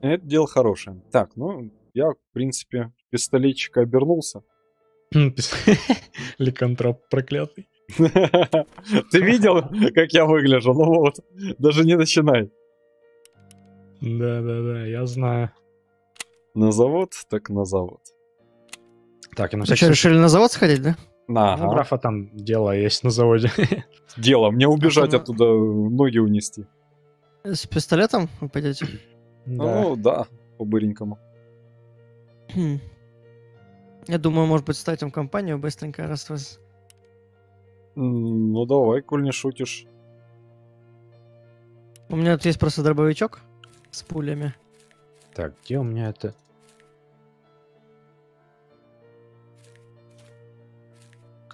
Это дело хорошее. Так, ну, я, в принципе, пистолетчика обернулся. Ликантроп проклятый. Ты видел, как я выгляжу? Ну вот, даже не начинай. Да-да-да, я знаю. На завод, так на завод. Так, и на что, всякий случай... решили на завод сходить, да? На, Ну, графа там дело есть на заводе. дело. Мне убежать оттуда, ноги унести. С пистолетом вы пойдете? Да. Ну, да, по-быренькому. Хм. Я думаю, может быть, стать им компанию быстренько, раз вы... с- М, Ну, давай, коль не шутишь. У меня тут есть просто дробовичок с пулями. Так, где у меня это?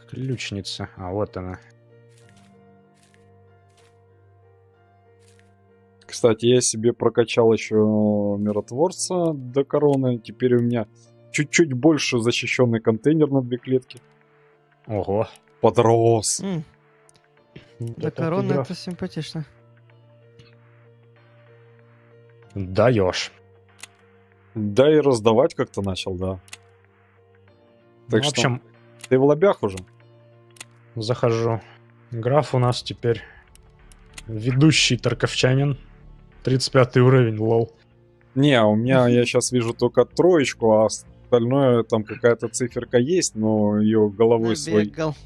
Ключница. А, вот она. Кстати, я себе прокачал еще миротворца до короны. Теперь у меня чуть-чуть больше защищенный контейнер на две клетки. Ого. Подрос. Вот До короны это симпатично. Даешь. Да и раздавать как-то начал, да. Так Ну, в что- общем, Ты в лобях уже? захожу. Граф у нас теперь ведущий торговчанин. 35 уровень, лол. Не, у меня я сейчас вижу только троечку, а остальное там какая-то циферка есть, но ее головой свой Набегал.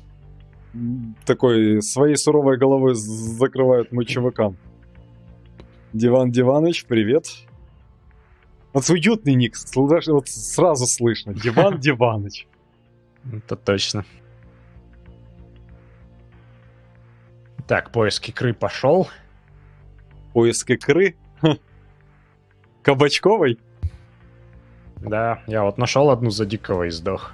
такой своей суровой головой закрывают ЧВК. Диван Диваныч, привет. Вот уютный ник, вот сразу слышно. Диван Диваныч. Это точно. Так, поиск икры пошел. Поиск икры. Ха. Кабачковой? Да, я вот нашел одну за дикого и сдох.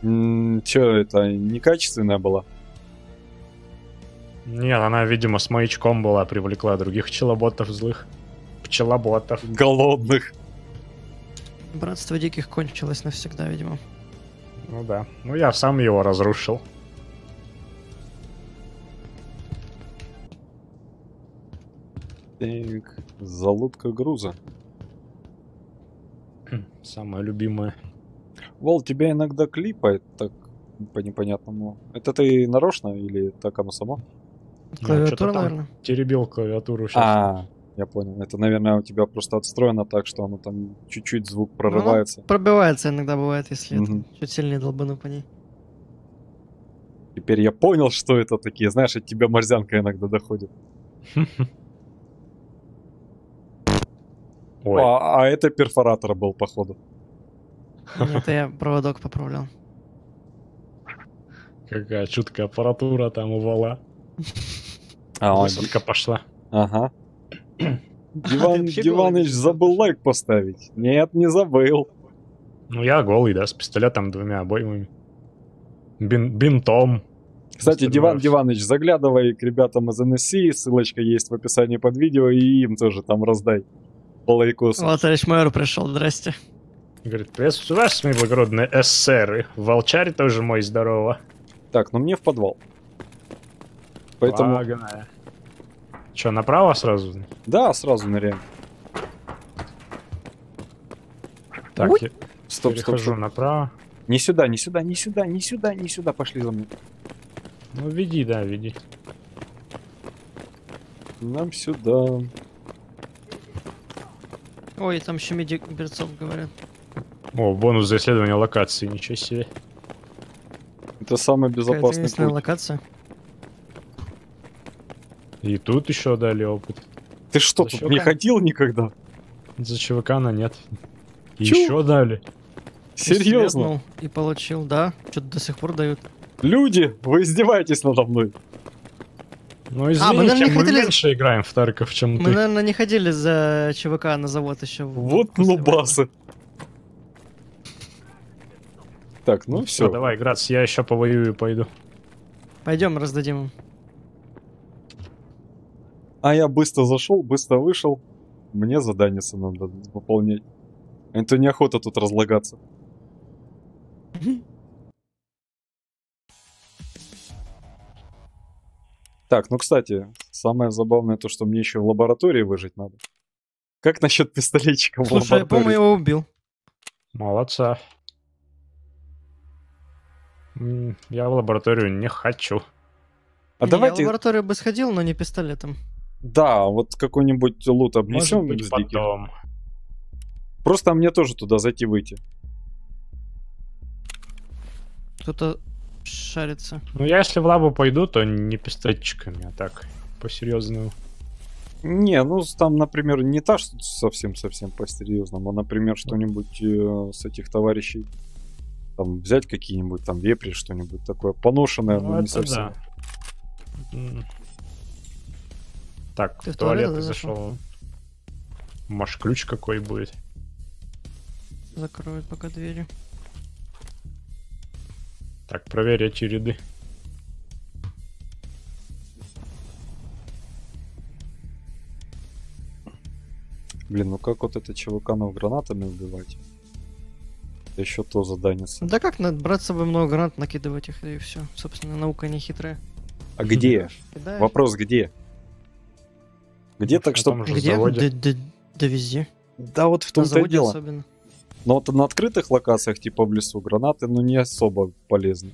Че, это некачественная была? Нет, она, видимо, с маячком была, привлекла других пчелоботов злых. Пчелоботов. Голодных. Братство диких кончилось навсегда, видимо. Ну да. Ну я сам его разрушил. Так, залутка груза. Самое любимое. Вол, тебя иногда клипает так по непонятному. Это ты нарочно или так оно само? Клавиатура, там. наверное. Теребил клавиатуру сейчас. А, я понял. Это, наверное, у тебя просто отстроено так, что оно там чуть-чуть звук Ну, прорывается. Пробивается иногда бывает, если Мгм. это чуть сильнее долбану по ней. Теперь я понял, что это такие. Знаешь, от тебя морзянка иногда доходит. Ой, А, а это перфоратор был, походу. Это я проводок поправлял. какая чуткая аппаратура там у вала. А, он- Высадка пошла. ага. Диван, Диваныч забыл лайк поставить. Нет, не забыл. Ну я голый, да, с пистолетом двумя обоймами. Бин, бинтом. Кстати, Диван. Диваныч, заглядывай к ребятам из NSC, ссылочка есть в описании под видео, и им тоже там раздай по лайкосу. Вот, товарищ майор пришел, здрасте. Говорит, приветствую вас, мои благородные эсеры. Волчарь тоже мой, здорово. Так, ну мне в подвал. Поэтому, Погнали. Че, направо сразу? да, сразу ныряем. Так, Ой. я Стоп, стоп, перехожу стоп. направо. Не сюда, не сюда, не сюда, не сюда, не сюда, пошли за мной. Ну, веди, да, веди. Нам сюда. Ой, там еще медик Берцов говорят. О, бонус за исследование локации, ничего себе. Это самый безопасный единственная путь. локация. И тут еще дали опыт. Ты что, За тут не ходил никогда? За ЧВК на нет. Чё? еще дали. Серьезно? И получил, да. Что-то до сих пор дают. Люди, вы издеваетесь надо мной. Ну, мы, извините, наверное, не мы хотели- меньше играем в Тарков, чем Мы, ты. наверное, не ходили за ЧВК на завод еще. Вот нубасы. Так, ну Всё, все. давай, Грац, я еще повоюю и пойду. Пойдем, раздадим им. А я быстро зашел, быстро вышел. Мне задание надо выполнять. Это неохота тут разлагаться. Так, ну, кстати, самое забавное то, что мне еще в лаборатории выжить надо. Как насчет пистолетчика в Слушай, я, по-моему, лаборатории? его убил. Молодца. Я в лабораторию не хочу. А Не, давайте, Я в лабораторию бы сходил, но не пистолетом. да, вот какой-нибудь лут Может обнесем быть, из диких. потом. Просто мне тоже туда зайти-выйти. Кто-то шарится. Ну, я если в лабу пойду, то не пистолетчиками, а так, по-серьезному. Не, ну там, например, не та что совсем-совсем по-серьезному, а, например, что-нибудь э, с этих товарищей. Там взять какие-нибудь там вепри, что-нибудь такое поношенное, Ну, но не совсем. да. Так, Ты в туалет туалет зашел? зашел. Может, ключ какой будет? Закроют пока двери. Так, проверь эти ряды. Блин, ну как вот это ЧВК-нов гранатами убивать? Это еще то заданится. Да как, надо брать с собой много гранат, накидывать их, и все. Собственно, наука не хитрая. А где? Кидаешь. Вопрос где? Где Может, так, на что... том же Где? Да, да- да везде. Да вот в том-то и дело. особенно. Но вот на открытых локациях, типа в лесу, гранаты, ну, не особо полезны.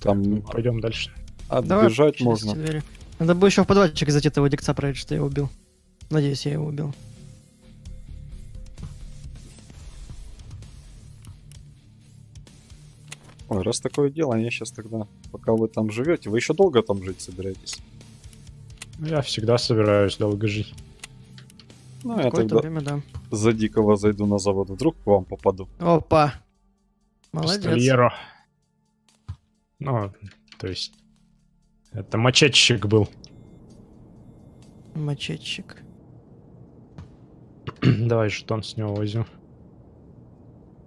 Там Пойдем дальше. Давай отбежать через можно. Надо бы еще в подвальчик зайти того дикца проверить, что я его убил. Надеюсь, я его убил. Ой, раз такое дело, я сейчас тогда, пока вы там живете, вы еще долго там жить собираетесь? Я всегда собираюсь долго жить. Ну, я тогда время, да. за дикого зайду на завод, вдруг к вам попаду. Опа. Молодец. Пистольеро. Ну, то есть... Это мачетчик был. Мачетчик. Давай жетон с него возьму.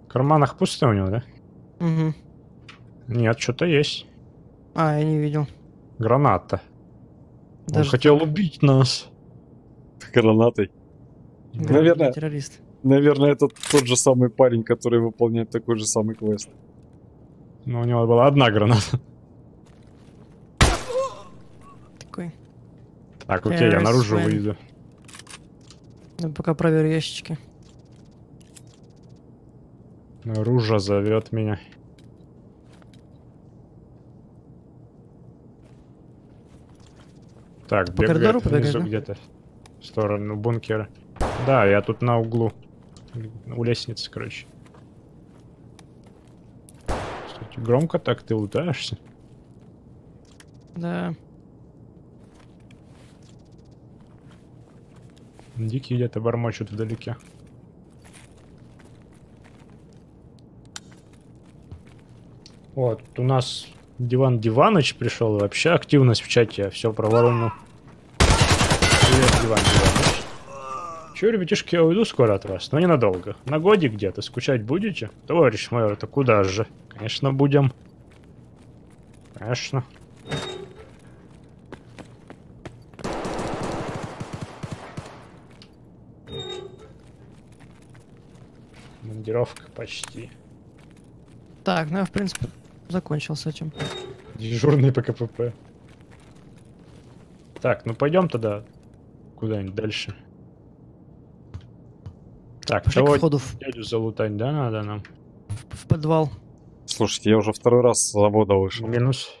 В карманах пусто у него, да? Угу. Нет, что-то есть. А, я не видел. Граната. Он Даже хотел убить нас. Гранатой. Да, Наверное. Террорист. Наверное, это тот же самый парень, который выполняет такой же самый квест. Но у него была одна граната. Такой. Так, окей, я наружу Террорист-мен. выйду. Ну, пока проверю ящички. Ружа зовет меня. Так, По коридору бегает внизу да? где-то. В сторону бункера. Да, я тут на углу. У лестницы, короче. Кстати, громко так ты лутаешься. Да. Дикие где-то бормочут вдалеке. Вот, у нас Диван Диваныч пришел, и вообще активность в чате, все проворонил. Привет, Диван Диваныч. Че, ребятишки, я уйду скоро от вас, но ненадолго. На годик где-то, скучать будете? Товарищ майор, это куда же? Конечно, будем. Конечно. Командировка почти. Так, ну я, в принципе, закончил с этим. Дежурный по КПП. Так, ну пойдем тогда куда-нибудь дальше. Так, Пошли к того входу в, дядю залутать, да, надо нам? в- в подвал. Слушайте, я уже второй раз с завода вышел. Минус.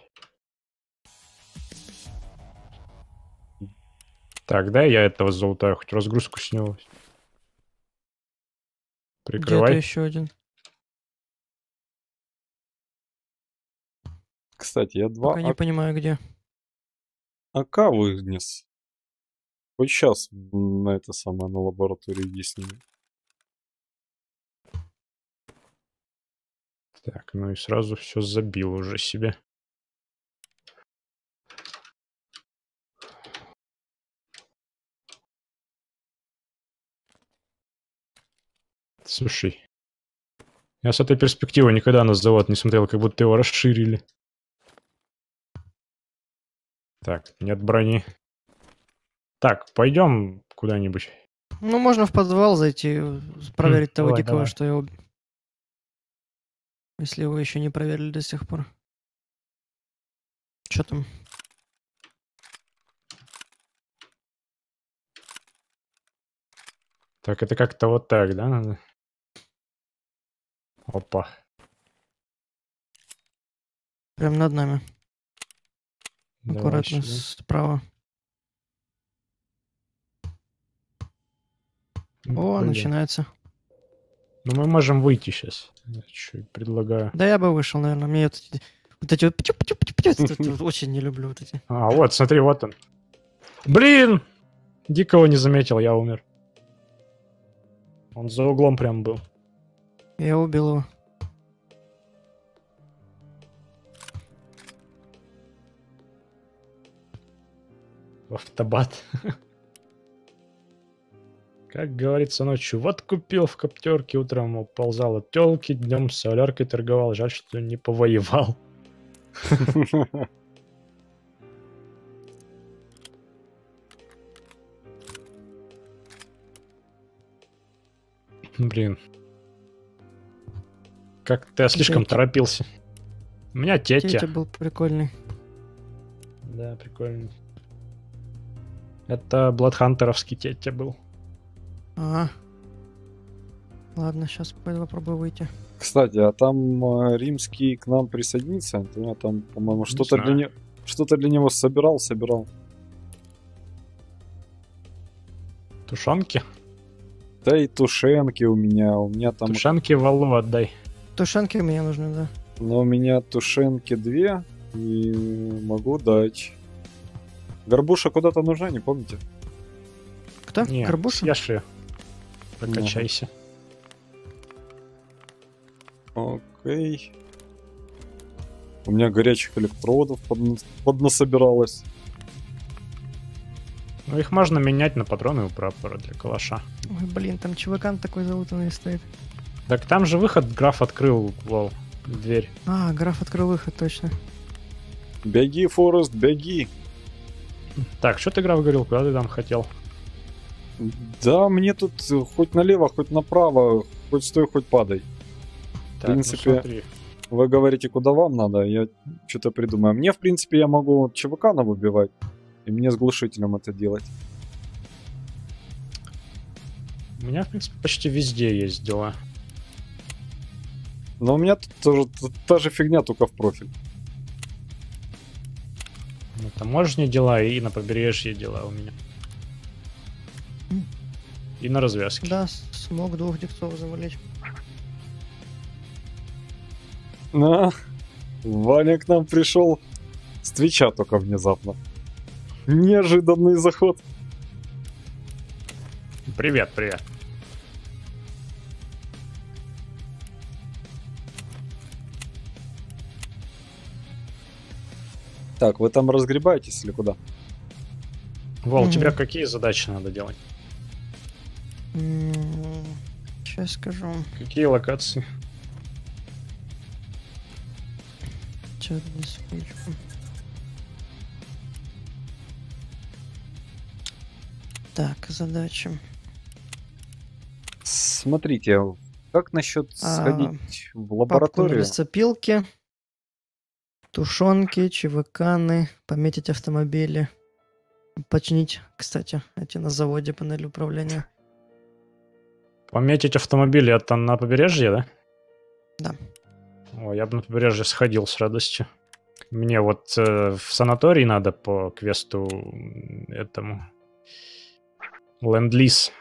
Так, да, я этого залутаю, хоть разгрузку с него. Где-то Прикрывай. еще один. Кстати, я два Пока не А- понимаю, где. АК вынес. Вот сейчас на это самое, на лаборатории иди с ними. Так, ну и сразу все забил уже себе. Слушай, я с этой перспективы никогда на завод не смотрел, как будто его расширили. Так, нет брони. Так, пойдем куда-нибудь. Ну, можно в подвал зайти, э, проверить того давай, дикого, давай. что я убил. Если его еще не проверили до сих пор. Что там? Так, это как-то вот так, да, надо? Опа. Прям над нами. Аккуратно сюда. справа. О, Блин. начинается. Ну мы можем выйти сейчас. Я чуть предлагаю. Да я бы вышел, наверное. Мне вот вот, эти вот очень не люблю вот эти. А, вот, смотри, вот он. Блин! Дикого не заметил, я умер. Он за углом прям был. Я убил его. В автобат. Как говорится, ночью вот купил в коптерке, утром уползал от телки, днем с соляркой торговал. Жаль, что не повоевал. Блин. Как-то я слишком Тетя. торопился. У меня тетя. Тетя был прикольный. Да, прикольно. Это Бладхантеровский тетя был. Ага. Ладно, сейчас попробую выйти. Кстати, а там э, римский к нам присоединится? У меня там, по-моему, что-то для, не- что-то для него собирал, собирал. Тушенки? Да и тушенки у меня, у меня там... Тушенки Валу отдай. Тушенки мне нужны, да. Но у меня тушенки две, и могу дать. Горбуша куда-то нужна, не помните? Кто? Не, Горбуша? её. Прокачайся. Окей. У меня горячих электродов подна- поднасобиралось. Ну, их можно менять на патроны у прапора для калаша. Ой, блин, там чувакан такой залутанный стоит. Так там же выход граф открыл, вол, дверь. А, граф открыл выход, точно. Беги, Форест, беги. Так, что ты, граф, говорил, куда ты там хотел? Да, мне тут э, хоть налево, хоть направо, хоть стой, хоть падай. Так, ну принципе, смотри. Вы говорите, куда вам надо, я что-то придумаю. Мне, в принципе, я могу ЧВК выбивать, и мне с глушителем это делать. У меня, в принципе, почти везде есть дела. Но у меня тут тоже та же фигня, только в профиль. На таможне дела и на побережье дела у меня. И на развязке. Да, смог двух дикцов завалить. На, Ваня к нам пришел с Твича только внезапно. Неожиданный заход. Привет, привет. Так, вы там разгребаетесь или куда? Вол, Мгм. тебе какие задачи надо делать? Сейчас скажу. Какие локации? Чат не спичку. Так, задача. Смотрите, как насчет А, сходить в Папку на лабораторию? лесопилке, тушенки, ЧВКны, пометить автомобили. Починить, кстати, эти на заводе панели управления. Пометить автомобили это на побережье, да? Да. О, я бы на побережье сходил с радостью. Мне вот э, в санаторий надо по квесту этому. Ленд-лиз.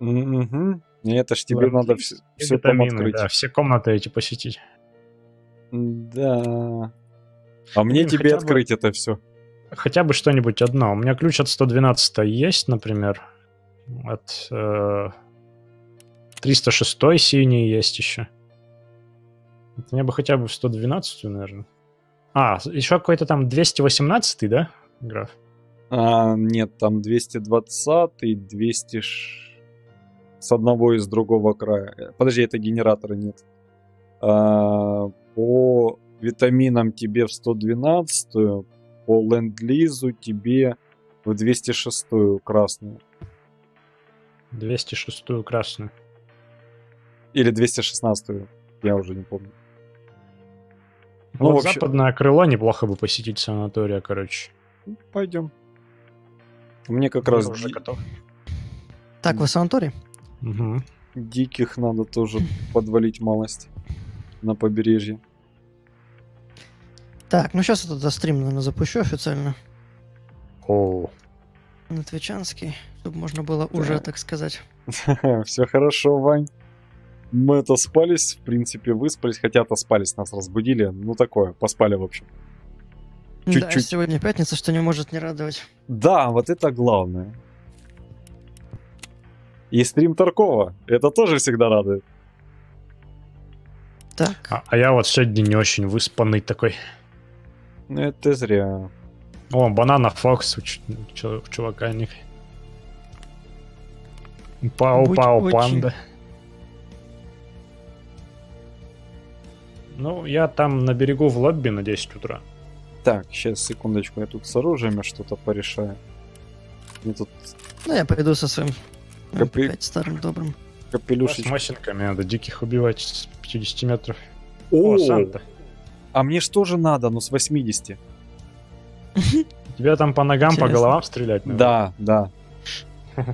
Угу. Это ж тебе Ленд-лиз надо и все, там витамины, открыть. Да, все комнаты эти посетить. Да. А мне Ну, тебе хотя бы- открыть это все. Хотя бы что-нибудь одно. У меня ключ от 112 есть, например. От э, 306 синий есть еще. Вот Мне бы хотя бы в 112, наверное. А, еще какой-то там 218, да, граф? А, нет, там 220 200 ш- с одного из другого края. Э, Подожди, это генератора нет. А, по витаминам тебе в 112 по ленд-лизу тебе в 206 красную. 206 красную. Или 216 я уже не помню. Ну, Ну, вот вообще- западное крыло неплохо бы посетить санатория, короче. Пойдем. Мне как Я раз... уже ди- готов. Так, вы в санатории? Мгм. Диких надо тоже подвалить малость на побережье. Так, ну сейчас я тогда стрим, наверное, запущу официально О, на Твичанский, чтобы можно было уже, так сказать. Все хорошо, Вань. Мы то спались, в принципе, выспались, хотя то спались, нас разбудили. Ну такое, поспали, в общем. Да, Чуть-чуть. сегодня пятница, что не может не радовать. Да, вот это главное. И стрим Таркова. Это тоже всегда радует. Так, а, а я вот сегодня не очень выспанный такой. Ну, это зря. О, банана Фокс у, ч- у чувака ник. Пау Будь пау очень- Ну, я там на берегу в лобби на 10 утра. Так, сейчас, секундочку, я тут с оружием что-то порешаю. Мне тут ну я пойду со своим Копи- опять старым добрым. С капелюшечку. мосинками надо диких убивать с 50 метров. О, О, Санта. а мне что же надо, ну с 80. Тебя там по ногам, по головам стрелять надо. Да, да.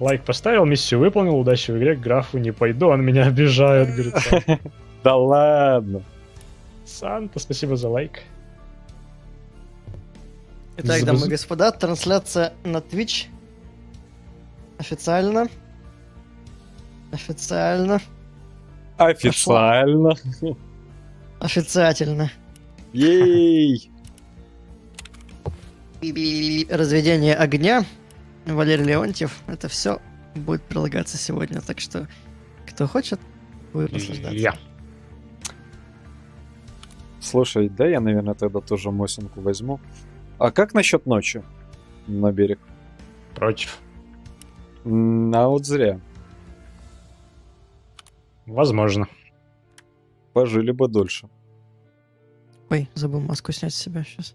Лайк поставил, миссию выполнил, удачи в игре, к графу не пойду, он меня обижает, говорит. Да ладно. Санта, спасибо за лайк. Итак, дамы и господа, трансляция на Twitch. Официально. Официально. Официально. Официально. Ей! Разведение огня. Валерий Леонтьев. Это все будет прилагаться сегодня. Так что, кто хочет, будет наслаждаться. Я. Слушай, да я, наверное, тогда тоже Мосинку возьму. А как насчет ночи на берег? Против. А вот зря. Возможно. Пожили бы дольше. Ой, забыл маску снять с себя сейчас.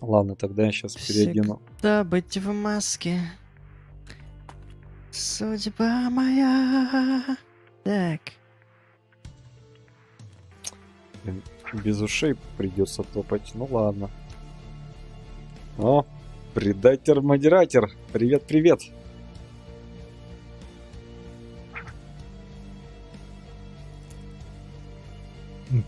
Ладно, тогда я сейчас переодену. Да, быть в маске. Судьба моя. Так. Без ушей придется топать. Ну ладно. О, предатель-модератор. Привет-привет.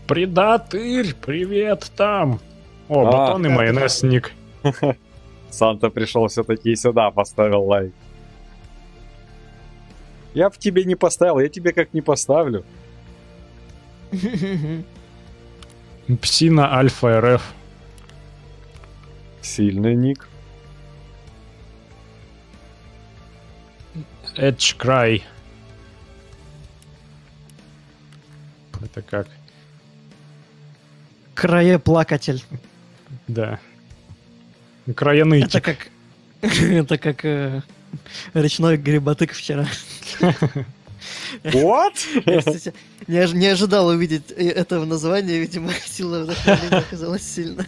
Предатырь, привет там. О, А. батон и майонез ник. Санта пришел все-таки сюда, поставил лайк. Я в тебе не поставил, я тебе как не поставлю. Псина Альфа РФ. Сильный ник. Edge Cry. Это как? Краеплакатель. Да. Краянытик. Это как... Это как э, речной гриботык вчера. What? Я, кстати, не, ож- не ожидал увидеть э, этого названия, видимо, сила вдохновения оказалась сильна.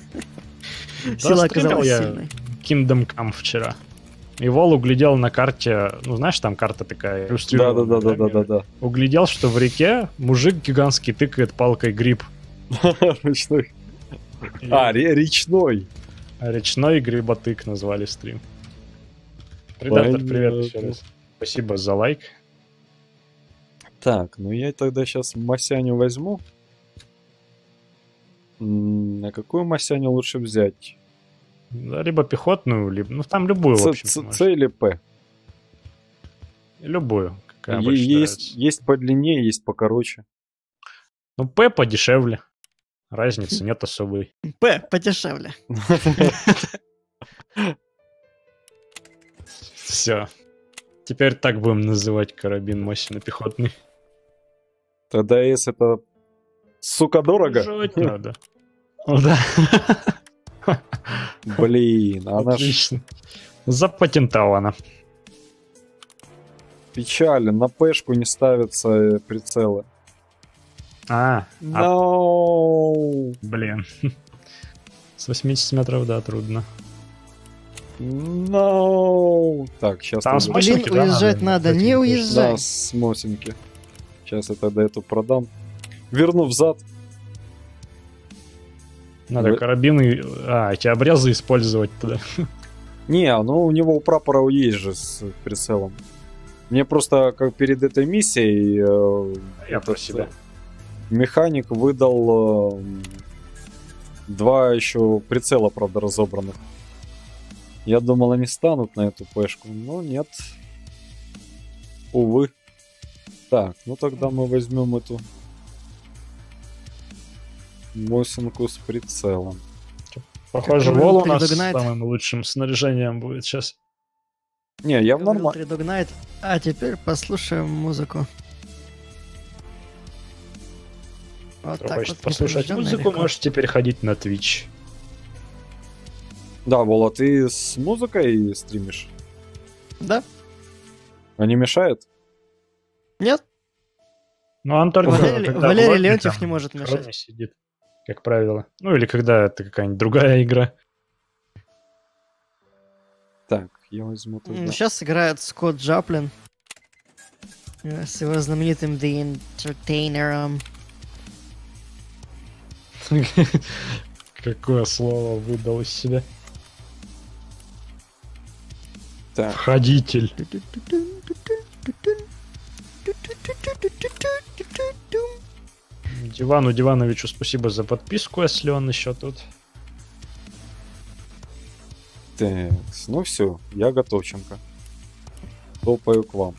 Да, Сила стримил оказалась я сильной. Kingdom Come вчера. И Вол углядел на карте, ну знаешь, там карта такая иллюстрированная. Да-да-да-да-да-да. Углядел, что в реке мужик гигантский тыкает палкой гриб. Речной. А, ре- речной. А Речной гриботык назвали стрим. Предатор, привет еще раз. Спасибо за лайк. Так, ну я тогда сейчас Масяню возьму. А какую Масяню лучше взять? Да, либо пехотную, либо... Ну, там любую, в Ц- общем. Ц Ц или П? Любую. Какая Е- Есть, есть подлиннее, есть покороче. Ну, П подешевле. Разницы нет особой. П, подешевле. Все. Теперь так будем называть карабин Мосина пехотный. Тогда С это сука дорого. Жать надо. Ну да. Блин, она ж Отлично. Запатентовано. печально. На Пшку не ставятся э, прицелы. А, No. блин. С 80 метров, да, трудно. No. Так, сейчас Там с Блин, да, уезжать надо? надо, не уезжай. Да, с Мосинки. Сейчас я тогда эту продам. Верну взад. Надо Вы- карабины... А, эти обрезы использовать туда. Не, ну у него у прапора есть же с прицелом. Мне просто как перед этой миссией э, Я про этот, себя. механик выдал э, два еще прицела, правда, разобранных. Я думал, они станут на эту пешку, но нет. Увы. Так, ну тогда мы возьмем эту Мосинку с прицелом. Похоже, Вол у нас Ignite. самым лучшим снаряжением будет сейчас. Не, я в нормально. Ignite. А теперь послушаем музыку. Вот Кто так хочет вот, послушать музыку, легко. можете переходить на Twitch. Да, Вола, ты с музыкой стримишь? Да? А не мешает? Нет? Ну, он только Валерий, когда Леонтьев там не может мешать. сидит, как правило. Ну, или когда это какая-нибудь другая игра. Так, я возьму тогда. Сейчас играет Скотт Джаплин. э, С его знаменитым The Entertainer. Какое слово выдал из себя? Так, Входитель. Дивану Дивановичу спасибо за подписку, если он еще тут. так, ну все, я готовченко. Топаю к вам.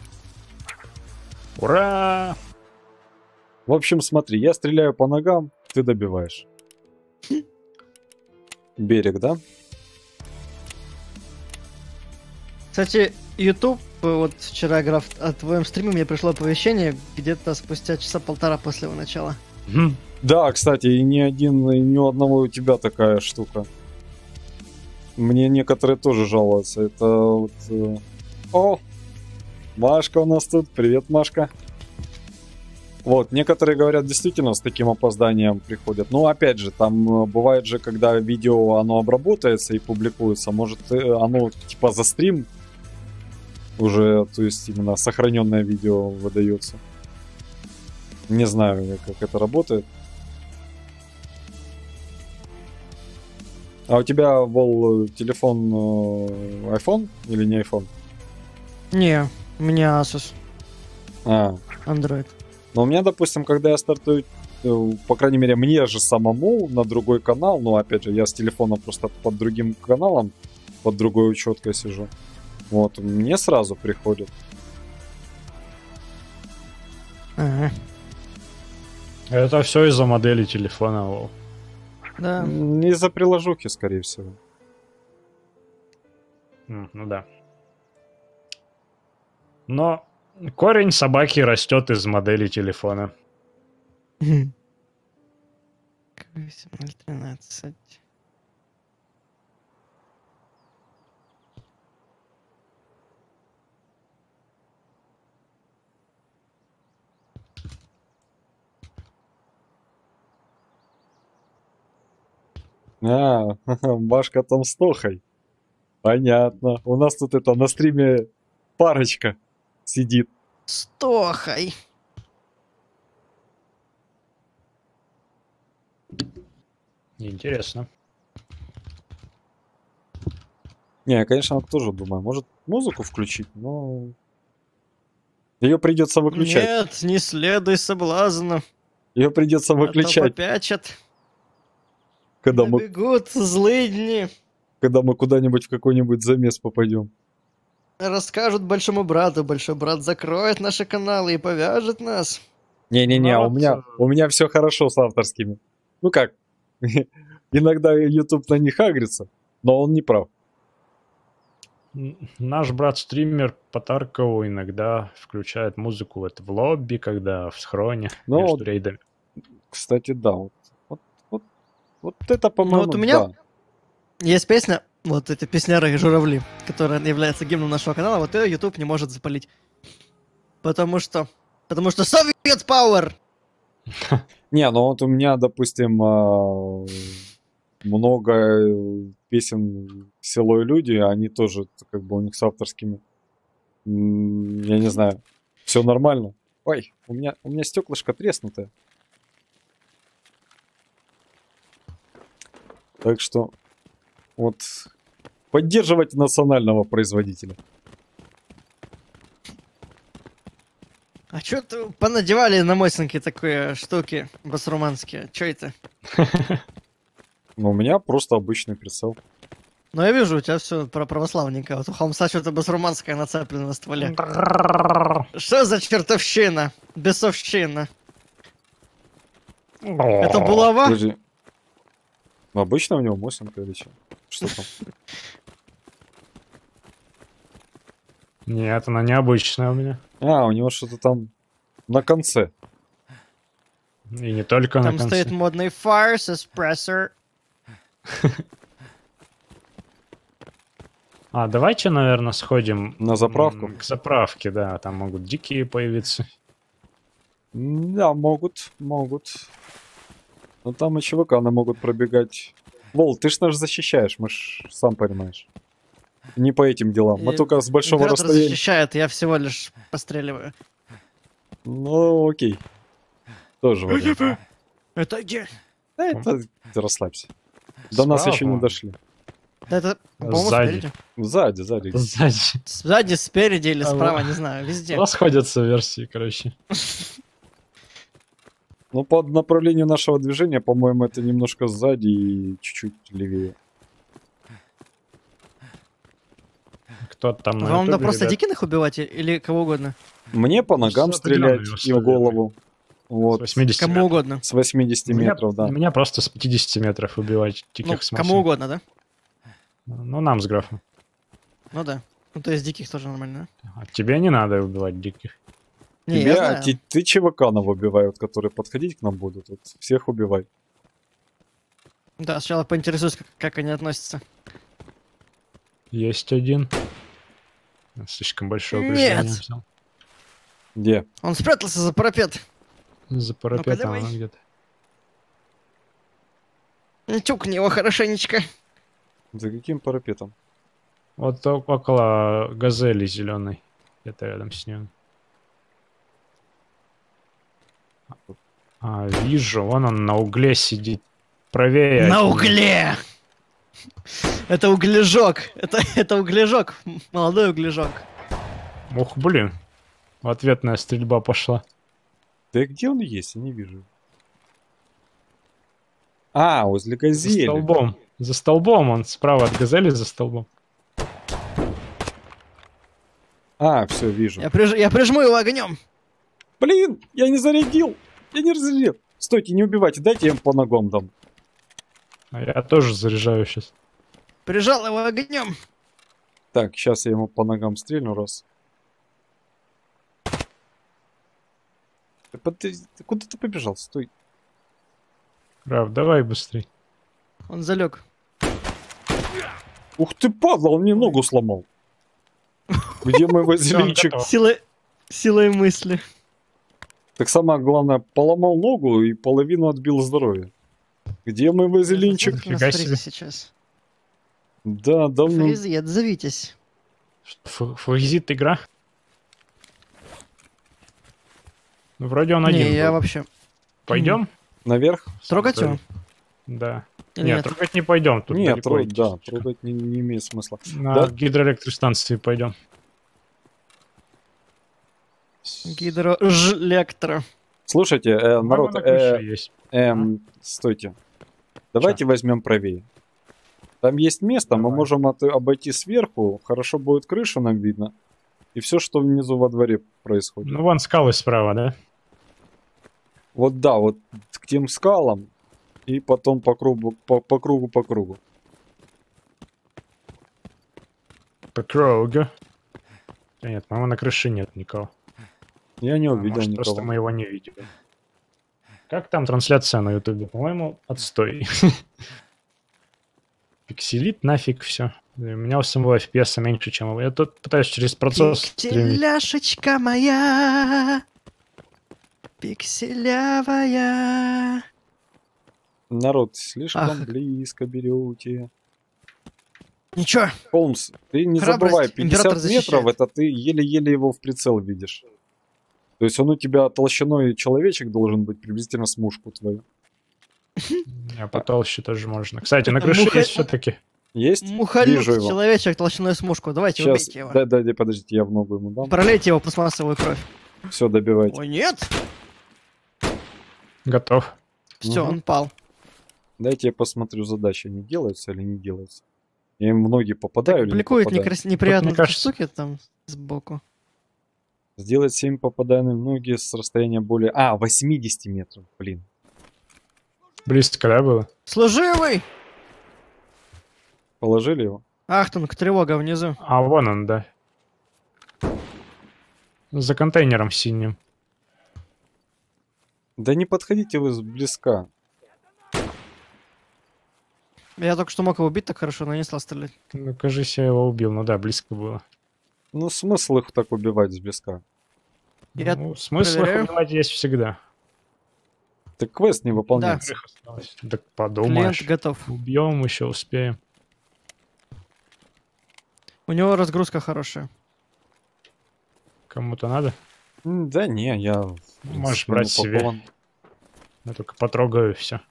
Ура! В общем, смотри, я стреляю по ногам, ты добиваешь. Берег, да? Кстати, YouTube, э, вот вчера играв о твоем стриме, мне пришло оповещение где-то спустя часа полтора после его начала. Да, кстати, и ни один, и ни у одного у тебя такая штука. Мне некоторые тоже жалуются. Это вот... э, О! Машка у нас тут. Привет, Машка. Вот, некоторые говорят, действительно с таким опозданием приходят. Но опять же, там э, бывает же, когда видео оно обработается и публикуется, может оно типа за стрим уже, то есть именно сохраненное видео выдается. Не знаю, как это работает. А у тебя, Вол, телефон э, iPhone или не iPhone? Не, у меня Asus, А, Android. но у меня, допустим, когда я стартую, э, по крайней мере, мне же самому на другой канал, ну, опять же, я с телефона просто под другим каналом, под другой учеткой сижу. Вот, мне сразу приходит. Ага, Это все из-за модели телефона. Вол. да. М, Из-за приложухи, скорее всего. Ну да. Но корень собаки растет из модели телефона. Мгм. 8013. А, Машка там с Тохой. Понятно. У нас тут это на стриме парочка сидит. С Тохой. Интересно. Не, я, конечно, тоже думаю, может музыку включить, но... Ее придется выключать. Нет, не следуй соблазну. Ее придется а то выключать, попячат. Когда мы, Бегут злые дни. когда мы куда-нибудь в какой-нибудь замес попадем. Расскажут большому брату, большой брат закроет наши каналы и повяжет нас. Не-не-не, у меня, у меня все хорошо с авторскими. Ну как, иногда YouTube на них агрится, но он не прав. Наш брат-стример по Таркову иногда включает музыку вот в лобби, когда в схроне Ну, между вот, рейдами. кстати, да, вот, вот это, по-моему, вот у меня- да. Есть песня, вот эти песняры журавли, которая является гимном нашего канала, вот ее YouTube не может запалить. Потому что... Потому что Soviet Power! Не, ну вот у меня, допустим, а, много песен «Село и люди», они тоже, как бы, у них с авторскими. Я не знаю, все нормально. Ой, у меня, у меня стеклышко треснутое. Так что, вот, поддерживайте национального производителя. А чё ты понадевали на мосинки такие штуки басурманские? Чё это? Но у меня просто обычный прицел. Ну я вижу, у тебя все про православненько. Вот у холмса что-то басурманское нацеплено на стволе. Что за чертовщина? Бесовщина. Это булава? Подожди. Ну, обычно у него мосинка или что? Что там? Нет, она необычная у меня. А, у него что-то там на конце. И не только Там на конце. стоит модный fire suppressor. А, давайте, наверное, сходим... На заправку? К заправке, да. Там могут дикие появиться. Да, могут, могут. Но там и ЧВК она могут пробегать. Лол, ты ж нас защищаешь, мы ж сам понимаешь. Не по этим делам. Мы И только с большого Император расстояния. защищает, я всего лишь постреливаю. Ну, окей. Тоже вариант. Это где? Да, это расслабься. До нас еще не дошли. Да это, по-моему, Сзади. спереди. Сзади, сзади. Сзади. Сзади, спереди или А, справа, вот. не знаю, везде. Расходятся версии, короче. Ну, по направлению нашего движения, по-моему, это немножко сзади и чуть-чуть левее. Кто там на Вам надо просто ребят? дикиных убивать или кого угодно? Мне по ногам определенными стрелять и в голову. Вот. С 80 Кому метров. угодно. С 80 Меня- метров, да. Меня просто с 50 метров убивать диких Ну, с кому угодно, да? Ну, нам с графом. Ну да. Ну, то есть диких тоже нормально, А тебе не надо убивать диких. Не, Тебя, я знаю. ти- ты ЧВКанов убивают, которые подходить к нам будут. Вот всех убивай. Да, сначала поинтересуюсь, как, как они относятся. Есть один. Слишком большое Нет. взял. Где? Он спрятался за парапет. За парапетом давай. она где-то. Тюкни его хорошенечко. За каким парапетом? Вот около газели зеленой. Где-то рядом с ним. А, вижу, вон он на угле сидит. Правее. На угле! Это углежок. Это, это углежок. Молодой углежок. Ух, блин. Ответная стрельба пошла. Да где он есть? Я не вижу. А, возле За газели. столбом. За столбом он справа от газели за столбом. А, все, вижу. Я, приж- я прижму его огнем. Блин, я не зарядил. Я не разрядил. Стойте, не убивайте, дайте я им по ногам дам. А я тоже заряжаю сейчас. Прижал его огнем. Так, сейчас я ему по ногам стрельну раз. Ты ты- куда ты побежал? Стой. Граф, давай быстрей. Он залег. Ух ты, падла, он мне ногу сломал. Где мой. Силой, силой мысли. Так самое главное, поломал ногу и половину отбил здоровья. Где мой вазелинчик? Фризе себе. сейчас. Да, давно. Фризи, отзовитесь. Ф- Фризит игра? Ну, вроде он не, один. я был. вообще... Пойдем? Наверх? Трогать его? Да. Или нет, нет? трогать не пойдем. Тут Нет, трогать, да, трогать не, не имеет смысла. На Да? гидроэлектростанции пойдем. Гидролектро. Слушайте, э, народ, э, есть. эм, стойте. Давайте возьмем правее. Там есть место, мы Давай. можем от- обойти сверху, хорошо будет крышу нам видно. И все, что внизу во дворе происходит. Ну, вон скалы справа, да? Вот да, вот к тем скалам и потом по кругу, по, по кругу, по кругу. По кругу. Да нет, по-моему, на крыше нет никого. Я не А, увидел может, никого. просто мы его не видели. Как там трансляция на ютубе? По-моему, отстой. Пикселит нафиг все. У меня у самого FPS меньше, чем его. Я тут пытаюсь через процесс. Пикселяшечка моя. Пикселявая. Народ, слишком Ах. близко берете. Ничего, Холмс, ты не Храбрость забывай, 50 император метров это ты еле-еле его в прицел видишь. То есть он у тебя толщиной человечек должен быть приблизительно с мушку твою. А потолще тоже можно. Кстати, на крыше есть все-таки. Есть? мухолюд, Вижу его. человечек толщиной с мушку. Давайте, Сейчас, убейте его. да, да, да, подождите, я в ногу ему дам. Пролейте его пластмассовую кровь. Все, добивайте. Ой, нет! Готов. Все, Мгм. он пал. Дайте я посмотрю, задачи они делаются или не делаются. Я им в ноги попадаю или не попадаю? некрас- неприятные кажется- штуки там сбоку. Сделать 7 попаданий в ноги с расстояния более... А, 80 метров, блин. Близко, да, было? Служивый! Положили его? Ахтунг, тревога внизу. А, вон он, да. За контейнером синим. Да не подходите вы с близка. Я только что мог его убить так хорошо, но не стал стрелять. Ну, кажись, я его убил. Ну да, близко было. Ну, смысл их так убивать с близка? Я ну, смысл их проверяю. убивать есть всегда. Так квест не выполняется. Их осталось. Так Клиент подумаешь. готов. Убьем, еще успеем. У него разгрузка хорошая. Кому-то надо? Да не, я... Можешь брать себе. Я только потрогаю и все.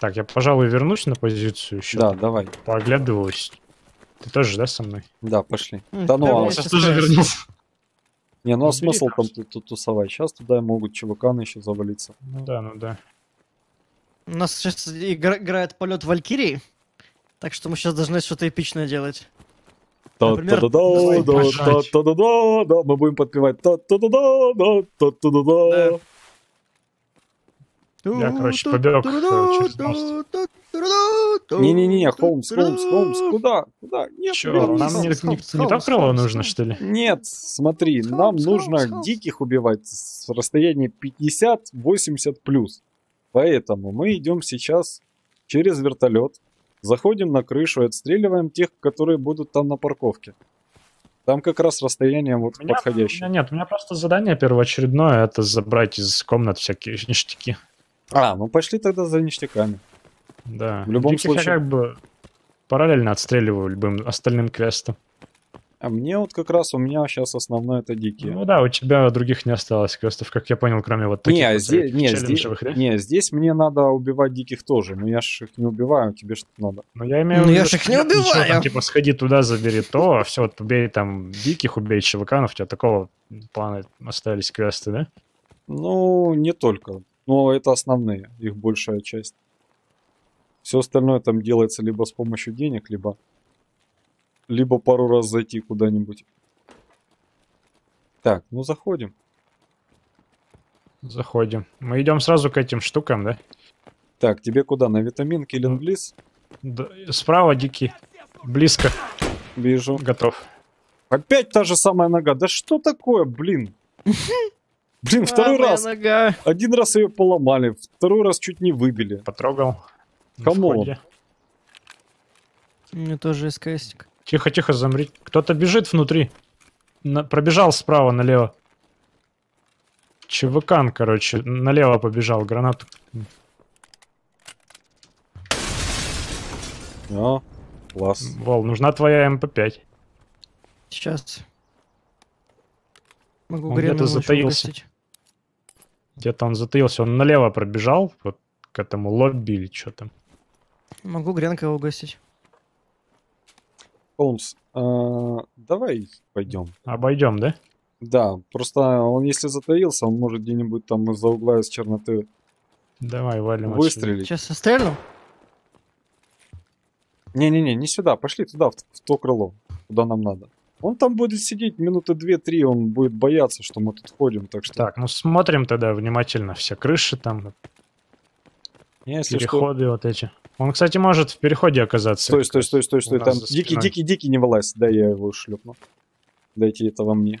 Так, я, пожалуй, вернусь на позицию еще. Да, давай. Пооглядываюсь. Ты тоже, да, со мной? Да, пошли. М, Да ну, а Сейчас тоже вернулся. Не, ну а смысл там тут, тут тусовать? Сейчас туда могут чуваканы еще завалиться. Ну да, ну да. У нас сейчас игра- играет полет Валькирии. Так что мы сейчас должны что-то эпичное делать. Например, Та-та-да-да, да, пожать. та-та-да-да, да, мы будем подпевать та-та-да-да, та-та-да-да. Да. Я, короче, побег, э, через мост. Не-не-не, Холмс, Холмс, Холмс, куда? Куда? Нет, Чё, нам не, не, не то крыло нужно, что ли? Нет, смотри, Холмс, нам Холмс, нужно Холмс. диких убивать с расстояния 50-80 плюс. Поэтому мы идем сейчас через вертолет, заходим на крышу и отстреливаем тех, которые будут там на парковке. Там как раз расстояние вот У меня- подходящее. у меня нет, у меня просто задание первоочередное, это забрать из комнат всякие ништяки. А, ну пошли тогда за ништяками. Да. В любом Диких я случае- как бы параллельно отстреливаю любым остальным квестам. А мне вот как раз у меня сейчас основное это дикие. Ну да, у тебя других не осталось квестов, как я понял, кроме вот таких не, вот здесь, не, здесь, да? не, здесь мне надо убивать диких тоже, но я ж их не убиваю, тебе что надо. Ну я имею в Ну, виду, я ж их не нет ничего убиваю. там, типа, сходи туда, забери то, все, вот убей там диких, убей чеваканов, у тебя такого плана остались квесты, да? Ну, не только. Но это основные, их большая часть. Все остальное там делается либо с помощью денег, либо либо пару раз зайти куда-нибудь. Так, ну заходим. Заходим. Мы идем сразу к этим штукам, да? Так, тебе куда? На витамин Киллинг Д- Справа дикий. Близко. Вижу. Готов. Опять та же самая нога. Да что такое, блин? Блин, второй А, моя раз. нога. Один раз ее поломали, второй раз чуть не выбили. Потрогал. Кому? меня тоже СКСик. Тихо, тихо, замри. Кто-то бежит внутри. На- Пробежал справа налево. ЧВКан, короче, налево побежал, гранату. А, класс. Вол, нужна твоя МП5. Сейчас. Могу где-то затаился. Где-то он затаился, он налево пробежал, вот к этому лобби или что там. Могу гренка его угостить. Холмс, а, давай пойдем. Обойдем, да? Да, просто он если затаился, он может где-нибудь там из-за угла из черноты Давай, валим отсюда. выстрелить. Сейчас я стрельну. Не-не-не, не сюда, пошли туда, в, в то крыло, куда нам надо. Он там будет сидеть минуты две-три, он будет бояться, что мы тут ходим, так что... Так, ну смотрим тогда внимательно все крыши там, если что... переходы вот эти. Он, кстати, может в переходе оказаться. Стой, стой, стой, стой, стой, там дикий, дикий, дикий не вылазь, дай я его шлепну. Дайте это во мне.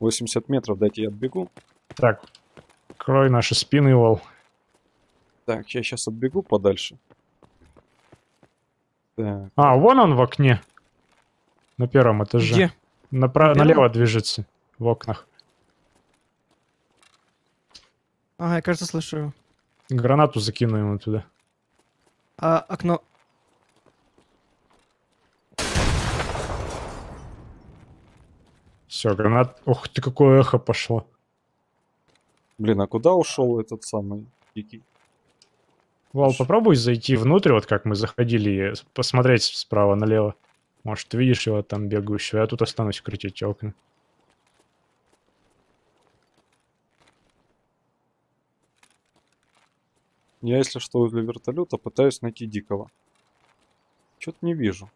80 метров, дайте я отбегу. Так, крой наши спины, Вол. Так, я сейчас отбегу подальше. Так, А, вон он в окне. На первом этаже. Где? Напра- На первом? налево движется в окнах. Ага, я, кажется, слышу его. Гранату закину ему туда. А окно... Все, гранат. Ух ты, какое эхо пошло. блин, а куда ушел этот самый дикий? Вал, попробуй зайти внутрь, вот как мы заходили, посмотреть справа налево. Может, ты видишь его там бегающего? Я тут останусь крутить окна. Я, если что, для вертолета пытаюсь найти дикого. Чё-то не вижу.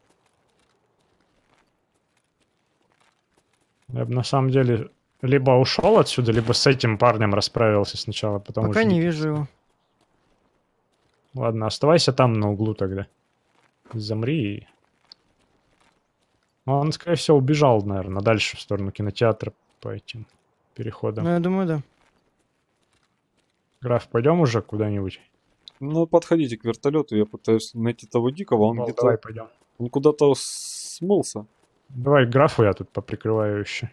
Я бы на самом деле либо ушел отсюда, либо с этим парнем расправился сначала, потому Пока что... не вижу его. Ладно, оставайся там на углу тогда. Замри и ну, Он, скорее всего, убежал, наверное, дальше в сторону кинотеатра по этим переходам. Ну, я думаю, да. Граф, пойдем уже куда-нибудь? Ну, подходите к вертолету, я пытаюсь найти того дикого, он Вал, где-то... давай пойдем. Он куда-то смылся. Давай графу я тут поприкрываю еще.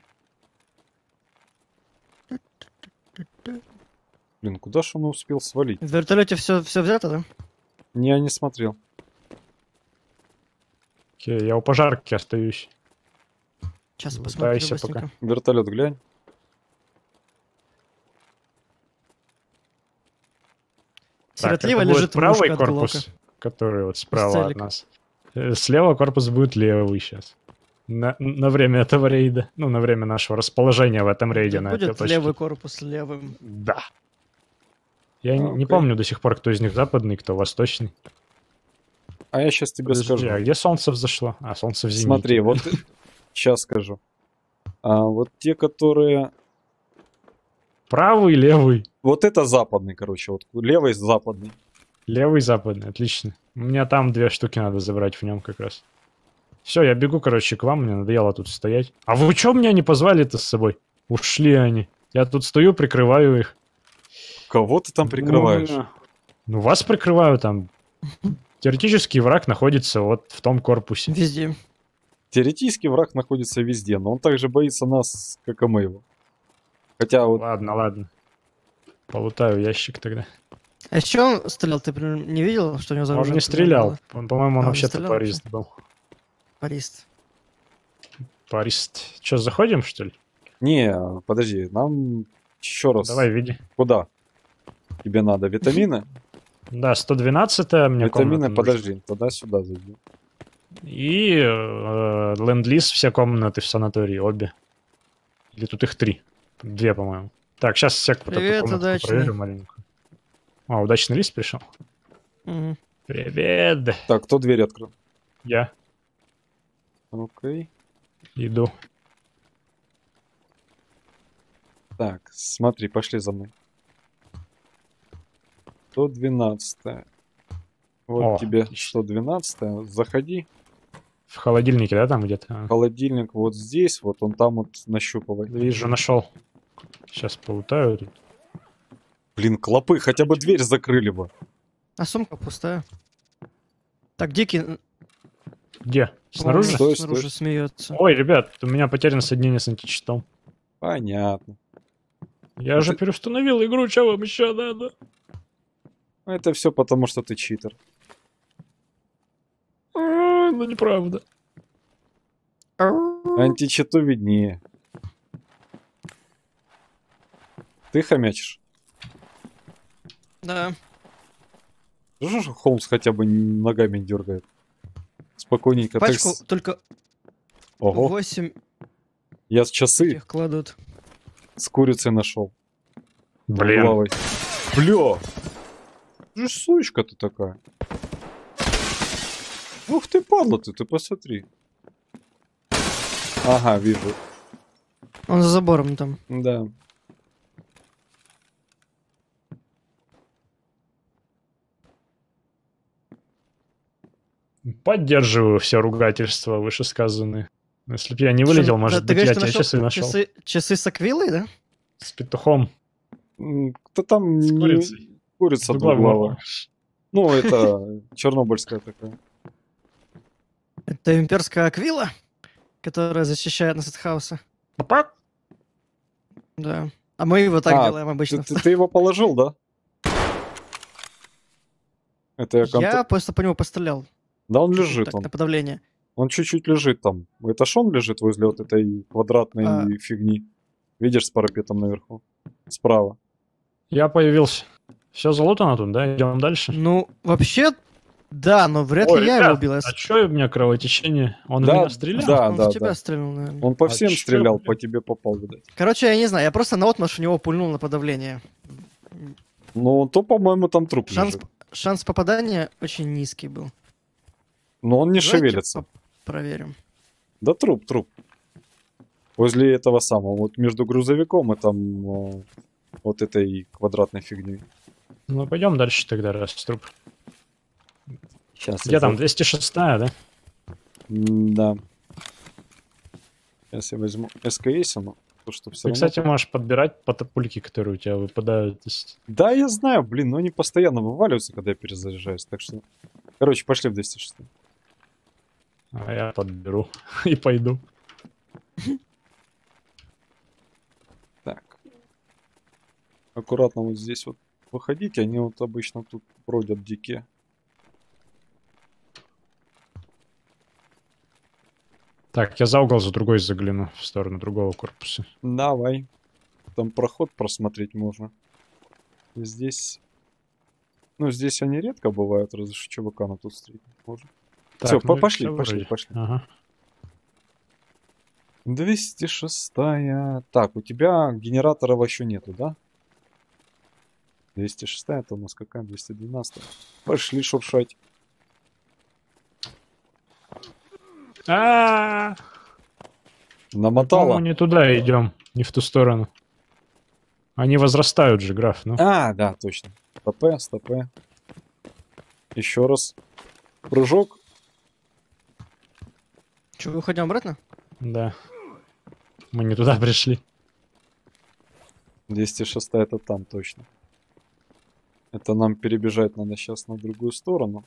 Блин, куда же он успел свалить? В вертолете все, все взято, да? Не, я не смотрел. Окей, я у пожарки остаюсь. Сейчас посмотрю быстренько. пока. Вертолет глянь. Сиротливо будет лежит правый от корпус, Глока. который вот справа от нас. Э, Слева корпус будет левый сейчас. На, на время этого рейда. Ну, на время нашего расположения в этом рейде. Это на этой будет точке. левый корпус левым. Да. Я не- не помню до сих пор, кто из них западный, кто восточный. А я сейчас тебе Подожди, скажу. а где солнце взошло? А, солнце в зените. Смотри, вот сейчас скажу. А, вот те, которые... Правый, левый. Вот это западный, короче, вот левый западный. Левый, западный, отлично. У меня там две штуки надо забрать в нем как раз. Все, я бегу, короче, к вам, мне надоело тут стоять. А вы что меня не позвали-то с собой? Ушли они. Я тут стою, прикрываю их. Кого ты там прикрываешь? Ну, Ну, вас прикрываю там. Теоретически враг находится вот в том корпусе. Везде. Теоретически враг находится везде, но он также боится нас, как и мы его. Хотя вот Ладно, ладно. Полутаю ящик тогда. А еще он стрелял, ты например, не видел, что у него за Он не стрелял. Он, по-моему, он А, стрелял парист был. Парист. Парист. Че, заходим, что ли? Не, подожди, нам еще раз. Давай, види. Куда? Тебе надо витамины? Да, 112 мне комната Витамины, нужна. подожди, тогда сюда зайди. И э, ленд-лиз все комнаты в санатории, обе. Или тут их три? Две, по-моему. Так, сейчас всех по Привет, удачный. проверю маленькую. А, удачный лист пришел? Мгм. Привет! Так, кто дверь открыл? Я Окей. иду. Так, смотри, пошли за мной. 112. Вот О, тебе отлично. 112. Заходи. В холодильнике, да, там где-то? А, Холодильник вот здесь, вот он там вот нащупывай. Вижу, нашел. Сейчас полутаю тут. Блин, клопы, хотя бы дверь закрыли бы. А сумка пустая. Так, Дикий Где? Снаружи? Стой, снаружи стой. смеется. Ой, ребят, у меня потеряно соединение с античитом. Понятно. Я Ну же ты- переустановил игру, что вам еще надо? Это все потому, что ты читер. Ну неправда. Античиту виднее. Ты хомячишь. Да. Слышишь, Холмс хотя бы ногами не дергает. Спокойненько. так Пачку с- только Ого, 8 я с часы их кладут. с курицей нашел. Блин. Лавой. Бля! Же сучка ты такая. Ух ты, падла ты, ты посмотри. Ага, вижу. Он за забором там. Да. Поддерживаю все ругательства вышесказанные. Если бы я не вылетел, может ты- ты быть, я говоришь, ты тебе часы нашел. Часы, часы с аквилой, да? С петухом, Кто там с курицей. Курица двуглавая. Ну, это чернобыльская такая. Это имперская аквила, которая защищает нас от хаоса. Папа? Да. А мы его так А, делаем обычно. ты- ты его положил, да? Это я, контр- Я просто по нему пострелял. Да он лежит, так, он. на подавление. Он чуть-чуть лежит там. Это ж он лежит возле вот этой квадратной А. фигни. Видишь с парапетом наверху? Справа. Я появился. Все залутано тут, да? Идем дальше. Ну, вообще, да, но вряд Ой, ли я ребят, его убил. я А чё у меня кровотечение? Он Да, в меня стрелял? да. Он в тебя стрельнул, наверное. Он по А всем чё, стрелял, блин? по тебе попал, видать. Короче, я не знаю, я просто на отмаш в него пульнул на подавление. Ну, то, по-моему, там труп Шанс, лежит. шанс попадания очень низкий был. Но он не Давайте шевелится. Проверим. Да труп, труп. Возле этого самого, вот между грузовиком и там э, вот этой квадратной фигней. Ну, пойдем дальше тогда, раз труп. Сейчас. Где там, 206 да? Да. Сейчас я возьму СКС, но то, что все Ты, кстати, можешь подбирать потопульки, которые у тебя выпадают из... Да, я знаю, блин, но они постоянно вываливаются, когда я перезаряжаюсь, так что... Короче, пошли в 206. А я подберу и пойду. Так. Аккуратно вот здесь вот выходите, они вот обычно тут бродят дикие. Так, я за угол за другой загляну, в сторону другого корпуса. Давай. Там проход просмотреть можно. И здесь... Ну, здесь они редко бывают, разве что ЧВК на тут встретить можно. Так, по- ну, пошли, пошли, вроде. пошли. Ага. 206 Так, у тебя генераторов еще нету, да? 206 это у нас какая? 212 Пошли шуршать. А, Намотала? По-моему, не туда идем, не в ту сторону. Они возрастают же, граф, ну. А, да, точно. Стопе, стопе. Еще раз. Прыжок. Че, выходим обратно? Да. Мы не туда пришли. 206 это там точно. Это нам перебежать надо сейчас на другую сторону.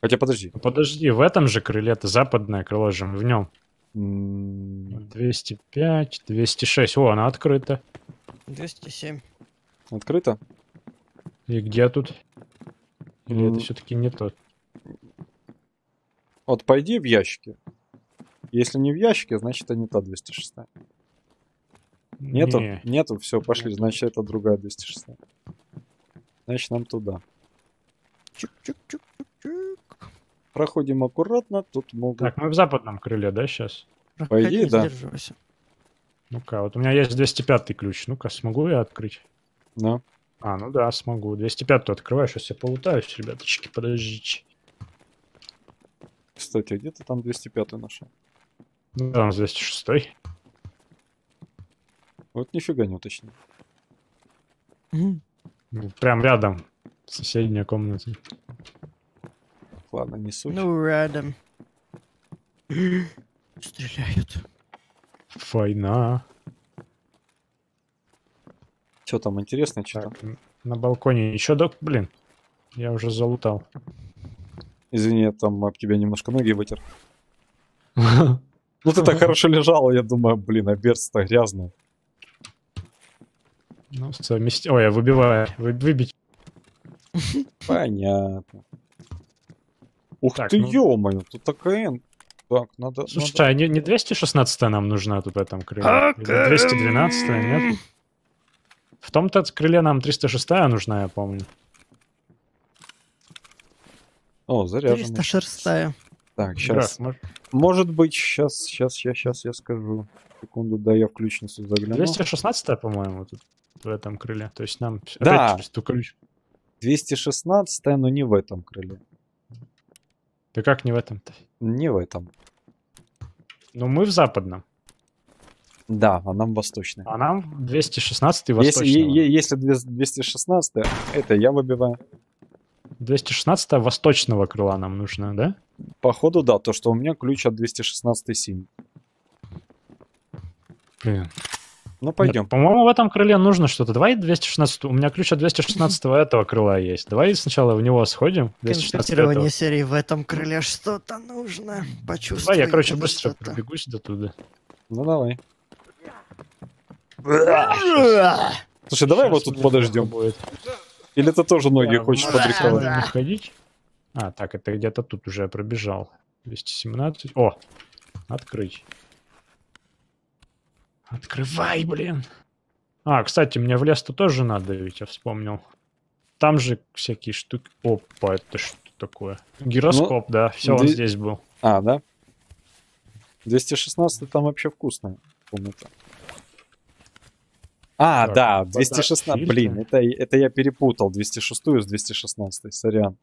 Хотя подожди. Подожди, в этом же крыле это западное крыло же, в нем. М, 205, 206. О, она открыта. 207. Открыто? И где тут? Или М. это все-таки не тот? Вот пойди в ящики. Если не в ящике, значит это не та 206. Нету? Не. Нету, все, пошли. Значит это другая 206. Значит нам туда. Чук-чук-чук-чук. Проходим аккуратно, тут могут... Так, мы в западном крыле, да, сейчас? По идее, да. Ну-ка, вот у меня есть 205 ключ. Ну-ка, смогу я открыть? Да. А, ну да, смогу. 205 открываю, сейчас я полутаюсь, ребяточки, подождите. Кстати, где ты там 205 нашел? Ну, там 206. Вот нифига не уточнил. Ну, Прям рядом. Соседняя комната. Ладно, не суть. Ну, рядом. Стреляют. Война. Что там интересно, что там? Так, на балконе еще док, блин. Я уже залутал. Извини, я там об тебя немножко ноги вытер. Ну ты так хорошо лежал, я думаю, блин, а берц-то грязный. Ну, совмести... Ой, я выбиваю. Вы- Выбить. Понятно. Ух Так, ты, ну- ё-моё, тут такая... Так, надо... Слушай, а не, не 216 нам нужна тут в этом крыле? Или 212 нет? В том-то крыле нам 306 нужна, я помню. надо- О, заряженный. 306 Так, сейчас. мож- Может быть, сейчас, сейчас, сейчас, сейчас я скажу. Секунду, да, я в ключницу загляну. 216 по-моему, тут в этом крыле. То есть нам Да. опять через ту ключ. 216, но не в этом крыле. Да как не в этом-то? Не в этом. Ну, мы в западном. Да, а нам восточный. А нам 216 Если, восточного. е- е- если 216, это я выбиваю. 216 восточного крыла нам нужно, да? Походу, да, то, что у меня ключ от 216 синий. Блин. Ну, пойдем. Нет, по-моему, в этом крыле нужно что-то. Давай 216. У меня ключ от 216 этого крыла есть. Давай сначала в него сходим. 216 Конспектирование серии в этом крыле что-то нужно. Почувствовать. Давай, я, короче, быстро что-то. пробегусь до туда. Ну, давай. Слушай, давай его тут подождем. Будет. Или ты тоже ноги хочешь не входить. А, так, это где-то тут уже пробежал. 217. О, открыть. Открывай, блин. А, кстати, мне в лес-то тоже надо, ведь я вспомнил. Там же всякие штуки. Опа, это что такое? Гироскоп, да, все, он Ну, здесь был. А, да? 216 там вообще вкусная комната. А, Так, да, вода, 216. фильтры. Блин, это, это я перепутал 206 с 216, сорян.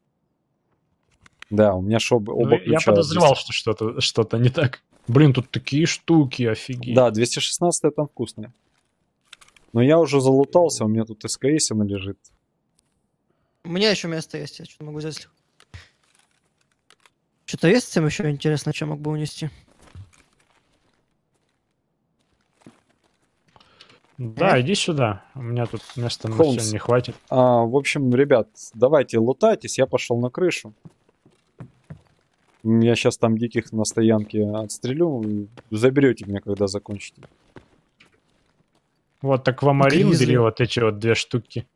Да, у меня шо, Ну, оба я ключа. подозревал, 200. что что-то что не так. Блин, тут такие штуки, офигеть. Да, 216 там вкусное. Но я уже залутался, у меня тут СКС лежит. У меня еще место есть, я что-то могу взять. Что-то есть всем еще интересно, что мог бы унести? Да, иди сюда. У меня тут места на Холмс. всем не хватит. А, в общем, ребят, давайте лутайтесь, я пошел на крышу. Я сейчас там диких на стоянке отстрелю. Заберете меня, когда закончите. Вот аквамарин Гризли. бери вот эти вот две штуки.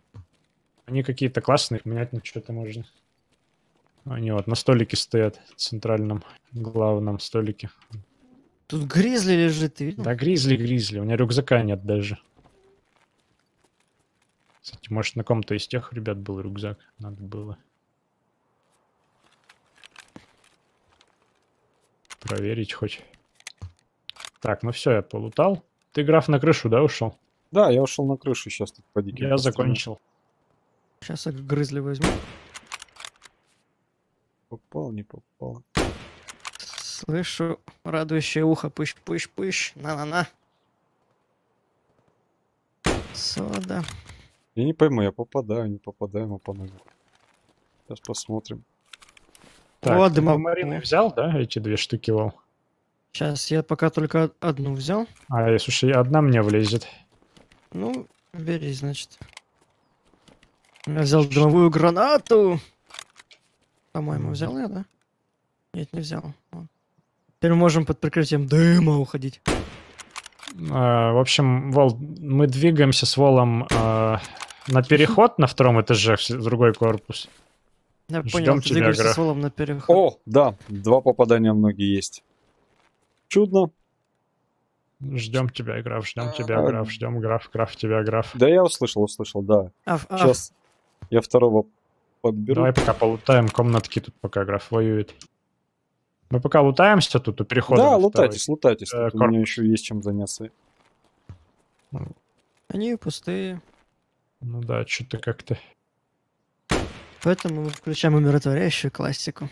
Они какие-то классные, менять на что-то можно. Они вот на столике стоят, центральном, главном столике. Тут гризли лежит, ты видел? Да гризли, гризли, у меня рюкзака нет даже. Кстати, может на ком-то из тех ребят был рюкзак, надо было. Проверить хоть. Так, ну все, я полутал. Ты, граф, на крышу, да, ушел? Да, я ушел на крышу, сейчас тут по диким Я пострелю. закончил. Сейчас я грызли возьму. Попал, не попал. Слышу радующее ухо. Пыщ-пыщ-пыщ. На-на-на. Сода. Я не пойму, я попадаю, не попадаю, ему по ногам. Сейчас посмотрим. Так, О, аквамарины о. взял, да, эти две штуки, Вол? Сейчас я пока только одну взял. А, слушай, одна мне влезет. Ну, бери, значит. Я взял дымовую гранату. По-моему, взял я, да? Нет, не взял. Вот. Теперь мы можем под прикрытием дыма уходить. А, в общем, Вол, мы двигаемся с Волом а, на переход на втором этаже, в другой корпус. Я Ждем понял, ты тебя, двигаешься граф. с волом на переход. О, да, два попадания в ноги есть. Чудно. Ждем тебя, граф, ждем тебя, А, граф, ждем граф, граф тебя, граф. Да я услышал, услышал, да. А, в- а, Сейчас я второго подберу. Давай пока полутаем комнатки тут, пока граф воюет. Мы пока лутаемся тут у перехода. да, лутайтесь, лутайтесь. э, Тут у меня еще есть чем заняться. они пустые. второй. Ну да, что-то как-то... Поэтому мы включаем умиротворяющую классику.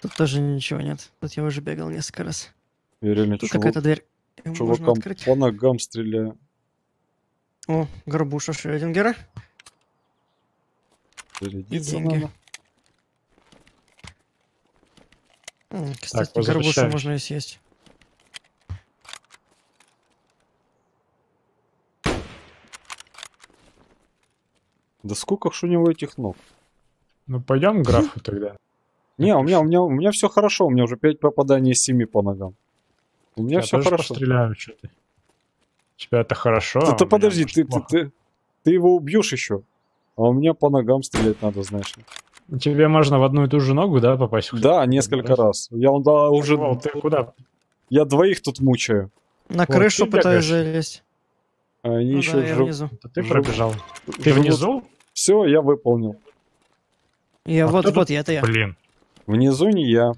Тут тоже ничего нет. Тут я уже бегал несколько раз. Я реально Тут чувак- какая-то дверь. Можно чувакам открыть. по ногам стреляю. О, горбуша Шрёдингера. Зарядиться надо. Кстати, Так, горбушу можно и съесть. Да сколько ж у него этих ног? Ну пойдем к графу тогда. Не, у меня, у меня, у меня все хорошо, у меня уже 5 попаданий из 7 по ногам. У меня все хорошо. постреляю, что ты. У тебя это хорошо. Да а ты подожди, ты, ты, ты, ты его убьешь еще. А у меня по ногам стрелять надо, знаешь. Тебе можно в одну и ту же ногу, да, попасть? Да, несколько раз. Я он, да, уже. Ты куда? Я двоих тут мучаю. На крышу пытаюсь залезть. А Они Ну еще да, я жив... ты пробежал. Ты внизу? Все, я выполнил. Я А вот, вот, я, это я. Блин. Внизу не я.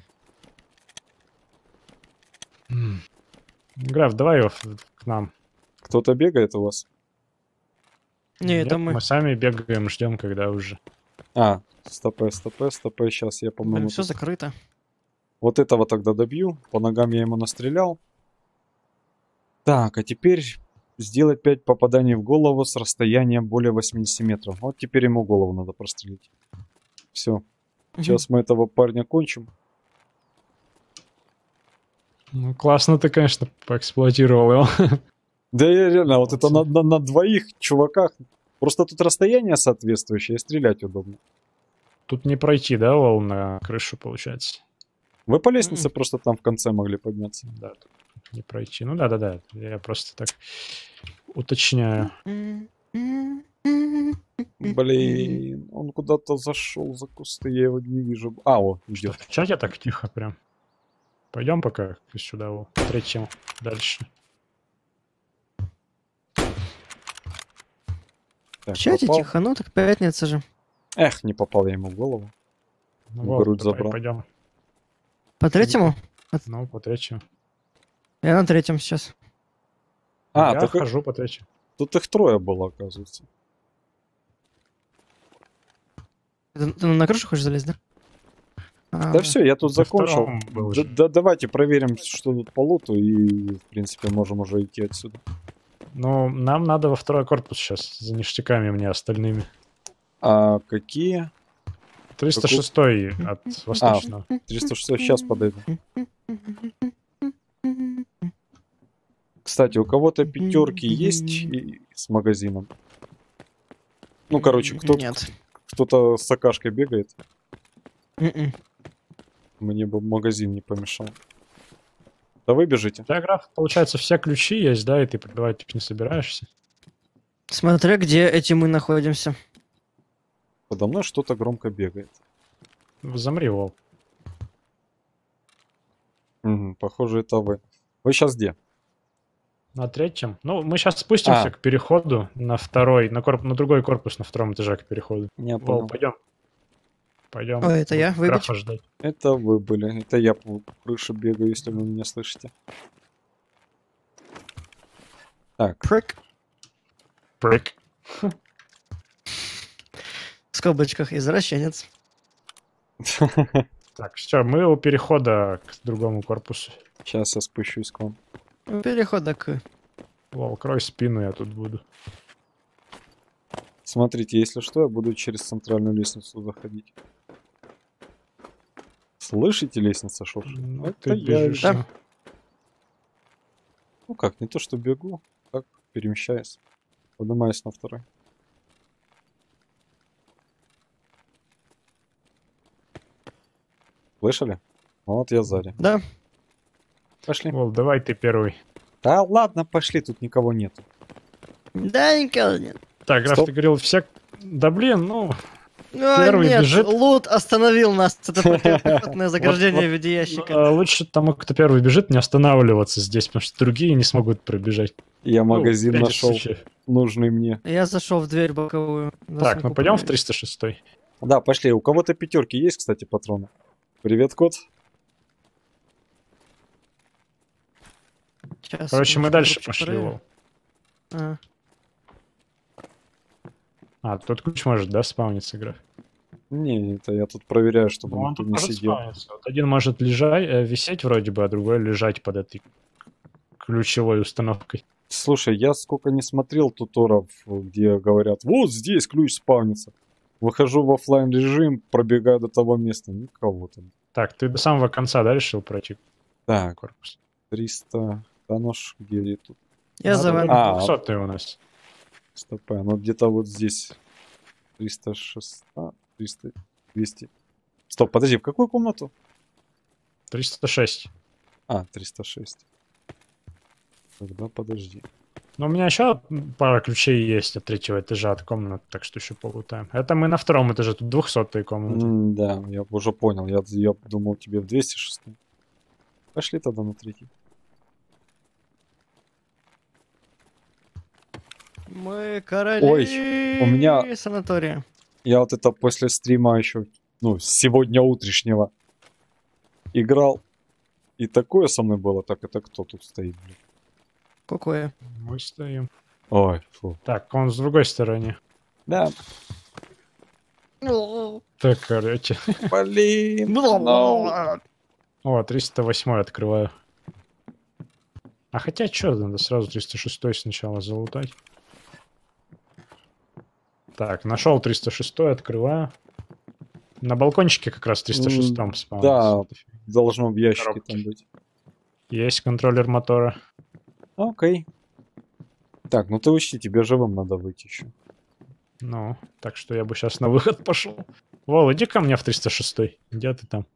М. Граф, давай его в- к нам. Кто-то бегает у вас? Не, это Нет, мы. Мы сами бегаем, ждем, когда уже. А, стопэ, стопэ, стопэ. Сейчас я, по-моему, все тут- закрыто. вот этого тогда добью. По ногам я ему настрелял. Так, а теперь сделать 5 попаданий в голову с расстояния более 80 метров. Вот теперь ему голову надо прострелить. Все. Сейчас мы этого парня кончим. Ну, классно ты, конечно, поэксплуатировал его. Да я реально, вот это на, на- на двоих чуваках. Просто тут расстояние соответствующее, и стрелять удобно. Тут не пройти, да, Вол, на крышу, получается? Вы по лестнице Мгм. просто там в конце могли подняться. Да, тут не пройти. Ну да-да-да, я просто так уточняю. Блин, он куда-то зашел за кусты, я его не вижу. А, о, идет. в чате так тихо прям. Пойдем пока сюда, по третьему, дальше. Так, В чате попал. тихо, ну так пятница же. Эх, не попал я ему в голову. Ну, В Вол, грудь давай забрал. пойдем. По третьему? Ну, по третьему. Я на третьем сейчас. А, я так хожу по третьей. тут их трое было, оказывается. Ты, ты на крышу хочешь залезть, да? А, Да все, я тут закончил. Да, да давайте проверим, что тут по луту, и, в принципе, можем уже идти отсюда. Ну, нам надо во второй корпус сейчас, за ништяками мне остальными. А какие? 306 от восточного. 306 сейчас подойду. Кстати, у кого-то пятерки есть и- с магазином? Ну, короче, кто, Нет. кто-то с акашкой бегает. Мгм. Мне бы магазин не помешал. Да вы бежите. У тебя, граф, получается, все ключи есть, да, и ты продавать их не собираешься? Смотря где эти мы находимся. Подо мной что-то громко бегает. Замри, Вол. Мгм, похоже, это вы. Вы сейчас где? На третьем? Ну, мы сейчас спустимся А. к переходу на второй, на, корп... на другой корпус на втором этаже к переходу. Я Вол, понял. пойдем. Пойдем. Ой, это я? Графа ждать. Это вы были. Это я по крыше бегаю, если вы меня слышите. Так, Прыг. Прыг. В скобочках извращенец. Так, все, мы у перехода к другому корпусу. сейчас я спущусь к вам. Перехода к... Вол, крой спину, я тут буду. Смотрите, если что, я буду через центральную лестницу заходить. Слышите лестница шуршит? Ну, Это ты я бежишь. Да. ну. Ну как, не то что бегу, так перемещаюсь. Поднимаюсь на второй. Слышали? Вот я сзади. Да. Пошли. Вол, давай ты первый. Да ладно, пошли, тут никого нету. Да, никого нет. Так, граф, Стоп. ты говорил, все... Да блин, ну, Ну, Первый нет, бежит. лут остановил нас. Это противопехотное заграждение в виде ящика. э, лучше тому, кто первый бежит, не останавливаться здесь, потому что другие не смогут пробежать. Я Ну, магазин нашел, нужный мне. Я зашел в дверь боковую. Так, ну пойдем в три. 306 Да, пошли. У кого-то пятерки есть, кстати, патроны. Привет, кот. Сейчас, Короче, мы дальше пошли. Вол. А, А, тут ключ может, да, спауниться, граф? Не, это я тут проверяю, чтобы Ну, он тут не сидел. Вот один может лежать, э, висеть вроде бы, а другой лежать под этой ключевой установкой. Слушай, я сколько не смотрел туторов, где говорят, вот здесь ключ спавнится. Выхожу в оффлайн режим, пробегаю до того места, никого там. Так, ты до самого конца, да, решил пройти Так, корпус? 300... Да ну ж, где я тут? Я за вами. А, 200 у нас. Стоп, ну где-то вот здесь. 306, 300, 200. Стоп, подожди, в какую комнату? 306. А, 306. Тогда подожди. Но у меня еще пара ключей есть от третьего этажа от комнат, так что еще полутаем. Это мы на втором этаже, тут 200 комната. М, да, я уже понял. Я, я думал тебе в 206. Пошли тогда на третий. Мы короли Ой, у меня- санатория. Я вот это после стрима еще, ну, сегодня утрешнего играл. И такое со мной было. Так, это кто тут стоит, блин? Какое? Мы стоим. Ой, фу. Так, он с другой стороны. Да, Так, короче. блин. no. О, 308 открываю. А хотя, что, надо сразу 306 сначала залутать. Так, нашел 306, открываю. На балкончике как раз 306 М, спавнится. Должно в ящике Коробки. там быть. Есть контроллер мотора. Окей. Так, ну ты учти, тебе живым надо выйти еще. Ну, так что я бы сейчас на выход пошел. Вол, иди ко мне в 306. Где ты там?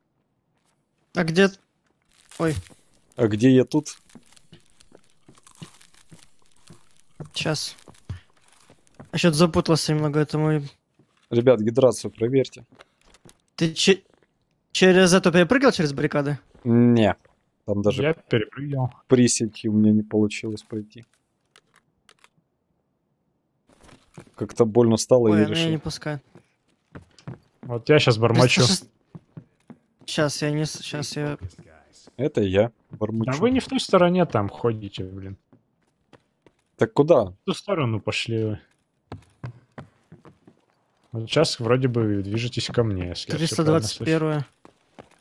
А где... А где я тут? Сейчас. Я что-то запутался немного, это мой... Ребят, гидрацию проверьте. Ты че- через эту перепрыгал, через баррикады? Не. Там даже Я перепрыгнул. присеки у меня не получилось пройти. Как-то больно стало, Ой, я она меня решил. не пускает. Вот я сейчас бормочу. Сейчас я не... Сейчас я... Это я, бормочу. А вы не в той стороне там ходите, блин. Так куда? В ту сторону пошли вы. Вот сейчас вроде бы движетесь ко мне, если я всё правильно слышу. 321.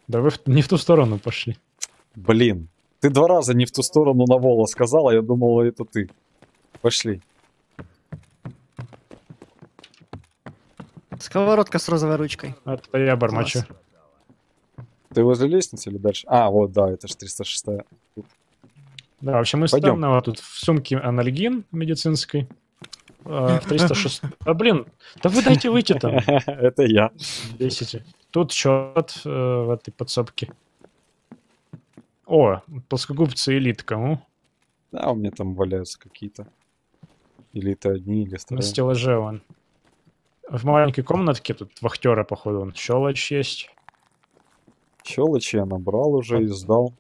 Да вы в- не в ту сторону пошли. Блин. Ты два раза не в ту сторону на вола сказала, я думал, это ты. Пошли. Сковородка с розовой ручкой. Это я бормочу. Класс. Ты возле лестницы или дальше? А, вот, да, это же 306 Да, вообще мы Пойдем. вот тут в сумке анальгин медицинской. э, В 306. Да блин, да вы дайте выйти там. Это я. Бесите. Тут счет э, в этой подсобке. О, плоскогубцы элит кому? Да, у меня там валяются какие-то. Или это одни, или На вторые. стеллаже он. В маленькой комнатке тут вахтера, походу, он. Щелочь есть. Щелочи я набрал уже и сдал.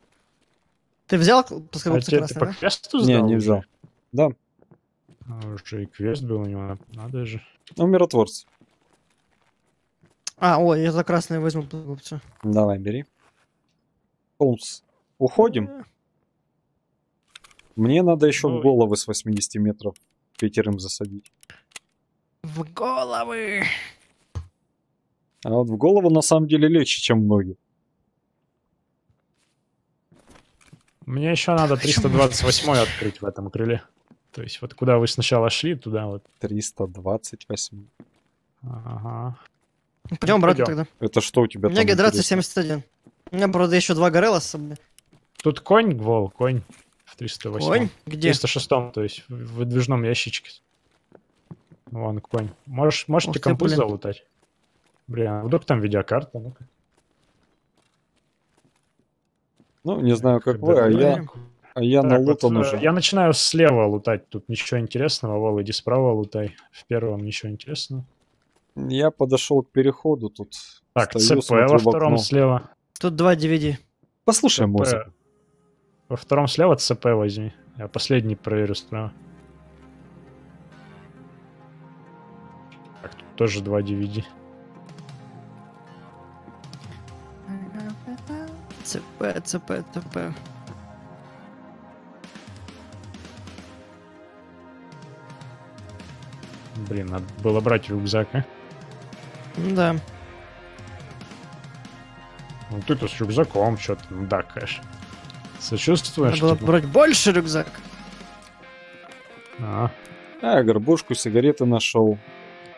Ты взял А плоскогубцы ты красные, по да? квесту Не, сдал не уже? взял. Да, А, уже и квест был у него, надо же. ну миротворцы. А, ой, я за красные возьму плоскогубцы. Давай, бери. Холмс, уходим? Мне надо еще в Ой. головы с 80 метров пятерым засадить. В головы! А вот в голову на самом деле легче, чем ноги. Мне еще надо Почему? 328 открыть в этом крыле. То есть вот куда вы сначала шли, туда вот. 328. Ага. Пойдем обратно пойдем. тогда. Это что у тебя У меня там гидрация интересно? 71. У меня, правда, еще два горелла с собой. Тут конь, вол, конь в 308. Конь? Где? 306, то есть в в выдвижном ящичке. Вон конь. Можешь, можете Ух ты, компы блин. залутать. Блин, а вдруг там видеокарта? Ну-ка. Ну, не знаю, как вы, а я, а я Так, налутан вот, э, уже. Я начинаю слева лутать. Тут ничего интересного. Вол, иди справа лутай. В первом ничего интересного. Я подошел к переходу тут. Так, стою, ЦП во в втором окно. слева. Тут два DVD. Послушай ЦП. музыку. Во втором слева ЦП возьми. Я последний проверю справа. Так, тут тоже два DVD. ЦП, ЦП, ЦП. Блин, надо было брать рюкзак, а? Да. Ну ты-то с рюкзаком что-то дакаешь. Сочувствуешь? Надо было типа? брать больше рюкзак. А, А, горбушку, сигареты нашел.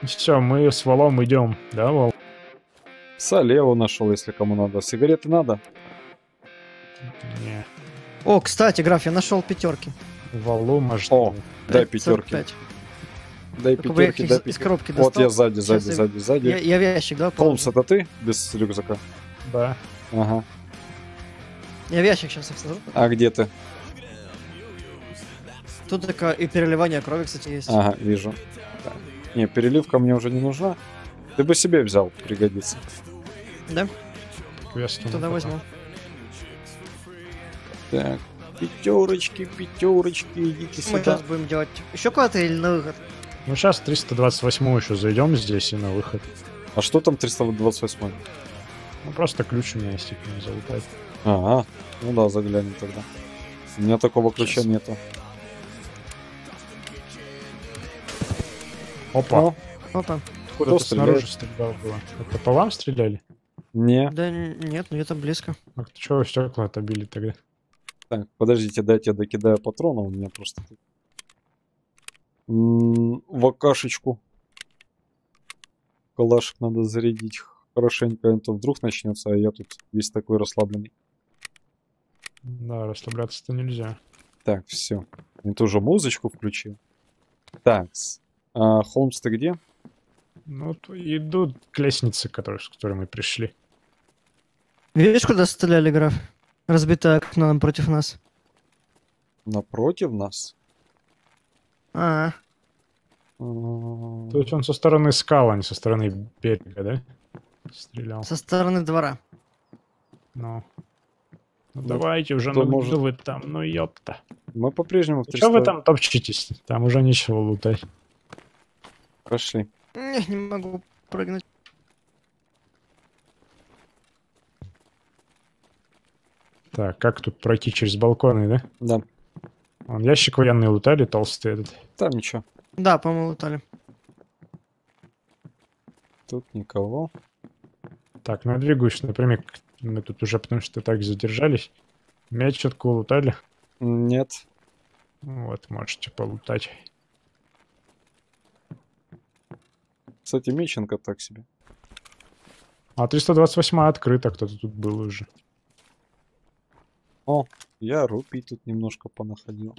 все, мы с Валом идем, да, Вал? Салеву нашел, если кому надо. Сигареты надо? Не, О, кстати, граф, я нашел пятерки. Валу, может... О, Дай пятерки. 45. Дай их пятерки, из- дай из пятерки. коробки Вот достал. я сзади, сзади, сзади, сзади. Я, я в ящик, да? Холмс, это ты без рюкзака? Да. Ага. Я в ящик сейчас их сложу. А где ты? Тут такое и переливание крови, кстати, есть. Ага, вижу. Так. Не, переливка мне уже не нужна. Ты бы себе взял, пригодится. Да? Квест Тогда возьму. Так, пятерочки, пятерочки, идите Мы сюда. сейчас будем делать еще куда-то или на выход? Ну сейчас 328 еще зайдем здесь и на выход. А что там 328? Ну просто ключ у меня есть, типа, не залутать. Ага, ну да, заглянем тогда. У меня такого ключа Сейчас. нету. Опа, О, Опа. откуда-то кто стреляет? снаружи стрельба была. Это по вам стреляли? не. Да нет, ну это близко. А что вы стекла отобили тогда? Так, подождите, дайте я докидаю патрона, у меня просто тут. М, В акашечку. Калашик надо зарядить хорошенько, а то вдруг начнется, а я тут весь такой расслабленный. Да, расслабляться-то нельзя. Так, все. Я тоже музычку включил. Так, а, Холмс, ты где? Ну, вот идут к лестнице, который, с которой мы пришли. Видишь, куда стреляли, граф? Разбитое окно напротив нас. Напротив нас? А, А, То есть он со стороны скал, а не со стороны берега, да? Стрелял. со стороны двора. Ну. Ну, Ну, давайте уже, ну может- вы там, ну ёпта. Мы по-прежнему в Что вы 300 там топчетесь? Там уже нечего лутать. прошли. Не, не могу прыгнуть. Так, как тут пройти через балконы, да? Да. Вон ящик военный лутали, толстый этот. Там ничего. Да, по-моему, лутали. Тут никого. Так, ну я двигаюсь напрямик. Мы тут уже, потому что так задержались. Мяч четко лутали. Нет. Вот, можете полутать. Кстати, Меченко так себе. А 328 открыта, кто-то тут был уже. О, я рупий тут немножко понаходил.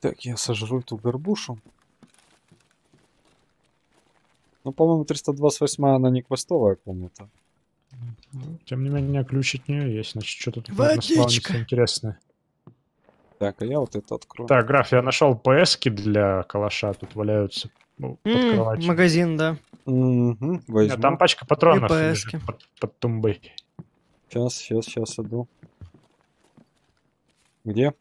Так, я сожру эту горбушу. Ну, по-моему, 328 она не квестовая комната. Тем не менее, ключ от нее есть, значит, что тут Водичка. интересное. Так, а я вот это открою. Так, граф, я нашел ПСки для калаша, тут валяются ну, под М, кроватью. магазин, да. Нет, возьму. там пачка патронов лежит под, под тумбой. Сейчас, сейчас, сейчас иду. Где?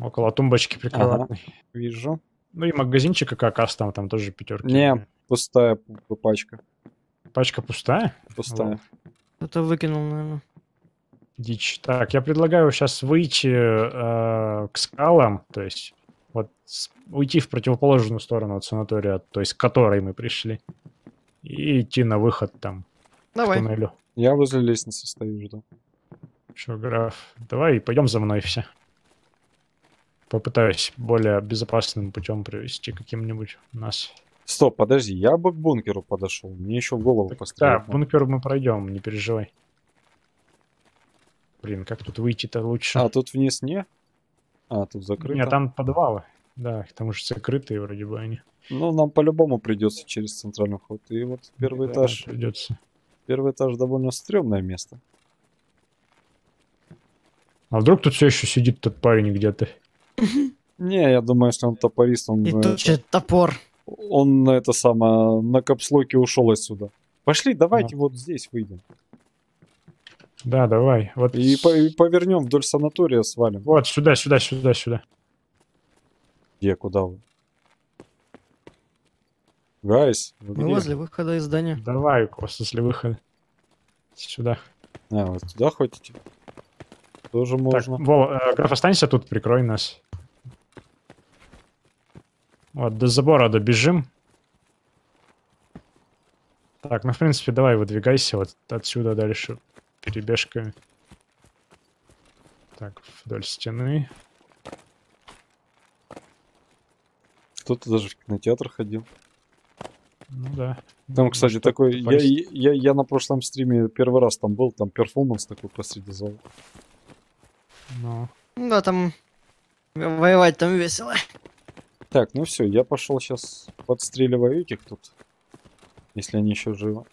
Около тумбочки прикроватной. Вижу. Ну и магазинчик как раз там, там тоже пятерки. Не. Пустая пачка. Пачка пустая? Пустая. Кто-то выкинул, наверное. Дичь. Так, я предлагаю сейчас выйти э, к скалам, то есть вот с- уйти в противоположную сторону от санатория, то есть к которой мы пришли, и идти на выход там, к Давай. туннелю. Я возле лестницы стою, жду. Что, граф, давай пойдем за мной все. Попытаюсь более безопасным путем привести каким-нибудь нас. Стоп, подожди, я бы к бункеру подошел. Мне еще в голову Так, пострелять. да, бункер мы пройдем, не переживай. Блин, как тут выйти-то лучше? А, тут вниз не? А, тут закрыто. Нет, там подвалы. Да, к тому же закрытые вроде бы они. Ну, нам по-любому придется через центральный ход. И вот первый Да, этаж. Придется. Первый этаж довольно стрёмное место. А вдруг тут все еще сидит тот парень где-то? Не, я думаю, если он топорист, он, И э, тут топор. Он на это самое, на капслоке ушел отсюда. Пошли, давайте вот здесь выйдем. Да, давай. Вот, И, по- и повернем вдоль санатория, свалим. вот сюда, сюда, сюда, сюда. Где, куда вы? Гайс, вы Мы возле выхода из здания. Давай, после выхода. Сюда. А, вы туда хотите? Тоже Так, можно. Вова, э, граф, останься тут, прикрой нас. Вот, до забора добежим. Так, ну, в принципе, давай выдвигайся вот отсюда дальше перебежками. Так, вдоль стены. Кто-то даже в кинотеатр ходил. Ну да. Там, Ну, кстати, что такой... Я, я, я на прошлом стриме первый раз там был, там перформанс такой посреди зала. Ну, Да, там воевать там весело. Так, ну все, я пошел сейчас подстреливаю этих тут. Если они еще живы.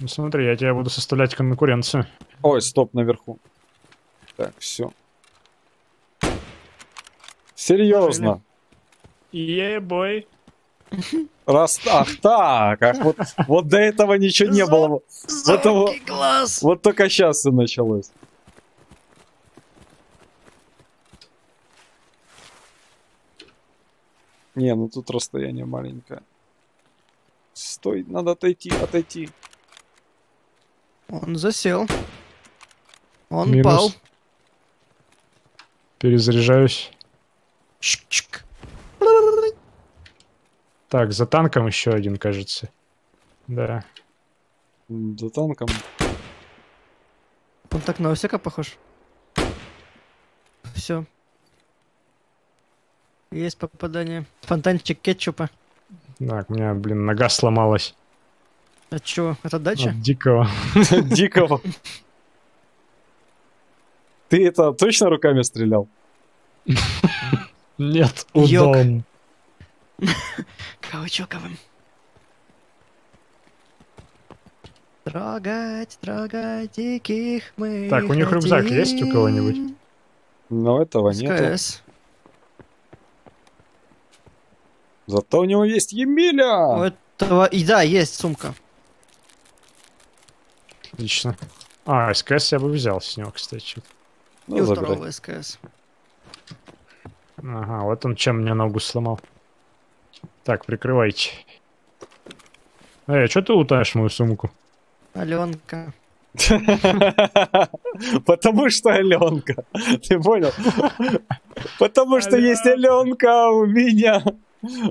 ну смотри, я тебе буду составлять конкуренцию. Ой, стоп, наверху. Так, все. Серьезно. Е-бой. Раз ах так, ах, вот, вот до этого ничего не было. Вот глаз. Вот только сейчас все началось. Не, ну тут расстояние маленькое. Стой, надо отойти, отойти. Он засел. Он Минус. пал. Перезаряжаюсь. Чик-чик. Так, за танком еще один, кажется. Да. За танком. Он так на Осека похож. Все. Есть попадание. Фонтанчик кетчупа. Так, у меня, блин, нога сломалась. А чё, это дача? От дикого. Дикого. Ты это точно руками стрелял? Нет, удон. Каучуковым. Трогать, трогать диких мы Так, у них рюкзак есть у кого-нибудь? Но этого нет. СКС. Зато у него есть У Емеля! этого... И да, есть сумка. Отлично. А, СКС я бы взял с него, кстати. И Ну, у забирай. второго СКС. Ага, вот он чем мне ногу сломал. Так, прикрывайте. Эй, а что ты лутаешь мою сумку? Аленка. Потому что Аленка. Ты понял? Потому что есть Аленка у меня.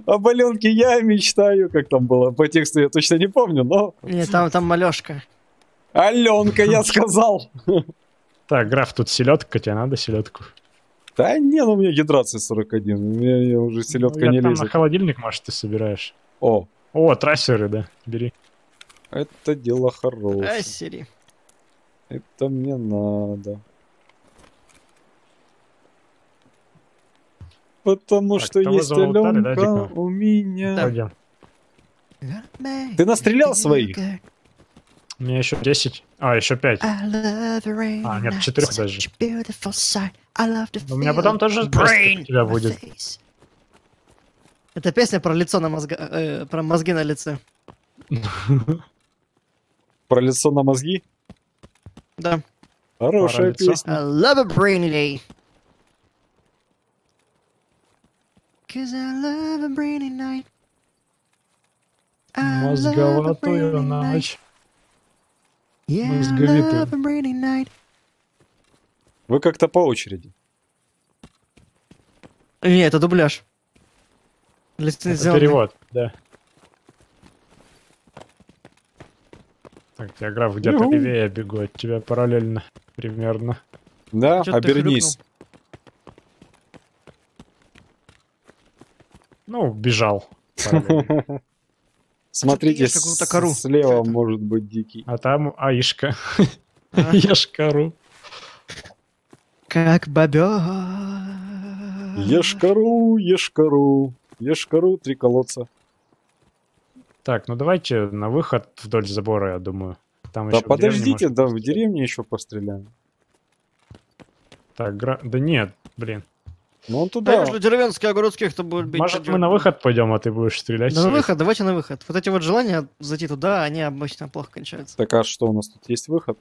Об Аленке я мечтаю. Как там было по тексту, я точно не помню, но... Нет, там, там малешка. Аленка, я сказал. Так, граф, тут селедка, тебе надо селедку? Да не, ну у меня гидрация 41. У меня я уже селедка Ну, я не лезет. на холодильник, может, ты собираешь. О, О, трассеры, да, бери. это дело хорошее. Сири. Это мне надо. Потому Так, что есть да, Аленка Дика? у меня. Пойдем. Ты настрелял своих? У меня еще 10. А, еще 5. А, нет, четырех даже. У меня потом тоже тебя будет. Это песня про лицо на мозга, э, про мозги на лице. Про лицо на мозги? Да. Хорошая лицо. песня. I love a brainy day. Cause I love a brainy night. I love a Мозговатую ночь. Мозговитую. love a brainy night. Вы как-то по очереди. Не, это дубляж. Это перевод, да. Так, я граф где-то Юху. левее бегу от тебя параллельно примерно. Да, Чё ты Ну, бежал. Смотрите, слева может быть дикий. А там Аишка. А, Ешь кору. Как бобер. Кору, ешь кору, три колодца. Так, ну давайте на выход вдоль забора, я думаю. Там Да ещё в деревне, подождите, может, да в деревне еще постреляем. Так, гра... да нет, блин. Ну он Да, туда. если деревенские огородские, кто будет бить? Может, мы на выход пойдем, а ты будешь стрелять? Да на выход, давайте на выход. Вот эти вот желания зайти туда, они обычно плохо кончаются. Так а что у нас тут есть выход?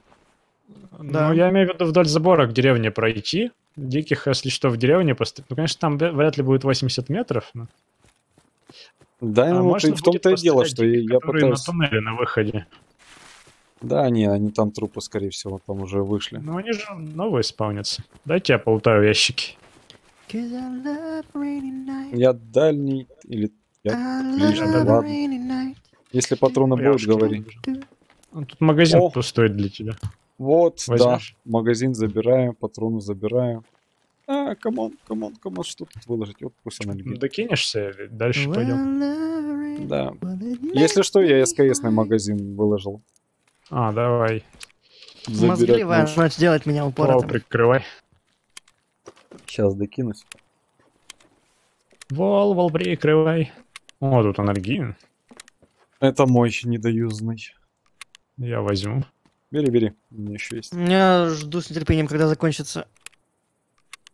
Да. Ну, я имею в виду вдоль забора к деревне пройти. Диких, если что, в деревне пострелять. Ну, конечно, там вря- вряд ли будет 80 метров. но- Да, А ну вот и в том-то и дело, что я, диких, я пытаюсь... на туннеле на выходе. Да, не, они там трупы, скорее всего, там уже вышли. Ну, они же новые спавнятся. Дайте я полутаю ящики. Я дальний или... Я... Love ладно. Если патроны будут, говори. Тут магазин О. пустой для тебя. Вот, Возьмешь? да. Магазин забираем, патроны забираем. А, come on, come on, come on, что тут выложить? Вот пусть она Ну, лежит. Докинешься дальше Well, пойдем? Да. Если что, я СКСный cry. магазин выложил. А, давай. Мозгливая Забирать ночь делать меня упоротым. прикрывай. Сейчас докинусь. Вол, вол, прикрывай. О, тут анальгин. Это мой недоюзанный. Я возьму. Бери, бери. У меня еще есть. Я жду с нетерпением, когда закончится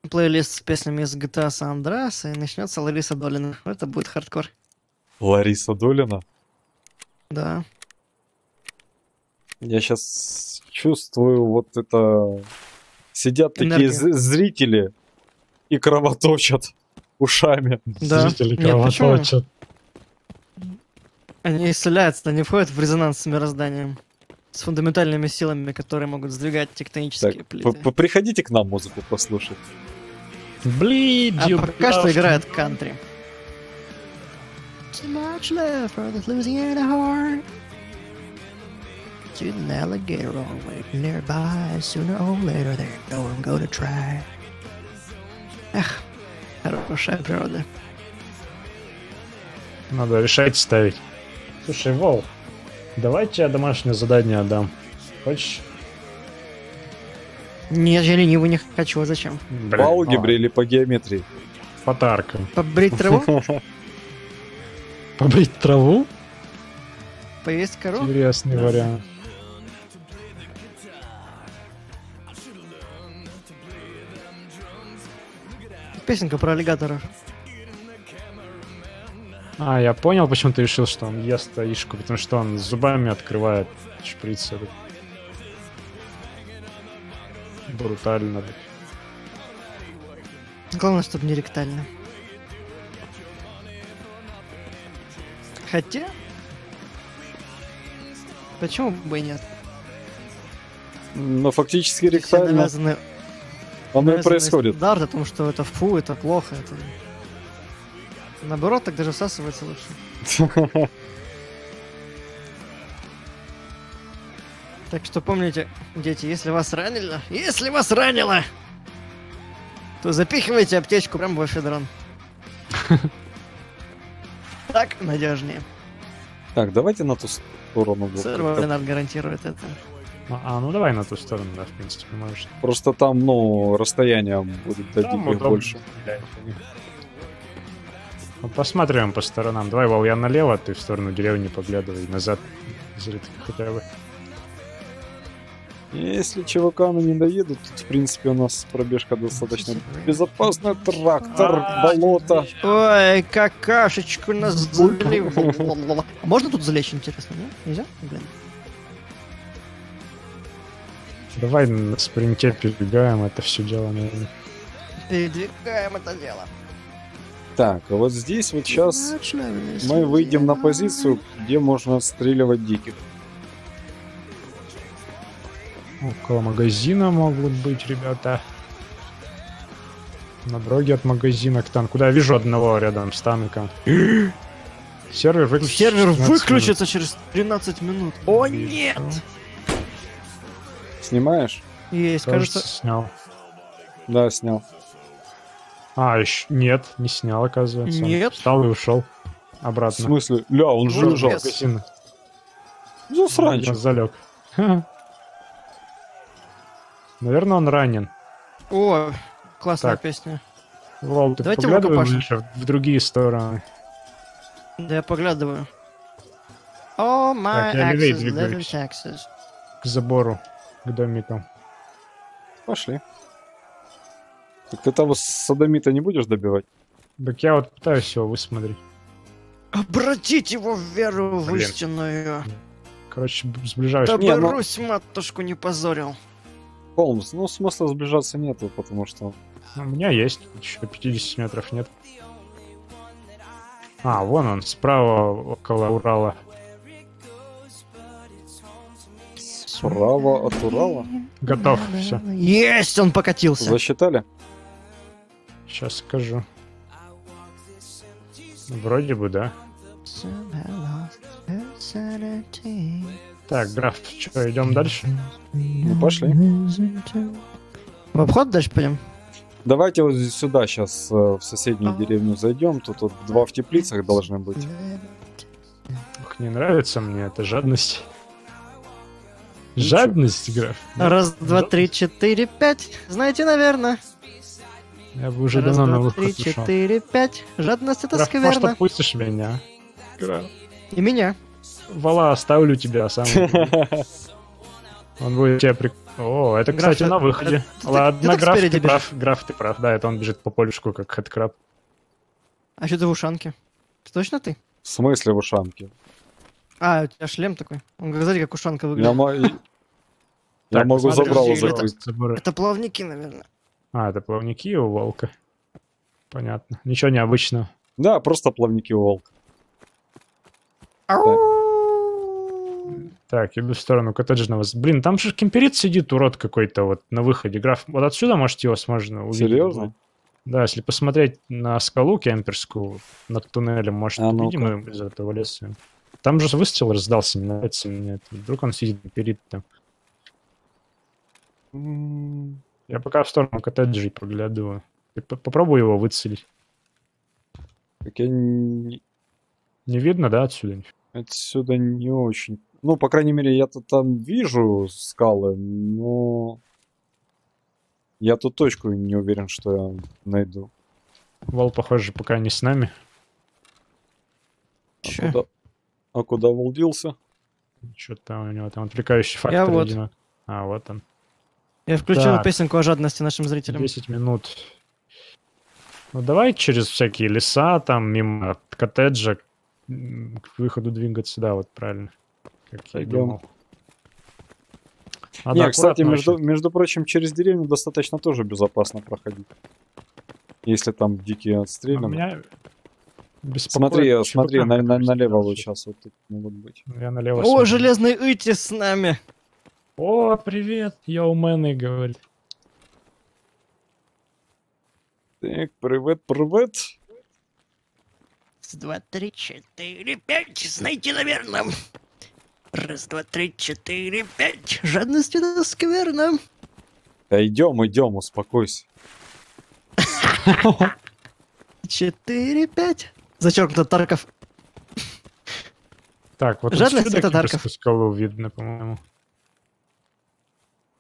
плейлист с песнями из GTA San Andreas и начнется Лариса Долина. Это будет хардкор. Лариса Долина. Да. Я сейчас чувствую вот это... Сидят такие Энергия. з- зрители и кровоточат ушами. Да. Зрители Нет, почему? кровоточат. Они исцеляются, они входят в резонанс с мирозданием. С фундаментальными силами, которые могут сдвигать тектонические Так, плиты. п- п- приходите к нам музыку послушать. Bleed А пока что играет кантри. Too much love for the Louisiana heart. To the alligator all waiting nearby. Sooner or later they're going go to try. Эх, хорошая природа. Надо решать ставить. Слушай, Вол, давайте я домашнее задание отдам. Хочешь? Нет, я ленивый не хочу, а зачем? Блин, По алгебре а, или по геометрии? Фотарка. Побрить траву? Побрить траву? Поесть корову? Интересный вариант. Песенка про аллигаторов. А, я понял, почему ты решил, что он ест аишку, потому что он зубами открывает шприц этот. Брутально. Главное, чтобы не ректально. Хотя... Почему бы и нет? Но фактически Все ректально навязаны- оно и происходит. стандарты о том, что это фу, это плохо, это... Наоборот, так даже всасывается лучше. Так что помните, дети, если вас ранило, если вас ранило, то запихивайте аптечку прямо в эфедрон. Так надежнее. Так, давайте на ту сторону. Валенар гарантирует это. А, а, ну давай на ту сторону, да, в принципе, можешь. Просто там, ну, расстояние будет до Там диких удобно больше. Ну, посматриваем по сторонам. Давай, Вал, я налево, ты в сторону деревни поглядывай, назад. изредка хотя бы. Если чуваканы не доедут, тут, в принципе, у нас пробежка достаточно безопасная. Трактор, А, болото. Ой, какашечку нас. А Можно тут залечь, интересно, да? Нельзя? Блин. Давай на спринте перебегаем это все дело, наверное. Передвигаем это дело. Так, а вот здесь вот сейчас мы выйдем на позицию, где можно отстреливать диких. Около магазина могут быть ребята. На дороге от магазина к танку. Да, я вижу одного рядом с танком. Сервер выключится. Сервер через 15 выключится через 13 минут. О, нет! Снимаешь? Есть, минут. кажется... Снял. Да, снял. А, еще нет, не снял, оказывается. Он Нет? Встал и ушел В обратно. смысле? Ля, он же лежал. Магазин. Засранчик. залег. Наверное, он ранен. О, классная Так. песня. Вол, ты Давайте лучше в другие стороны. Да я поглядываю. О, my Так, я. Texas. К забору, к домикам. Пошли. Так ты того садомита не будешь добивать? Так я вот пытаюсь его высмотреть. Обратить его в веру в Блин. истинную. Короче, сближаюсь. Не, ну- Добрусь, матушку не позорил. Холмс, ну смысла сближаться нету, потому что... У меня есть, еще 50 метров нет. А, вон он, справа около Урала. Справа от Урала. Готов, все. Есть, он покатился. Засчитали? Сейчас скажу. Вроде бы, да. Так, граф, что, идем дальше? Ну, пошли. В обход дальше пойдем? Давайте вот сюда сейчас в соседнюю деревню зайдем. Тут вот два в теплицах должны быть. Ох, не нравится мне эта жадность. Жадность, граф. Раз, два, три, четыре, пять. Знаете, наверное. Я бы уже Раз, давно на два, выход три, ушел. четыре, пять. Жадность это Граф, может, отпустишь меня? Граф. И меня. Вала, оставлю тебя сам. Он будет тебя при... О, это, Граф, кстати, на выходе. это- Ладно, ты так граф, ты прав. Граф, ты прав. Да, это он бежит по полюшку, как хэдкраб. А что ты в ушанке? Это точно ты? В смысле в ушанке? А, у тебя шлем такой. Он, как, знаете, как ушанка выглядит. Я Так, могу забрало это? закрыть. Заборы. Это плавники, наверное. А, это плавники у волка. Понятно. Ничего необычного. Да, просто плавники у волка. Так, иду в сторону коттеджного. Блин, там же кемперит сидит, урод какой-то вот на выходе. Граф, вот отсюда, может, его можно увидеть. Серьезно? Да, если посмотреть на скалу кемперскую над туннелем, может, А ну-ка. увидим мы из этого леса. Там же выстрел раздался, не нравится мне это. Вдруг он сидит кемперит там. Я пока в сторону коттеджей проглядываю. Ты по- попробуй его выцелить. Так я не- Не видно, да, отсюда? отсюда не очень. Ну, по крайней мере, я-то там вижу скалы, но... Я тут точку не уверен, что я найду. Вол, похоже, пока не с нами. А Чё? куда, а куда Вол делся? Что-то у него там отвлекающий фактор. вот. видимо. А, вот он. Я включил Так. песенку о жадности нашим зрителям. 10 минут. Ну давай через всякие леса, там мимо коттеджа к выходу двигаться, да, вот правильно. Как я Пойдем. думал. Не, Надо кстати, аккуратно между, очень. между прочим, через деревню достаточно тоже безопасно проходить. Если там дикие А отстреляны. меня беспокоит Смотри, смотри, на, на- налево вот тут. сейчас вот тут могут быть. Я налево О, смотрю. железный Ити с нами. О, привет, йоумены, говорит. Так, привет, привет. Раз, два, три, четыре, пять. Знаете, наверное. Раз, два, три, четыре, пять. Жадность это скверно. Да идем, идем, успокойся. Четыре, пять. Зачеркнуто Тарков. Так, вот Жадность это Тарков. Скалу видно, по-моему.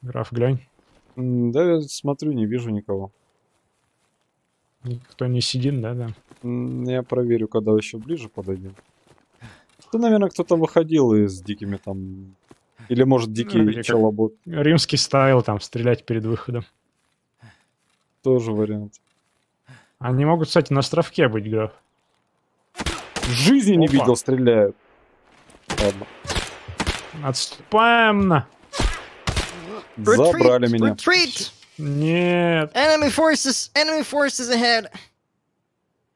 Граф, глянь. Да, я смотрю, не вижу никого. Никто не сидит, да, да. Я проверю, когда еще ближе подойдем. Да, наверное, кто-то выходил и с дикими там... Или, может, дикие или как- челобот. Римский стайл, там, стрелять перед выходом. Тоже вариант. Они могут, кстати, на островке быть, граф. В жизни не Опа. видел, стреляют. Ладно. Отступаем на... Забрали Retreat, меня. Retreat! Нет. Enemy forces! Enemy forces ahead!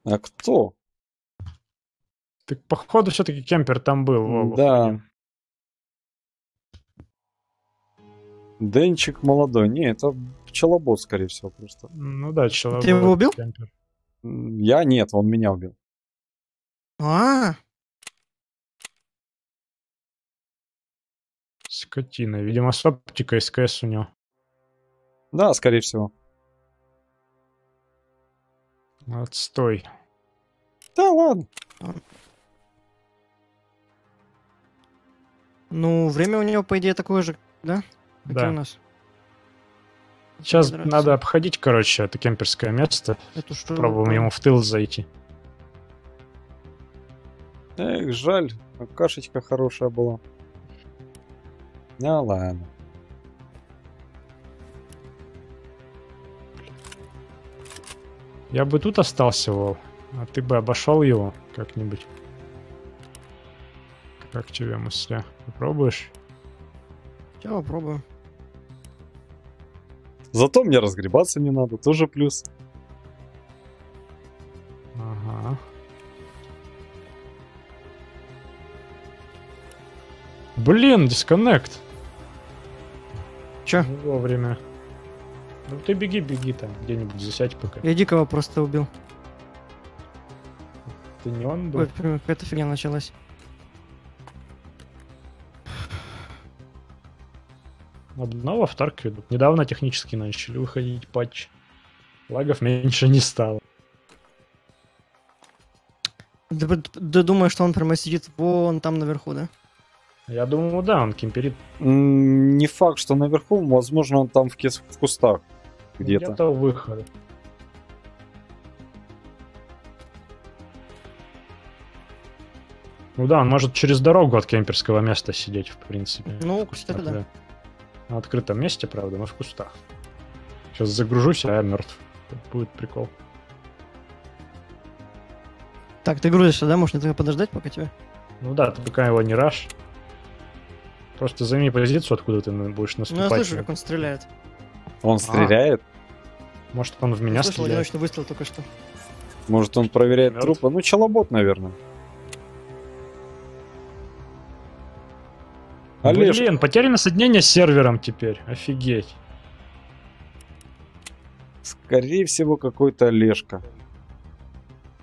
А кто? Так, походу, все-таки кемпер там был. Вова. Да. Денчик молодой. Не, это пчелобот, скорее всего, просто. Ну да, человек. Ты его убил? Кемпер. Я нет, он меня убил. А, Скотина. Видимо, с оптикой СКС у него. Да, скорее всего. Отстой. Да ладно. ну, время у него, по идее, такое же, да? Как Да. у нас. Сейчас Нравится. надо обходить, короче, это кемперское место. Эту штуку. Пробуем ему в тыл зайти. Эх, жаль. Кашечка хорошая была. А, ладно. Я бы тут остался, Вов, а ты бы обошел его как-нибудь. Как тебе мысля? Попробуешь? Сейчас попробую. Зато мне разгребаться не надо, тоже плюс. Ага. Блин, дисконнект. Чё? Не Вовремя. Ну ты беги, беги там, где-нибудь засядь пока. Я Дикого просто убил. Ты не он был? Ой, какая-то фигня началась. Одного в Тарк идут. Недавно технически начали выходить патчи. Лагов меньше не стало. Ты- ты думаешь, что он прямо сидит вон там наверху, да? Я думаю, да, он кемперит Не факт, что наверху, возможно, он там в, кис- в кустах где-то. где-то у выхода. Ну да, он может через дорогу от кемперского места сидеть, в принципе. Ну, В кстати, кустах, да. На открытом месте, правда, но в кустах. Сейчас загружусь, а я мертв. Будет прикол. Так, ты грузишься, да? Может, это подождать пока тебя? Ну да, ты пока его не раш. Просто займи позицию, откуда ты будешь Ну, я наступать. слышу, как он стреляет. Он стреляет? Может, он в меня Я слышал стреляет. одиночный выстрел только что. Может, он проверяет Мертв. трупы? Ну, челобот, наверное. Олеж, Блин, потеряно соединение с сервером теперь. Офигеть. скорее всего, какой-то Олежка.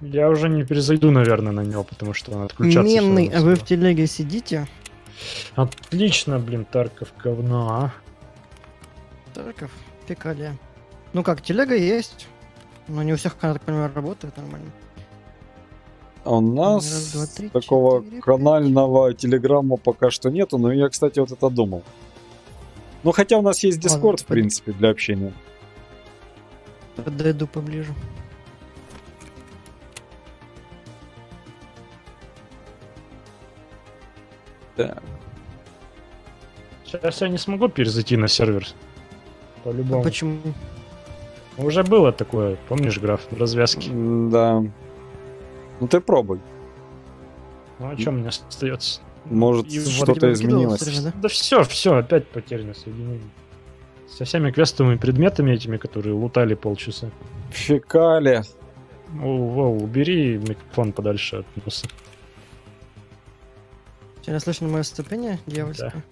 Я уже не перезайду, наверное, на него, потому что он отключаться. Менный, равно а вы в телеге сидите? Отлично, блин, Тарков говно, а. Тарков, фекалия. Ну как, телега есть. Но не у всех, я так понимаю, работает нормально. А у нас Раз, два, три, такого четыре, пять. канального телеграмма пока что нету, но я, кстати, вот это думал. Ну, хотя у нас есть Discord, в принципе, для общения. Подойду поближе. Да. Сейчас я не смогу перезайти на сервер. А По-любому. почему? Уже было такое, помнишь, граф, развязки. Да. Ну, ты пробуй. Ну а что мне остается? Может, что-то изменилось. время, да? Да все, все, опять потеряно соединение. Со всеми квестовыми предметами этими, которые лутали полчаса. Фекалия. О, Вов, убери микрофон подальше от носа. Тебя слышно мое ступение дьявольское?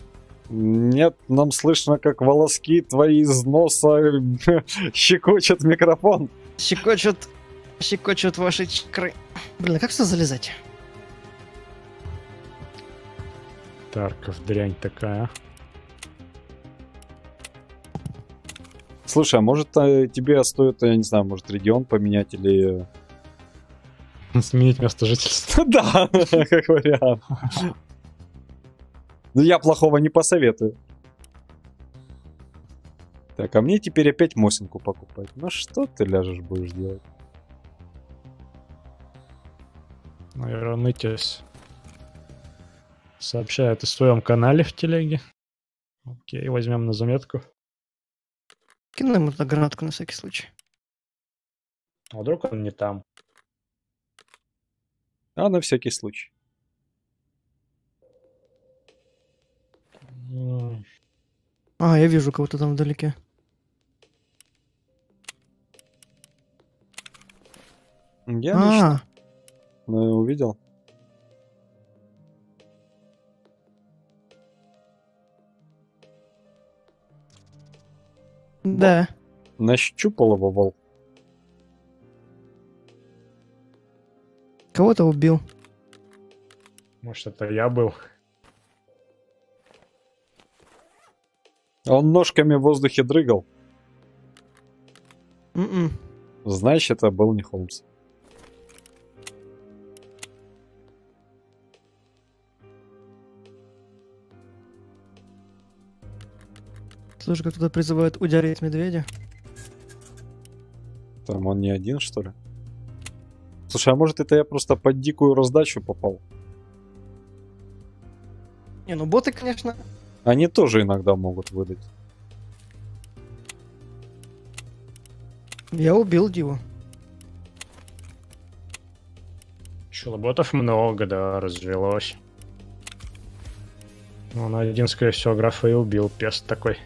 Нет, нам слышно, как волоски твои из носа щекочет микрофон. Щекочут, щекочут ваши чакры. Блин, а как сюда залезать? Тарков, дрянь такая. Слушай, а может э, тебе стоит, я не знаю, может регион поменять или... Сменить место жительства. Да, как вариант. Ну, я плохого не посоветую. Так, а мне теперь опять Мосинку покупать. Ну что ты ляжешь будешь делать? Наверное, нытись. Сообщает о своем канале в телеге. Окей, возьмем на заметку. Кину ему туда гранатку на всякий случай. А вдруг он не там? А на всякий случай. А, я вижу кого-то там вдалеке. Я лично А, ну, увидел. да. Нащупал его волк. Кого-то убил. Может, это я был? Он ножками в воздухе дрыгал. М-м. Значит, это был не Холмс. Слушай, как туда призывают ударить медведя. Там он не один, что ли? Слушай, а может это я просто под дикую раздачу попал? Не, ну боты, конечно. Они тоже иногда могут выдать. Я убил Диву. Щелоботов много, да, развелось. Ну, он один, скорее всего, графа и убил, пес такой.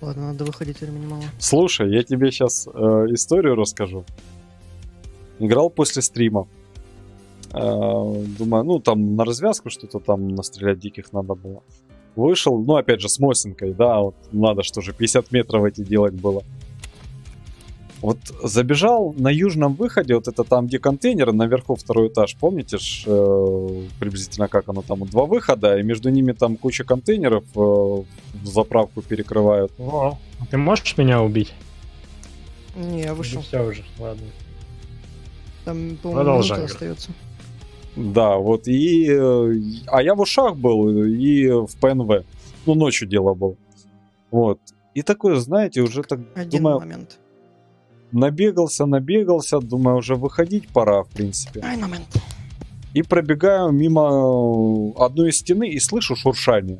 Ладно, надо выходить, времени мало. Слушай, я тебе сейчас историю расскажу. Играл после стрима. Э, думаю, ну там на развязку что-то там настрелять диких надо было. Вышел, ну опять же с Мосинкой, да, вот надо что же 50 метров эти делать было. Вот забежал на южном выходе, вот это там, где контейнеры, наверху второй этаж, помните ж, э, приблизительно как оно там, два выхода, и между ними там куча контейнеров э, в заправку перекрывают. О, а ты можешь меня убить? Не, я вышел. Все уже, ладно. Там, по-моему, Продолжай, остается. Да, вот, и... э, А я в ушах был, и в ПНВ. Ну, ночью дело было. Вот. И такое, знаете, уже так, Один думаю, момент. набегался, набегался, думаю, уже выходить пора, в принципе. Ай, момент. И пробегаю мимо одной стены и слышу шуршание.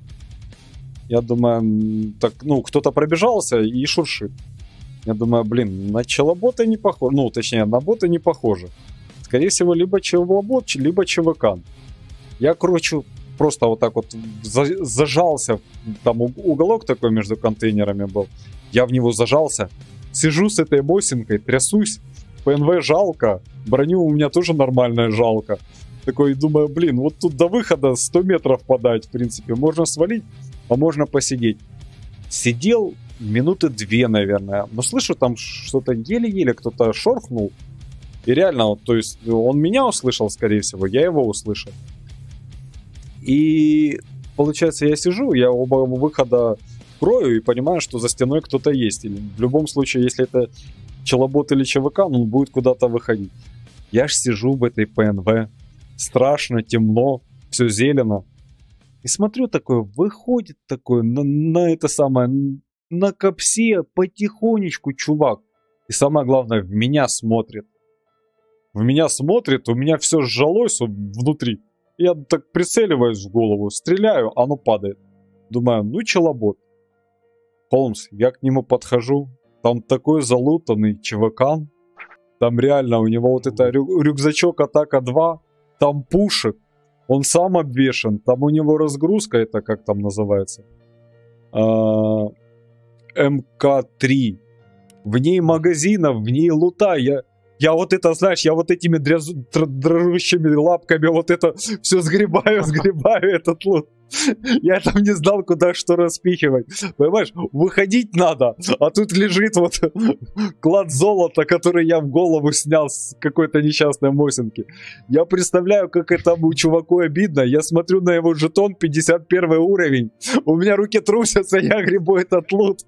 Я думаю, так, ну, кто-то пробежался и шуршит. Я думаю, блин, на челобота не похоже. Ну, точнее, на бота не похоже. Скорее всего, либо челобот, ч- либо ЧВК. Я, короче, просто вот так вот за- зажался. Там уголок такой между контейнерами был. Я в него зажался. Сижу с этой босинкой, трясусь. ПНВ жалко. Броню у меня тоже нормальная жалко. Такой думаю, блин, вот тут до выхода 100 метров подать, в принципе. Можно свалить, а можно посидеть. Сидел минуты две, наверное. Но слышу, там что-то еле-еле кто-то шорхнул. И реально, вот, то есть он меня услышал, скорее всего, я его услышал. И получается, я сижу, я оба выхода крою и понимаю, что за стеной кто-то есть. Или в любом случае, если это челобот или ЧВК, ну, он будет куда-то выходить. Я ж сижу в этой ПНВ, страшно, темно, все зелено. И смотрю такое, выходит такое на, на это самое, на капсе потихонечку чувак. И самое главное, в меня смотрит. В меня смотрит, у меня все сжалось внутри. Я так прицеливаюсь в голову, стреляю, оно падает. Думаю, ну челобот. Холмс, я к нему подхожу, там такой залутанный чувакан. Там реально у него вот это рю- рюкзачок Атака 2, там пушек, он сам обвешен, там у него разгрузка, это как там называется, А, МК-3. В ней магазинов, в ней лута. Я, я вот это, знаешь, я вот этими дрязу- др- дрожащими лапками вот это все сгребаю, сгребаю этот лут. Я там не знал, куда что распихивать. Понимаешь, выходить надо, а тут лежит вот клад золота, который я в голову снял с какой-то несчастной мосинки. Я представляю, как этому чуваку обидно. Я смотрю на его жетон 51 уровень. У меня руки трусятся, я грибу этот лут.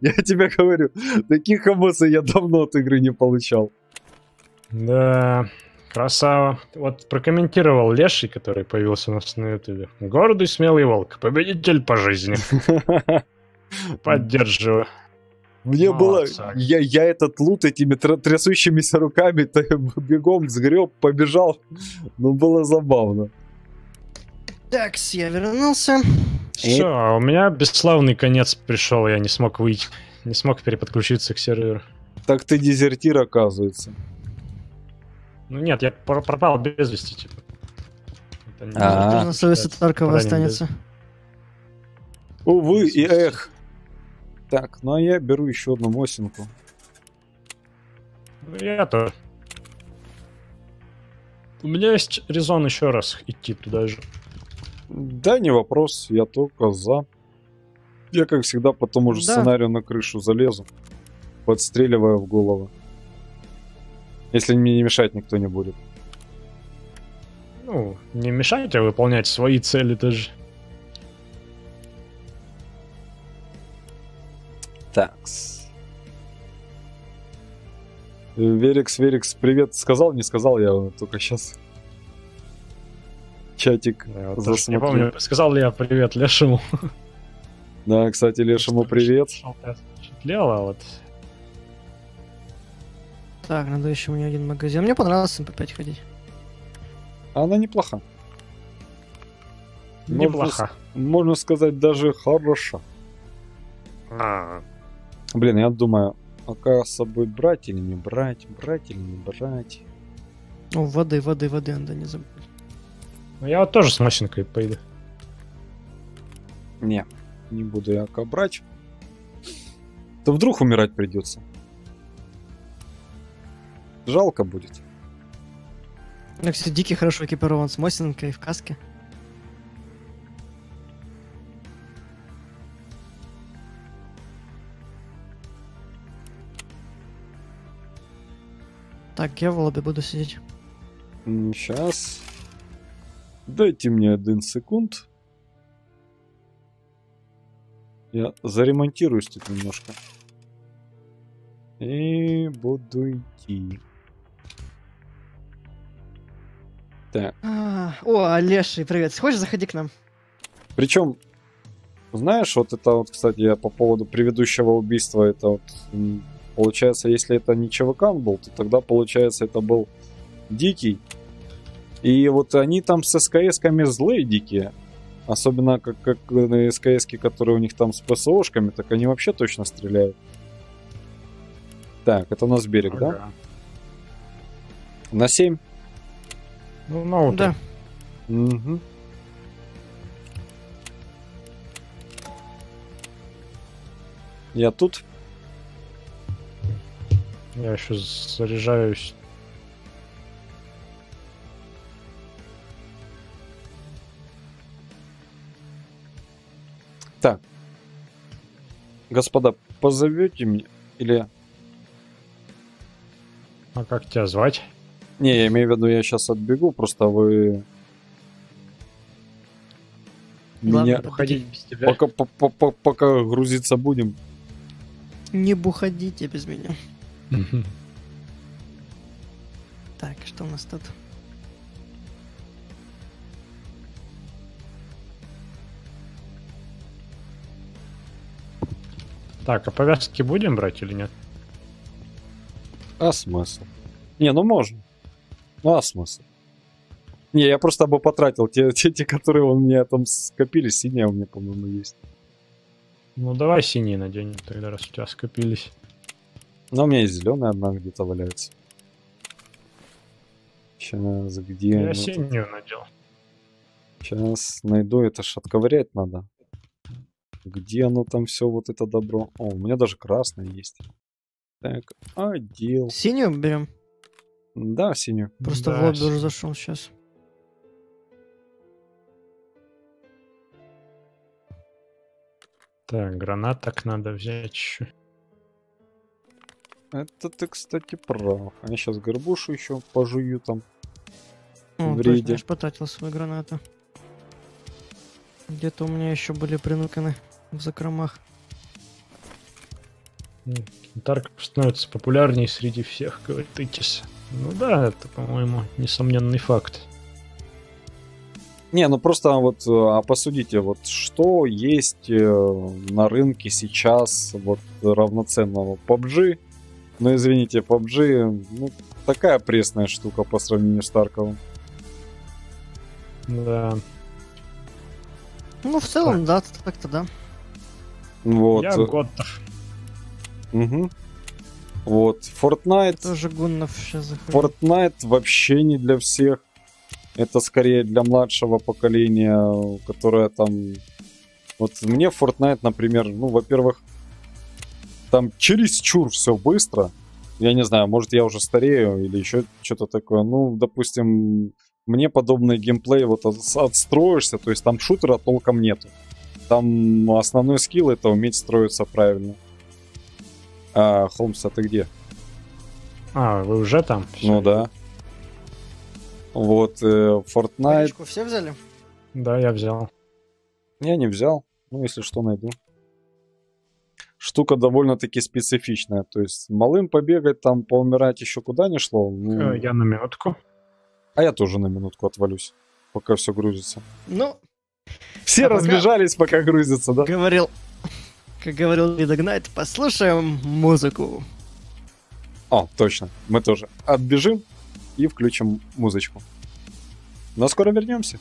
Я тебе говорю, таких эмоций я давно от игры не получал. Да, красава. Вот прокомментировал Леший, который появился у нас на ютубе. Гордый, смелый волк, победитель по жизни. Поддерживаю. Мне было... Молодца. Я, я этот лут этими тр- трясущимися руками бегом сгреб, побежал. Ну, было забавно. Так, я вернулся. Все, а у меня бесславный конец пришел, я не смог выйти. Не смог переподключиться к серверу. Так ты дезертир, оказывается. Ну нет, я пр- пропал без вести, типа. Это не- А. Тоже на совести Таркова останется. Увы и эх. Так, ну а я беру еще одну мосинку. Ну, Я тоже. У меня есть резон еще раз идти туда же. Да, не вопрос, я только за. Я, как всегда, по тому же Да. сценарию на крышу залезу, подстреливая в голову. Если мне не мешать никто не будет. Ну, не мешайте выполнять свои цели тоже. Такс. Верикс, Верикс, привет. Сказал, не сказал, я только сейчас чатик Я вот не помню, сказал ли я привет Лешему. Да, кстати, Лешему привет. Лел, а вот Так, надо еще мне один магазин. Мне понравилось МП5 ходить. Она неплоха. Можно неплохо. Можно сказать, даже хороша. А, Блин, я думаю, а как с собой брать или не брать, брать или не брать. О, воды, воды, воды, надо не забыть. Ну я вот тоже с мощинкой пойду. Не, не буду я брать. То вдруг умирать придется. Жалко будет. Ну, кстати, Дикий хорошо экипирован с Мосинкой в каске. Так, я в лобби буду сидеть. Сейчас. Дайте мне один секунд. Я заремонтируюсь тут немножко. И буду идти. Так. А, о, Леший, привет. Хочешь, заходи к нам? Причем, знаешь, вот это вот, кстати, я по поводу предыдущего убийства, это вот, получается, если это не ЧВК был, то тогда, получается, это был Дикий. И вот они там с СКС-ками злые дикие. Особенно как, как СКС, которые у них там с ПСОшками, так они вообще точно стреляют. Так, это у нас берег, да? Ага. На 7? Да. Ну, на утро. Угу. Я тут. Я еще заряжаюсь. Так. Господа, позовете меня? Или... А как тебя звать? Не, я имею в виду, я сейчас отбегу, просто вы... Главное, Меня... Уходить без тебя. Пока, по- по- по- пока грузиться будем. Не буходите без меня. Так, что у нас тут? Так, а повязки будем брать или нет? А смысл? Не, ну можно. Ну а смысл? Не, я просто бы потратил те, те, те, которые у меня там скопились, синие у меня, по-моему, есть. Ну давай синие наденем тогда, раз у тебя скопились. Но у меня есть зеленая одна где-то валяется. Сейчас, где Я она? синюю надел. Сейчас найду, это ж отковырять надо. Где оно там все вот это добро? О, у меня даже красное есть. Так, отдел. Синюю берем. Да, синюю. Просто Да, в лобби с- уже зашел сейчас. Так, гранаток надо взять еще. Это ты, кстати, прав. Я сейчас горбушу еще пожую там. О, В точно, рейде. я ж потратил свою гранату. Где-то у меня еще были принуканы в закромах. Тарк становится популярнее среди всех, говорит Итис. Ну да, это, по-моему, несомненный факт. Не, ну просто вот э, а посудите, вот что есть э, на рынке сейчас вот равноценного PUBG. Ну извините, PUBG, ну такая пресная штука по сравнению с Тарковым. Да. Ну, в целом, да, так-то да. Вот. Я готов. Мгм. Вот. Fortnite. Тоже гуннов сейчас захожу. Fortnite вообще не для всех. Это скорее для младшего поколения, которое там... Вот мне Fortnite, например, ну, во-первых, там чересчур все быстро. Я не знаю, может, я уже старею или еще что-то такое. Ну, допустим, мне подобный геймплей вот от- отстроишься, то есть там шутера толком нету. Там основной скилл это уметь строиться правильно. А, Холмс, а ты где? А, вы уже там? Ну да. Вот, э, Fortnite Парочку все взяли? Да, я взял. я не взял. Ну, если что, найду. Штука довольно-таки специфичная. То есть малым побегать, там поумирать еще куда не шло. ну, Э, Я на минутку. А я тоже на минутку отвалюсь, пока все грузится. Ну, Все А пока- разбежались, пока грузится, да? говорил, как говорил Видогнайт, послушаем музыку. О, точно. Мы тоже отбежим и включим музычку. Но скоро вернемся.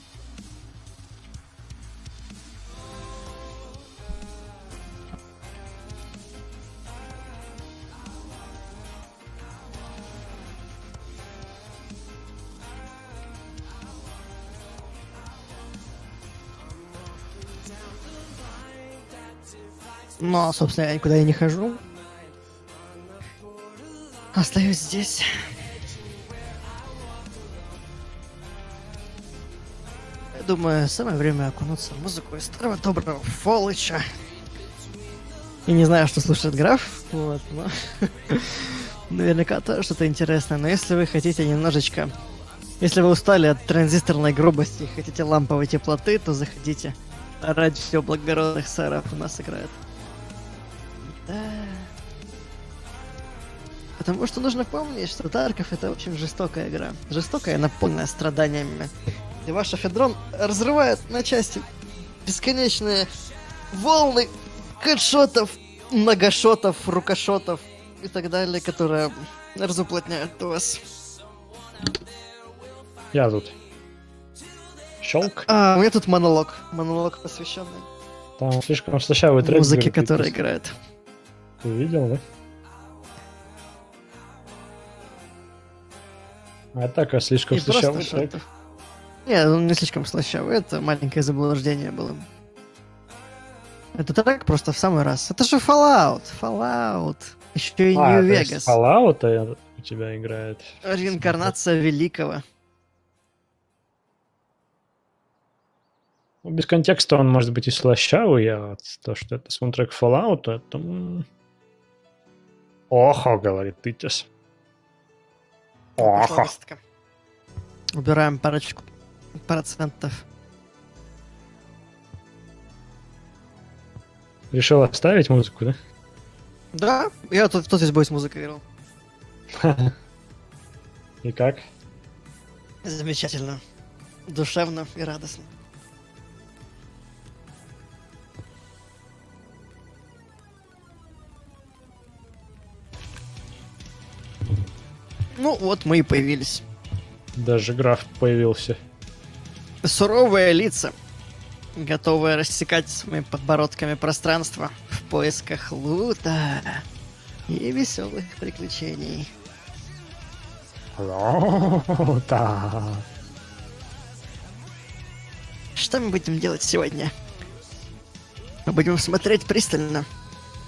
Ну, а, собственно, я никуда и не хожу. Остаюсь здесь. Я думаю, самое время окунуться в музыку из старого доброго Фолыча. И не знаю, что слушает граф, вот, но... Наверняка тоже что-то интересное. Но если вы хотите немножечко... Если вы устали от транзисторной грубости и хотите ламповой теплоты, то заходите. Ради всего благородных сэров у нас играет. Потому что нужно помнить, что Тарков это очень жестокая игра. Жестокая, наполненная страданиями. И ваш эфедрон разрывает на части бесконечные волны хедшотов, многошотов, рукошотов и так далее, которые разуплотняют вас. Я тут. Щелк. А, у меня тут монолог. Монолог, посвященный Там слишком слащавый трек. которая Итис. играет. Ты видел, да? А так, а слишком И слащавый трек. Не, он не слишком слащавый, это маленькое заблуждение было. Это трек просто в самый раз. Это же Fallout, Fallout. Еще и А, есть Vegas. Fallout э, у тебя играет. Реинкарнация великого. Ну, без контекста он может быть и слащавый, а то, что это саундтрек Fallout, это... Охо, говорит Титис. Пожалуйста. Убираем парочку процентов. Решил оставить музыку, да? Да, я тут, тут здесь будет с музыкой играл. И как? Замечательно. Душевно и радостно. Ну вот мы и появились. Даже граф появился. Суровые лица, готовые рассекать своими подбородками пространство в поисках лута и веселых приключений. Лота. Что мы будем делать сегодня? Мы будем смотреть пристально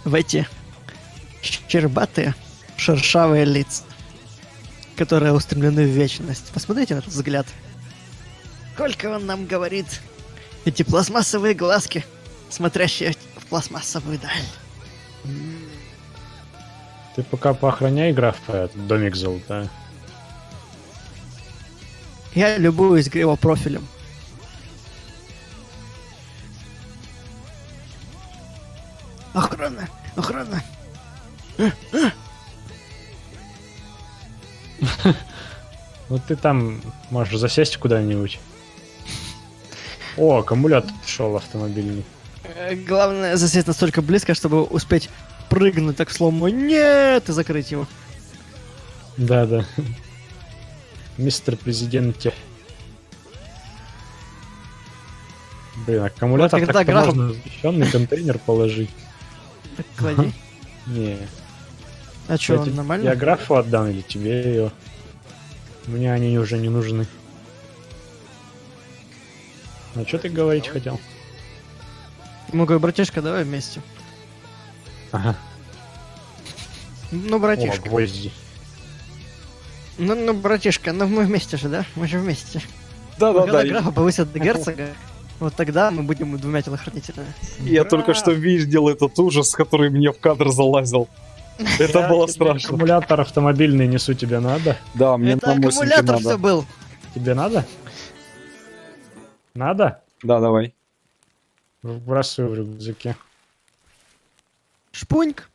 в эти щербатые, шершавые лица, которые устремлены в вечность. Посмотрите на этот взгляд. Сколько он нам говорит. Эти пластмассовые глазки, смотрящие в пластмассовую даль. Ты пока поохраняй граф этот домик золота. Я любуюсь его профилем. Охрана! Охрана! Ну ты там можешь засесть куда-нибудь. О, аккумулятор шел автомобильный. Э, Главное засесть настолько близко, чтобы успеть прыгнуть так слому нет и закрыть его. Да-да. Мистер президенте. Блин, аккумулятор Вот так графом- можно защищенный контейнер положить. Так клади. Не. А что, я, он нормально? я графу отдам или тебе ее? Мне они уже не нужны. А что ты говорить хотел? Ему говорю, братишка, давай вместе. Ага. Ну, О, братишка. гвозди. Ну, ну, братишка, ну мы вместе же, да? Мы же вместе. Да-да-да. Когда графа повысят до герцога, вот тогда мы будем двумя телохранителями. Я только что видел этот ужас, который мне в кадр залазил. Это было страшно. Аккумулятор автомобильный несу, тебе надо? Да, мне Это аккумулятор все надо. был. Тебе надо? Надо? Да, давай. Выбрасываю в рюкзаке. Шпуньк.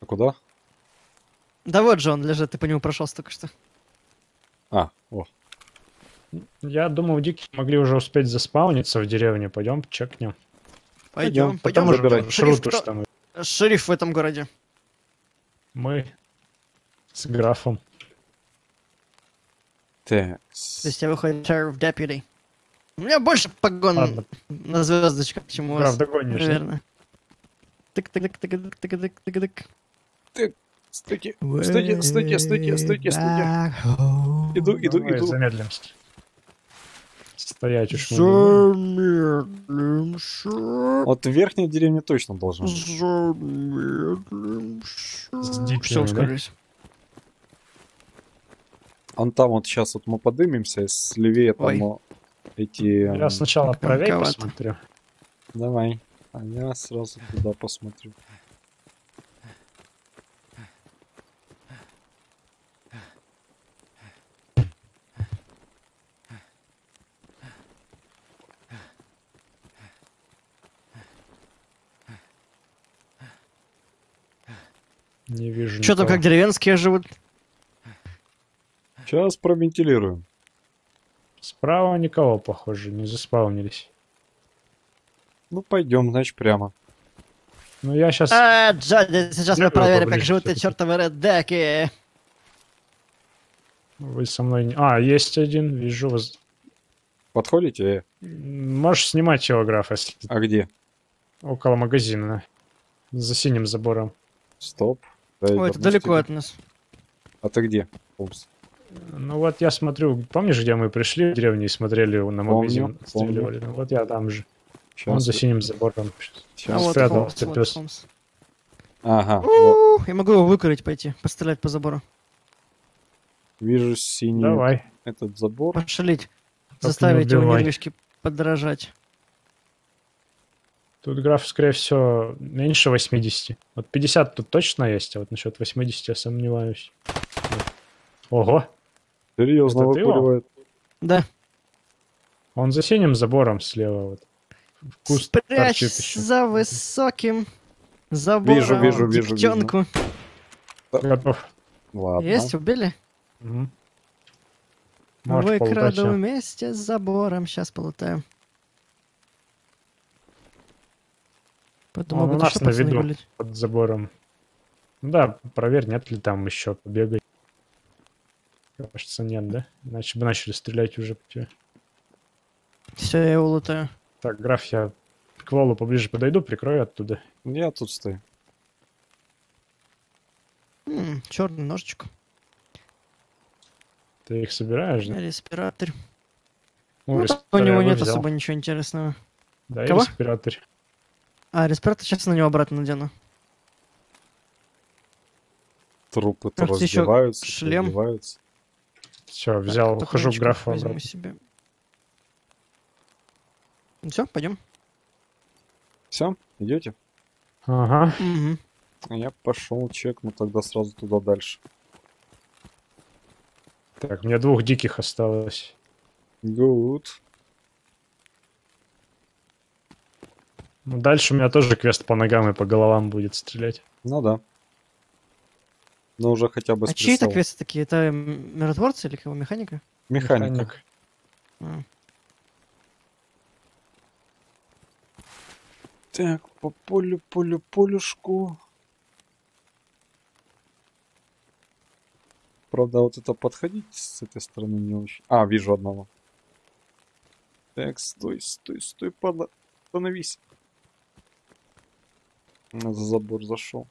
А куда? Да вот же он лежит, ты по нему прошел только что. А, о. Я думаю, дикие могли уже успеть заспауниться в деревне. Пойдем чекнем. Пойдем, пойдем. Шериф, Шрут уж кто- там. Шериф в этом городе. Мы с графом. Так. То есть я выходит Sheriff Deputy. У меня больше погон Ладно, на звездочках, чем у граф вас. догонишь. да? Наверное. Тык-тык-тык-тык-тык-тык-тык. Стойте, стойте, стойте, стойте, стойте, стойте. Иду, иду, Давай иду. замедлимся. Стоять уж. Замедлимся. Вот в верхней деревне точно должен быть. Замедлимся. С да? ускорились. Он там вот сейчас вот мы подымемся, слевее там Ой. эти... Я м, сначала правее посмотрю. Давай. А я сразу туда посмотрю. Не вижу Что там, как деревенские живут? Сейчас провентилируем. Справа никого, похоже, не заспаунились. Ну, пойдем, значит, прямо. Ну я сейчас... А, Джоди, сейчас мы проверим, как живут эти чертовы редеки. Вы со мной... не- А, есть один, вижу вас. Подходите? Можешь снимать его, граф, если ты А где? около магазина. За синим забором. Стоп. Дай Ой, это далеко тебе. от нас. А ты где? Холмс? Ну вот я смотрю, помнишь, где мы пришли в деревню и смотрели на Помню, магазин? помню. Стреливали? Ну вот я там же. Он Сейчас. за синим забором. А сейчас. вот спрятал Холмс, вот пес. Холмс. Ага, вот. У, Я могу его выкурить пойти, пострелять по забору. Вижу синий Давай. этот забор. Пошалить. не Заставить его нервишки подорожать. Тут граф, скорее всего, меньше 80. Вот 50 тут точно есть, а вот насчет 80 я сомневаюсь. Ого, Серьезно выкуривает. Да. он за синим забором слева. Вот. Куст торчит Спрячь еще. за высоким забором. Вижу, вижу, вижу, вижу. девчонку. Готов. Ладно. Есть, убили? Полутать Выкраду вместе с забором. Сейчас полутаю. Потом Он у могут нас на виду. гулять. под забором. Ну Да, проверь, нет ли там еще побегай. Кажется, нет, да? Иначе бы начали стрелять уже по тебе. Все, я его лутаю. Так, граф, я к волу поближе подойду, прикрою оттуда. Я тут стою. черный ножичек. Ты их собираешь, да? Респиратор. Ну, Ну, у респиратор я него нет взял. особо ничего интересного. Да, и респиратор. А, респиратор сейчас на него обратно надену. Трупы-то раздеваются, шлем. раздеваются. Все, взял, Так, ухожу к документчиков графу возьму обратно. себе. все, пойдем. Все, идете? Ага. А я пошел чекну тогда сразу туда дальше. Так, мне двух диких осталось. Good. Ну, дальше у меня тоже квест по ногам и по головам будет стрелять. Ну да. Но уже хотя бы А чьи это квесты такие? Это миротворцы или кого? Механика? Механика. Механик. А. Так, по полю, полю, полюшку. Правда, вот это подходить с этой стороны не очень. А, вижу одного. Так, стой, стой, стой, падла. Остановись. На За забор зашел.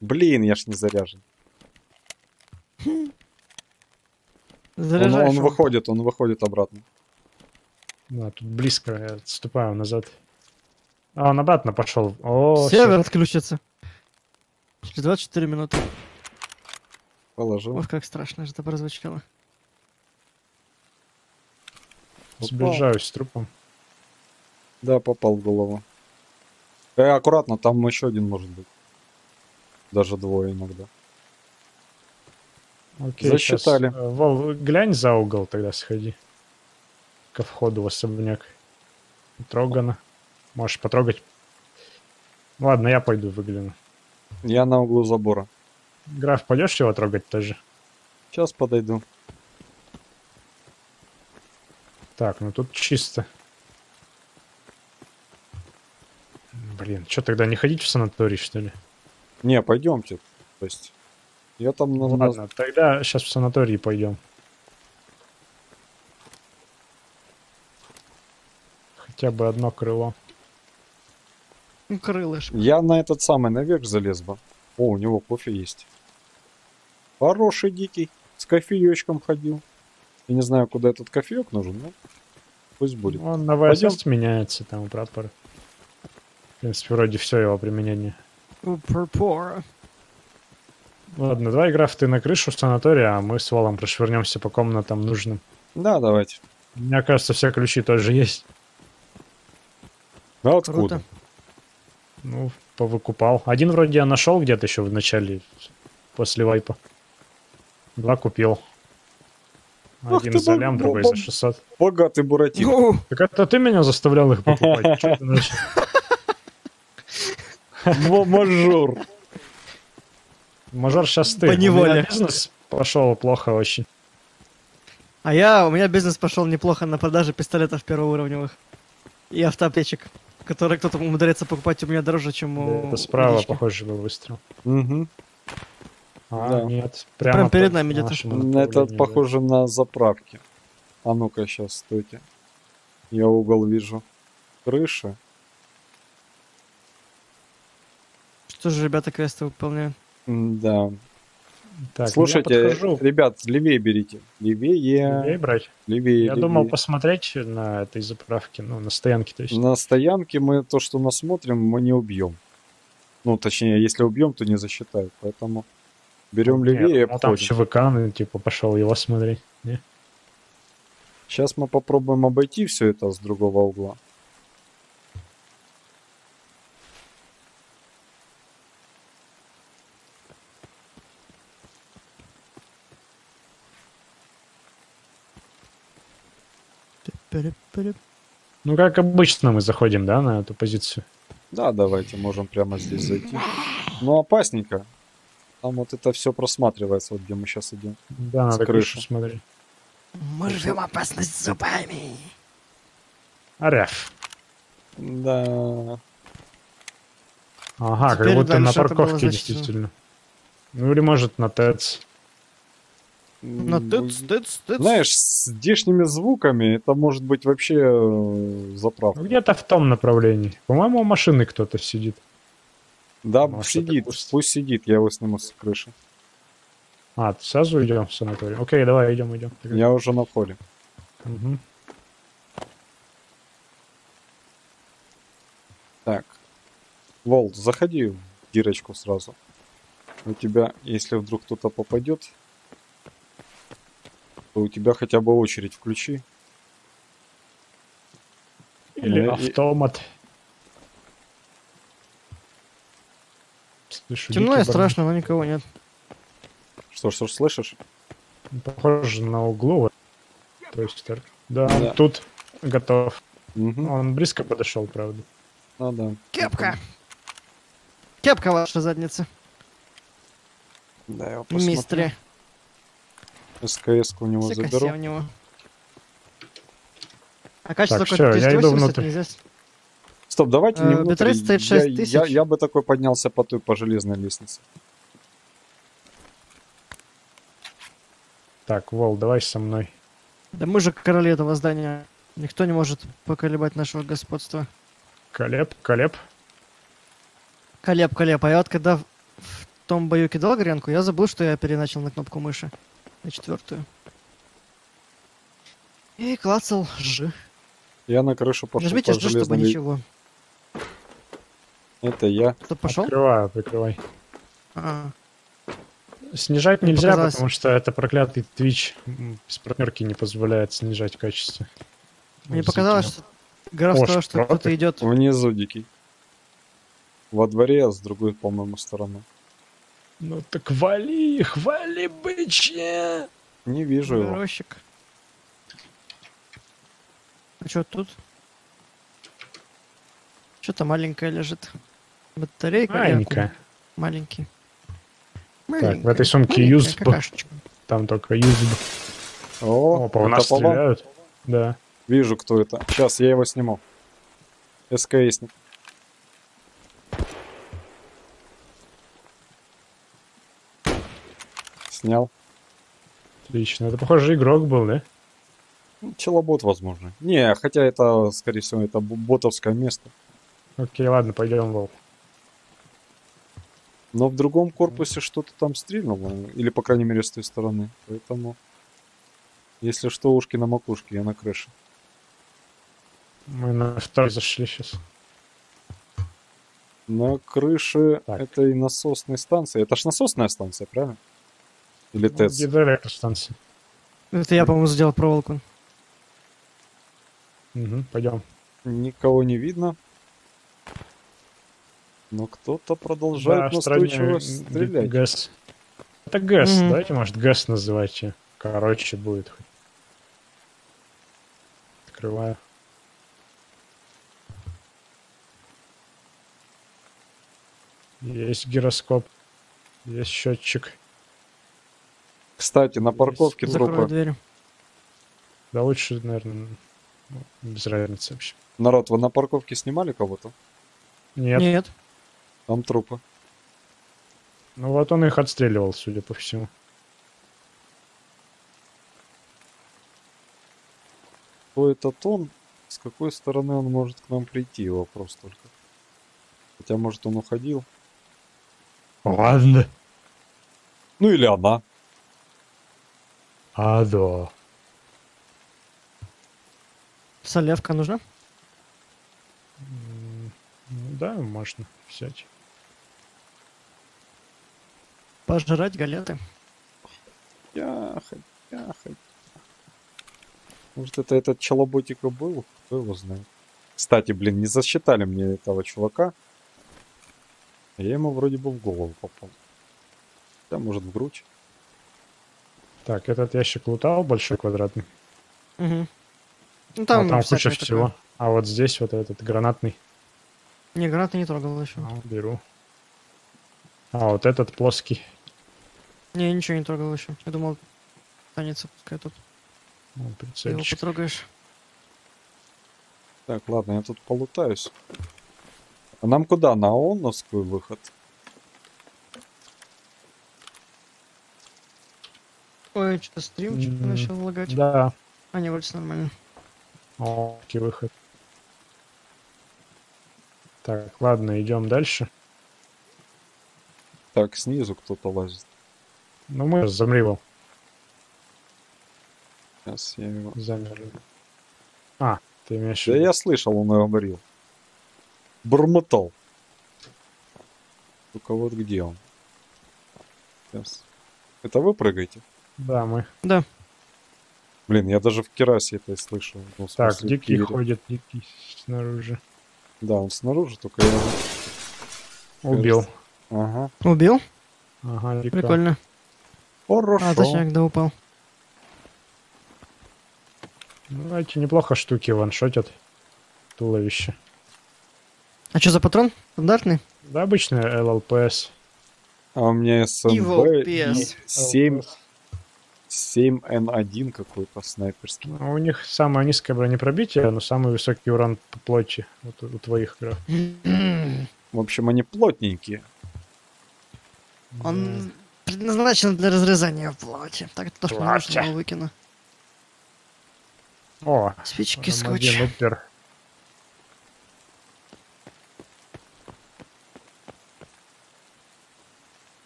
Блин, я ж не заряжен. Он, Заряжаешь он выходит, он выходит обратно. Да, тут близко, я отступаю назад. А, он обратно пошел. О, Сервер отключится. Через 24 минуты. Положил. Ох, как страшно же это прозвучало. сближаюсь с трупом. Да, попал в голову. Э, аккуратно, там еще один может быть. Даже двое иногда. Окей, Засчитали. щас, э, Вол, глянь за угол тогда сходи. Ко входу в особняк. Трогано. Можешь потрогать. Ладно, я пойду выгляну. Я на углу забора. Граф, пойдешь его трогать тоже? Сейчас подойду. Так, ну тут чисто. Блин, что тогда не ходить в санаторий, что ли? Не, пойдемте. То есть, я там Ну ладно, тогда сейчас в санаторий пойдем. Хотя бы одно крыло. Ну, крылышко. Я на этот самый наверх залез бы. О, у него кофе есть. Хороший дикий. С кофеечком ходил. Я не знаю, куда этот кофеек нужен, но пусть будет. Он на ВСС меняется, там у прапора. В принципе, вроде все его применение. Пурпура. Ладно, давай, граф, ты на крышу санатория, а мы с Волом прошвырнемся по комнатам нужным. Да, давайте. Мне кажется, все ключи тоже есть. А откуда? Круто. Ну, повыкупал. Один вроде я нашел где-то еще в начале, после вайпа. Два купил. Ах Один ты за лям, другой за 600. Богатый буратино. Ну, Так это ты меня заставлял их покупать. Чё ты начал? Мо- Мажор. Мажор сейчас ты. У Поневоле. меня бизнес пошел плохо очень. А я, у меня бизнес пошел неплохо на продаже пистолетов первоуровневых. И автоаптечек, которые кто-то умудряется покупать у меня дороже, чем у Это справа, водички. похоже, был выстрел. Мгм. А, Да. нет. Прям Прямо перед по нами где-то. нашему Это направлению, да. похоже на заправки. А ну-ка, сейчас, стойте. Я угол вижу. Крыша. Что же ребята квесты выполняют? Да. Так, Слушайте, я подхожу. ребят, левее берите. Левее. Ей брать. Левее, Я левее. думал посмотреть на этой заправке, ну, на стоянке, то есть. На стоянке мы то, что насмотрим, мы не убьем. Ну, точнее, если убьем, то не засчитают. Поэтому берем левее и Ну, там. ЧВК, ну, типа, пошел его смотреть. Не? Сейчас мы попробуем обойти все это с другого угла. Ну, как обычно мы заходим, да, на эту позицию. Да, давайте, можем прямо здесь зайти. Но опасненько. Там вот это все просматривается, вот где мы сейчас идем. Да, С надо крышу смотреть. Мы живем опасность зубами. Ареф. Да. Ага, Теперь как будто на парковке, действительно. Ну, или, может, на ТЭЦ. На М, тыц, тыц, тыц. Знаешь, с здешними звуками это может быть вообще э, заправка. Ну, где-то в том направлении. По-моему, у машины кто-то сидит. Да, Может, сидит, это пусть. пусть сидит, я его сниму с крыши. А, сразу идем в санаторий. Окей, давай, идем, идем. Я уже на входе. Мгм. Так. Волт, заходи в дырочку сразу. У тебя, если вдруг кто-то попадет, у тебя хотя бы очередь включи. Или Ну, и- автомат. Слышу, Темно и страшно, но никого нет. Что, что ж, слышишь? Похоже на углу. То есть. Да, он Да. тут готов. Угу. Он близко подошел, правда. Ну да. Кепка! Кепка ваша задница, Да, я его посмотрю. мистере. СКС у него Все заберу. у него. А качество Так, всё, я иду 280 внутрь. нельзя Стоп, давайте не Э, внутрь. битрейт стоит я, 6000. я, я бы такой поднялся по той, по железной лестнице. Так, Вол, давай со мной. Да мы же короли этого здания. Никто не может поколебать нашего господства. Колеб, колеб. Колеб, колеб. А я вот когда в, в том бою кидал гренку, я забыл, что я переначал на кнопку мыши. На четвертую. И клацал Ж. Я на крышу пошел Нажмите по Ж, чтобы железной лестнице. ничего. Это я. Кто пошел? Прикрываю, прикрывай. А, Снижать Мне нельзя, показалось- потому что это проклятый Twitch без партнерки не позволяет снижать качество. мне Ну, показалось, что граф сказал, что кто-то идет. Внизу дикий. Во дворе, а с другой, по-моему, стороны. Ну так вали их, вали, бычья! Не вижу его. Рощик. А что тут? Что-то маленькое лежит. Батарейка. Маленькая. Маленький. Так, в этой сумке Маленькая юзб. Там только юзб. О, О, по у нас стреляют. Да. Вижу, кто это. Сейчас я его сниму. СКСник. Снял. Отлично. Это, похоже, игрок был, да? Челобот, возможно. Не, хотя это, скорее всего, это бо- ботовское место. Окей, ладно, пойдем, Вол. Но в другом корпусе что-то там стрельнуло. Или, по крайней мере, с той стороны. Поэтому, если что, ушки на макушке, я на крыше. Мы на второй зашли сейчас. На крыше Так. этой насосной станции. Это ж насосная станция, правильно? Или Ну, ТЭЦ? Гидроэлектростанция. Это я, по-моему, сделал проволоку. Угу, пойдем. Никого не видно. Но кто-то продолжает Да, настойчиво стрелять. ГЭС. Это ГЭС, Мгм. давайте, может, ГЭС называйте. Короче будет. Открываю. Есть гироскоп. Есть счетчик. Кстати, на парковке Закрою трупы. дверь. Да лучше, наверное, ну, без разницы вообще. Народ, вы на парковке снимали кого-то? Нет. Нет. Там трупы. Ну вот он их отстреливал, судя по всему. Кто этот он? С какой стороны он может к нам прийти? Вопрос только. Хотя, может, он уходил. Ладно. Ну или она. А, да. Солевка нужна? Ну Да, можно взять. Пожрать галеты. Яхать, яхать. Может, это этот челоботик и был? Кто его знает. Кстати, блин, не засчитали мне этого чувака. Я ему вроде бы в голову попал. Да, может, в грудь. Так, этот ящик лутал, большой квадратный. Угу. Ну А там, там всякое куча всего. такое. А вот здесь вот этот гранатный. Не, гранаты не трогал еще. А, беру. А вот этот плоский. Не, ничего не трогал еще. Я думал, останется, пускай тут. Ну, Ты его потрогаешь. Так, ладно, я тут полутаюсь. А нам куда? На ООНовскую выход? Ой, что-то стрим что-то М, начал лагать. Да. А, не, вроде нормально. О, какой выход. Так, ладно, идем дальше. Так, снизу кто-то лазит. Ну, мы замри его. Сейчас я его... Замерли. А, ты имеешь в Да я слышал, он говорил. Бормотал. Только вот где он? Сейчас. Это вы прыгаете? Да, мы. Да. Блин, я даже в керасе это и слышал. Ну, Так, смысле, дикий кивере. ходит, дикий снаружи. Да, он снаружи, только я... Убил. Ага. Убил? Ага, дика. Прикольно. Хорошо. А, точно, когда упал. Ну, эти неплохо штуки ваншотят. Туловище. А что за патрон? Стандартный? Да, обычный ЛЛПС. А у меня СМБ Evil и PS. 7, 7N1 какой-то снайперский. Ну, у них самое низкое бронепробитие, но самый высокий урон по плоти. Вот у твоих играх. В общем, они плотненькие. Он предназначен для разрезания плоти. Так это то, что Плоти. его выкину. О, Спички скотч. упер.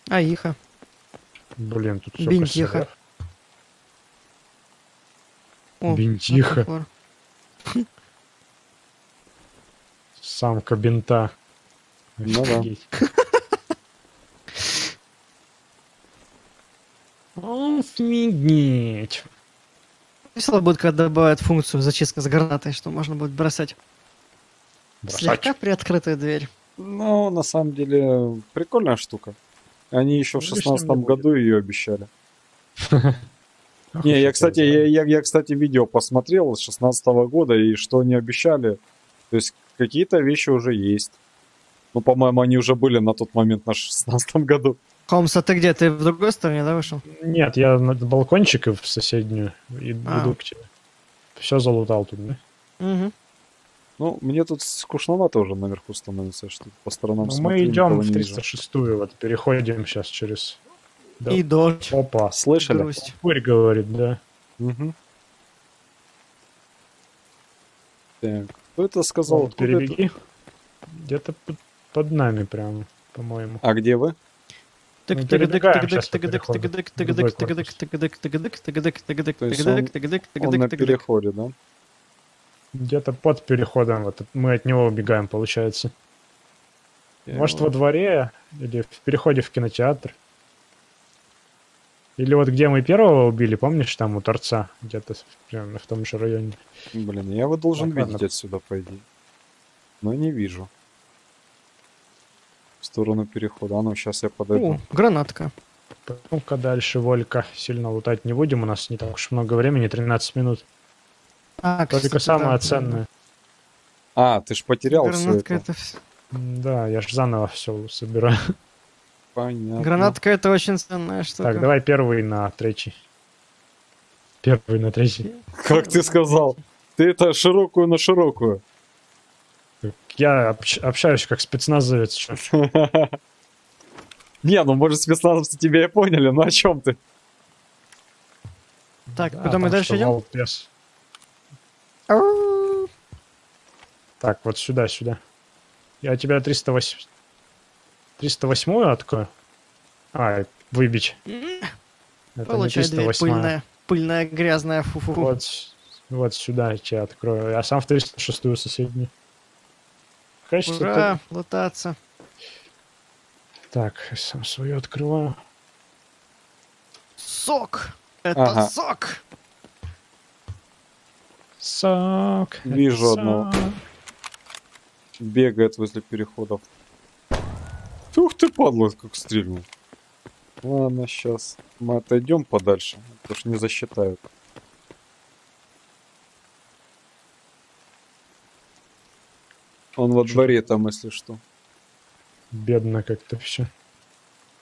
А, иха. Блин, тут все Бинтиха. О. Аквафор. Самка бинта. Ну да. Офигеть. Офигеть. Весело будет, когда добавят функцию зачистка с гранатой, что можно будет бросать. Слегка приоткрытая дверь. Ну, на самом деле, прикольная штука. Они еще в шестнадцатом году ее обещали. Не, я, кстати, я, я, я, кстати, видео посмотрел с шестнадцатого года, и что они обещали. То есть, какие-то вещи уже есть. Ну, по-моему, они уже были на тот момент на шестнадцатом году. Холмс, а ты где? Ты в другой стороне, да, вышел? Нет, я на балкончик и в соседнюю и А. иду к тебе. Все залутал тут, да? Угу. Ну, мне тут скучновато уже наверху становится, что по сторонам Ну, смотрю, мы идем в не вижу. 306-ю, вот переходим сейчас через... Да. И дождь. Опа, Слышали? Грусть. Пырь говорит, да. Мгм. Так, кто это сказал? Вот, это? перебеги. Где-то под, под нами прямо, по-моему. А где вы? Он- на переходе, да? Где-то под переходом, вот мы от него убегаем, получается. Может, во дворе или в переходе в кинотеатр. Или вот где мы первого убили, помнишь, там у торца, где-то прямо в том же районе. Блин, я его должен ладно. видеть отсюда, по идее. Но не вижу. В сторону перехода. А ну, сейчас я подойду. О, гранатка. Ну-ка дальше, Волька. Сильно лутать не будем, у нас не так уж много времени, 13 минут. А, Только кстати, самое да. ценное. А, ты ж потерял все Гранатка это. это... вс- М, Да, я ж заново все собираю. Понятно. Гранатка это очень ценная штука. Так, давай первый на третий. Первый на третий. Как ты сказал? Ты это широкую на широкую. Я общ- общаюсь как спецназовец. Не, ну может спецназовцы тебя и поняли, ну о чем ты? Так, куда мы дальше идем? Так, вот сюда, сюда. Я тебя 308... 308 открою. А, выбить. Это Получай не дверь 308. пыльная. Пыльная, грязная, фу-фу-фу. Вот, вот сюда я тебя открою. Я сам в 306 соседнюю. Качество Ура, лутаться. Так, сам свою открываю. Сок! Это Ага. сок! Сок. Вижу одного. сок. Бегает возле переходов. Ты, падла, как стрельнул. Ладно, сейчас мы отойдем подальше, потому что не засчитают. Он во дворе там, если что. Бедно как-то все.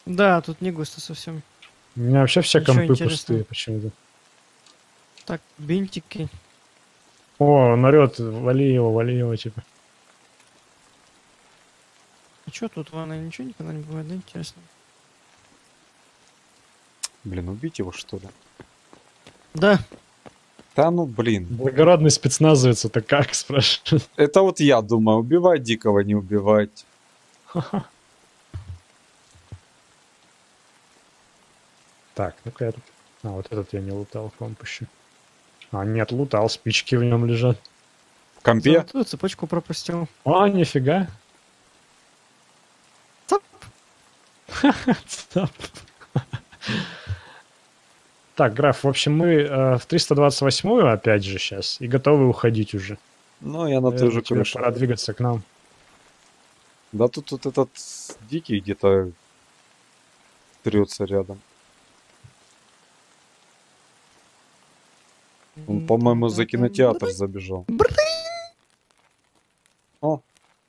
Да, тут не густо совсем. У меня вообще все Ничего компы интересного. пустые почему-то. Так, бинтики. О, он орет, вали его, вали его, типа. А что тут, ванна? Ничего никогда не бывает, да? Интересно. Блин, убить его что ли? Да, Да ну блин. Благородный спецназовец, это как, спрашивает. Это вот я думаю, убивать дикого, не убивать. Так, ну-ка я тут... А, вот этот я не лутал, комп еще. А, нет, лутал, спички в нем лежат. В компе? золотую цепочку пропустил. О, нифига. Цап. Стоп. Так, граф, в общем, мы э, в 328-ю опять же сейчас и готовы уходить уже. Ну, я на той же крыше. Пора двигаться к нам. Да тут вот этот дикий где-то трется рядом. Он, по-моему, за кинотеатр забежал. О,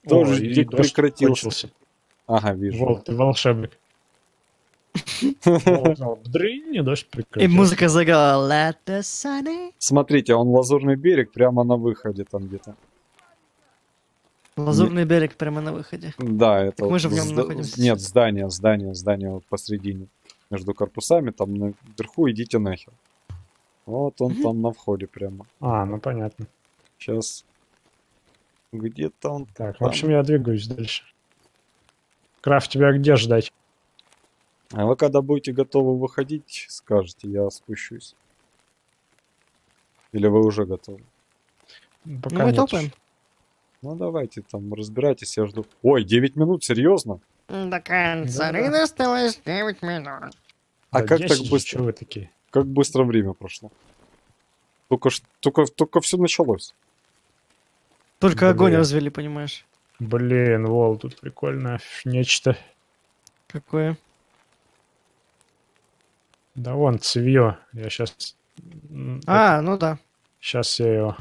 тоже О, дик прекратился. кончился. Ага, вижу. Вол, ты волшебник. Бдрынь, и дождь И прекратился. музыка заиграла Let the sunny... Смотрите, он лазурный берег прямо на выходе там где-то. Лазурный берег прямо на выходе. Да, это мы вот же в нем зда- находимся. Нет, здание, здание, здание вот посредине. Между корпусами, там наверху идите нахер. Вот он там на входе прямо. А, ну понятно. Сейчас. Где-то он Так, в там. общем, я двигаюсь дальше. Краф, тебя где ждать? А вы когда будете готовы выходить, скажете, я спущусь. Или вы уже готовы? Пока Ну, мы нет. топаем. Ну давайте там разбирайтесь, я жду. Ой, 9 минут, серьезно? До конца Да-да. рынка осталось 9 минут. А Да как 10 так быстро? вы такие? Как быстро время прошло? Только, только, только все началось. Только Блин. огонь развели, понимаешь? Блин, Вол, тут прикольно нечто. Какое? Да вон, цевьё. Я сейчас... А, ну да. Сейчас я его...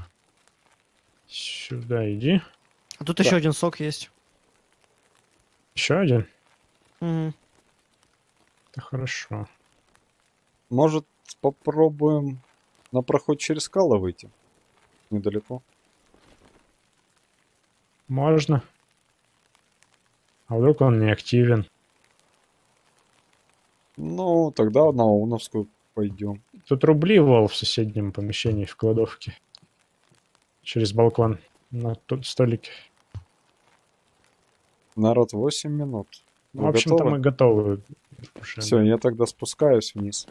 Сюда иди. А тут Да. еще один сок есть. Еще один? Мгм. Это хорошо. Может, попробуем на проход через скалы выйти? Недалеко. Можно. А вдруг он не активен? Ну, тогда на Ауновскую пойдем. Тут рубли, Вол, в соседнем помещении, в кладовке. Через балкон. На тут столике. Народ 8 минут. Ну, Вы в общем-то, мы готовы. уже. Все, я тогда спускаюсь вниз.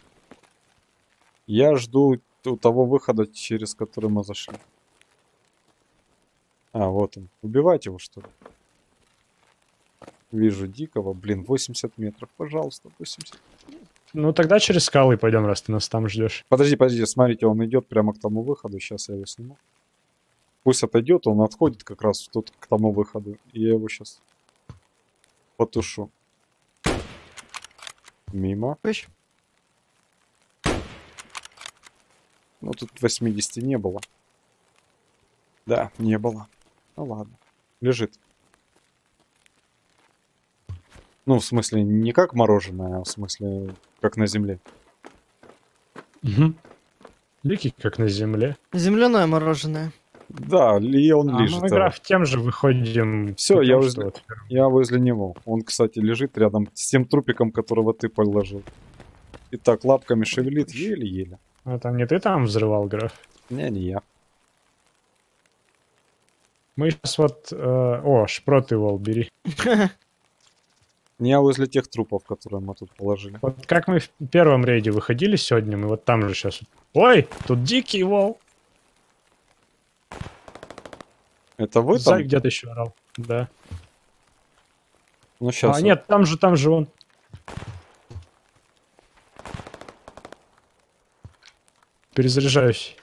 Я жду у того выхода, через который мы зашли. А, вот он. Убивать его, что ли? Вижу дикого. Блин, 80 метров. Пожалуйста, 80. Ну, тогда через скалы пойдем, раз ты нас там ждешь. Подожди, подожди, смотрите, он идет прямо к тому выходу. Сейчас я его сниму. Пусть отойдет, он отходит как раз тут к тому выходу. И я его сейчас потушу. Мимо. Пыщ. Ну, тут 80 не было. Да, не было. Ну ладно. Лежит. Ну, в смысле, не как мороженое, а в смысле, как на земле. Лики как на земле. Земляное мороженое. Да, и он А, лежит. мы, игра в тем же выходим. Путём, я возле- вот. Я возле него. Он, кстати, лежит рядом с тем трупиком, которого ты положил. И так, лапками шевелит еле-еле. А там не ты там взрывал, граф? Не, не я. Мы сейчас вот... э, о, шпроты, Вол, бери. Я возле тех трупов, которые мы тут положили. Вот как мы в первом рейде выходили сегодня, мы вот там же сейчас... Ой, тут дикий Вол. Это вы там? где-то еще орал. Да. Ну, сейчас. а, нет, там же, там же он. Перезаряжаюсь.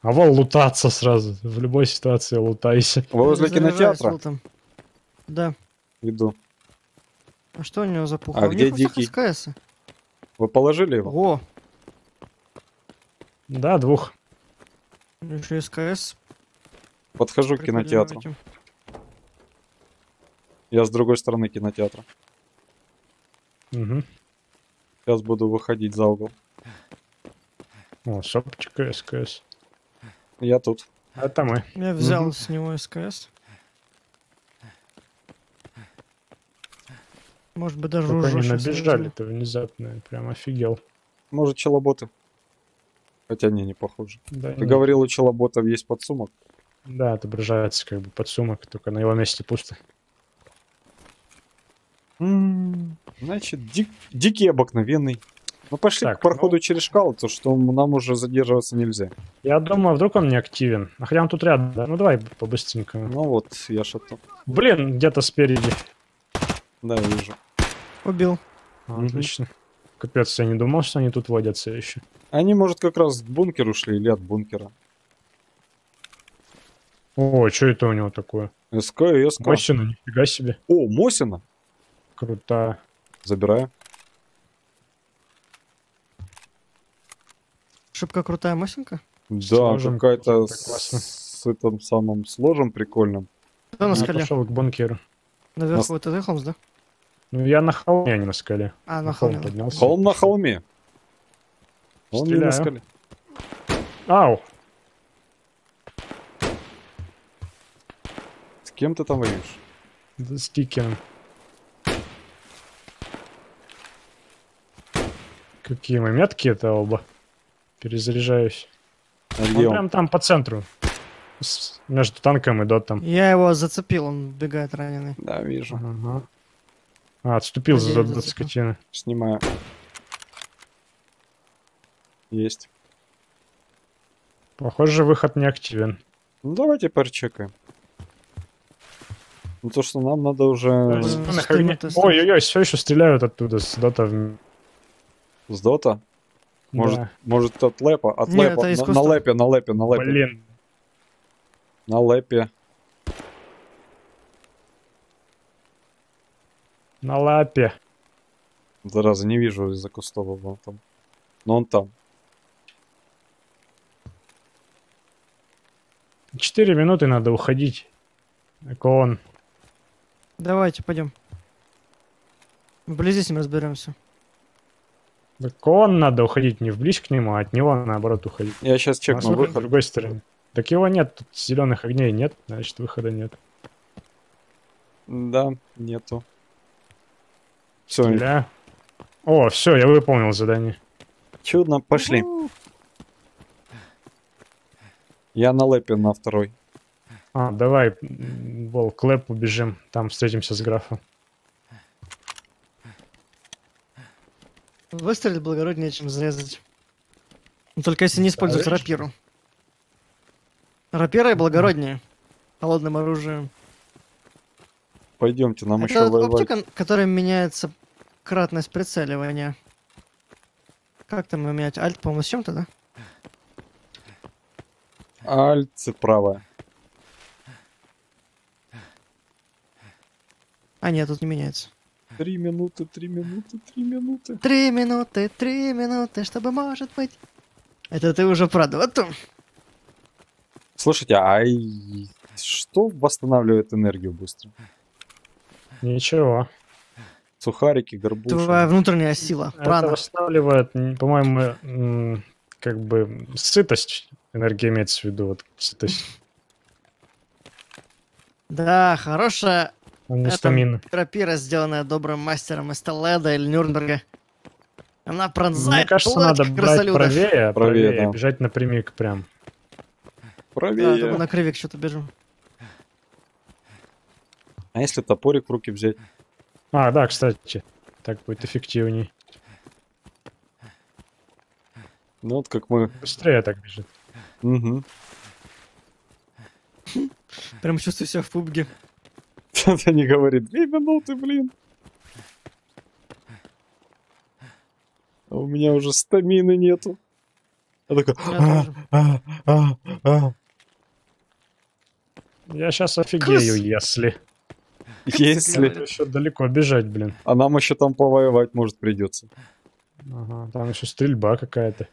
А вол лутаться сразу. В любой ситуации лутайся. Вы возле кинотеатра? лутом. Да. Иду. А что у него за пуха? А у где них у всех дикий? СКС. Вы положили его? О, Да, двух. еще СКС. Подхожу к кинотеатру. этим. Я с другой стороны кинотеатра. Угу. Сейчас буду выходить за угол. О, сопочка СКС. Я тут. Это мы. Я взял Мгм. с него СКС. Может быть, даже уже они щас набежали, взяли. ты внезапно. Прям офигел. Может, челоботы? Хотя не, не похоже. Да, Ты нет. говорил, у челоботов есть подсумок. да, отображается как бы подсумок, только на его месте пусто. М, Значит, дик- дикий обыкновенный. Ну пошли Так, к проходу через шкалу, то что нам уже задерживаться нельзя. Я думаю, вдруг он не активен. А хотя он тут рядом, да? Ну давай по-быстренькому. Ну вот, я что-то. Блин, где-то спереди. Да, вижу. Убил. Мгм. Отлично. Капец, я не думал, что они тут водятся еще. Они, может, как раз к бункеру шли или от бункера. О, что это у него такое? СК и СК. Мосина, нифига себе. О, Мосина. Круто. Забираю. Шибко крутая масенка. Да, какая-то с, с этим самым сложем прикольным. Кто на Я скале? пошел к бункеру. Наверху это ты, Холмс, да? Ну, я на холме, а не на скале. А, на холме. да. поднялся. Холм на холме. Он не на скале. Ау! С кем ты там воюешь? Да С Кикиным. Какие мы меткие это оба. Перезаряжаюсь. А Он где он? прям там по центру. С- между танком и дотом. Я его зацепил, он бегает раненый. Да, вижу. Ага. А, отступил за дот скотина. Снимаю. Есть. Похоже, выход не активен. Ну давайте прочекаем. Ну то, что нам надо уже Э, это Ой-ой-ой, все еще стреляют оттуда с дота. в- с дота. Может, Да. может от лэпа, от Не, лэпа. это На, искусство. на лэпе, на лэпе, на лэпе. Блин. На лэпе. На лапе. Зараза, не вижу из-за кустов его там. Но он там. Четыре минуты надо уходить. Так он. Давайте, пойдем. Вблизи с ним разберемся. Так он надо уходить не вблизь к нему, а от него наоборот уходить. Я сейчас чекну выход с другой стороны. Так его нет, тут зеленых огней нет, значит выхода нет. Да, нету. Все, Стреляю. О, все, я выполнил задание. чудно, пошли. Я на лэпе на второй. А, давай, Вол, к лэпу бежим, там встретимся с графом. Выстрелить благороднее, чем зарезать. Но только если не использовать Знаешь? рапиру. Рапира и благороднее. Холодным оружием. Пойдемте, нам Это еще воевать. оптика, которая меняется кратность прицеливания. Как там ее менять? Альт, по-моему, с чем-то, да? Альт правая. А, нет, тут не меняется. Три минуты, три минуты, три минуты. Три минуты, три минуты, чтобы может быть. Это ты уже про доту? Слушайте, а что восстанавливает энергию быстро? Ничего. Сухарики, горбуши. Твоя внутренняя сила. Это Прана. восстанавливает, м, по-моему, как бы сытость. Энергия имеется в виду, вот сытость. Да, хорошая не Это- стамина. рапира, сделанная добрым мастером из Толеда или Нюрнберга. Она Мне пронзает кажется, плоть надо брать крысолюдов. правее, Правее, а правее, да. и бежать напрямик прям. Да, Правее. только на кривик что-то бежу. А если топорик в руки взять? А, да, кстати, так будет эффективней. Ну вот как мы... Быстрее так бежит. Угу. Прям чувствую себя в пубге. Это не говорит. Две минуты, блин. А у меня уже стамины нету. Я такой... Я «А, тоже. а, а, а». Я сейчас офигею, Крыс. если. Если... Еще далеко бежать, блин. А нам еще там повоевать, может, придется. Ага, там еще стрельба какая-то.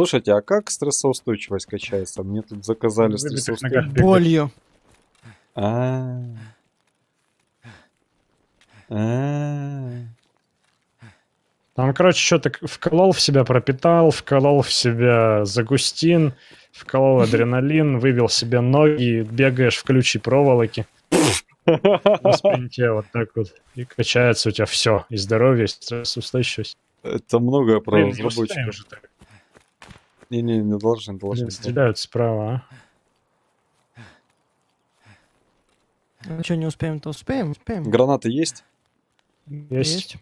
Слушайте, а как стрессоустойчивость качается? Мне тут заказали стрессоустойчивость. Болью. А. А. Там, короче, что-то вколол в себя пропитал, вколол в себя загустин, вколол адреналин, выбил себе ноги, бегаешь в ключей проволоки. На спринте вот так вот. И качается у тебя все. И здоровье, и стрессоустойчивость. Это многое про разработчиков. Не-не, не должен, должен. Блин, стреляют справа, а? Ну что, не успеем, то успеем? Успеем. Гранаты есть? Есть.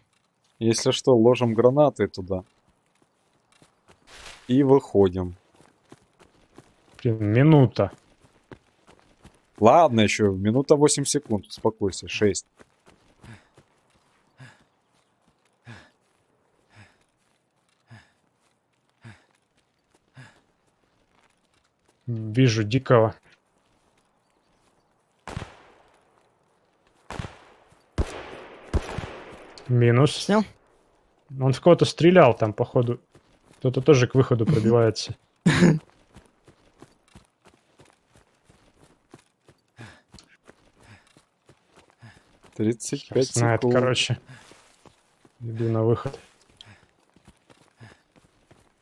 Если что, ложим гранаты туда. И выходим. Блин, минута. Ладно, еще минута 8 секунд, успокойся, 6. Вижу дикого. Минус. Снял? Он в кого-то стрелял там, походу. Кто-то тоже к выходу пробивается. 35 Знает, секунд. короче. Иду на выход.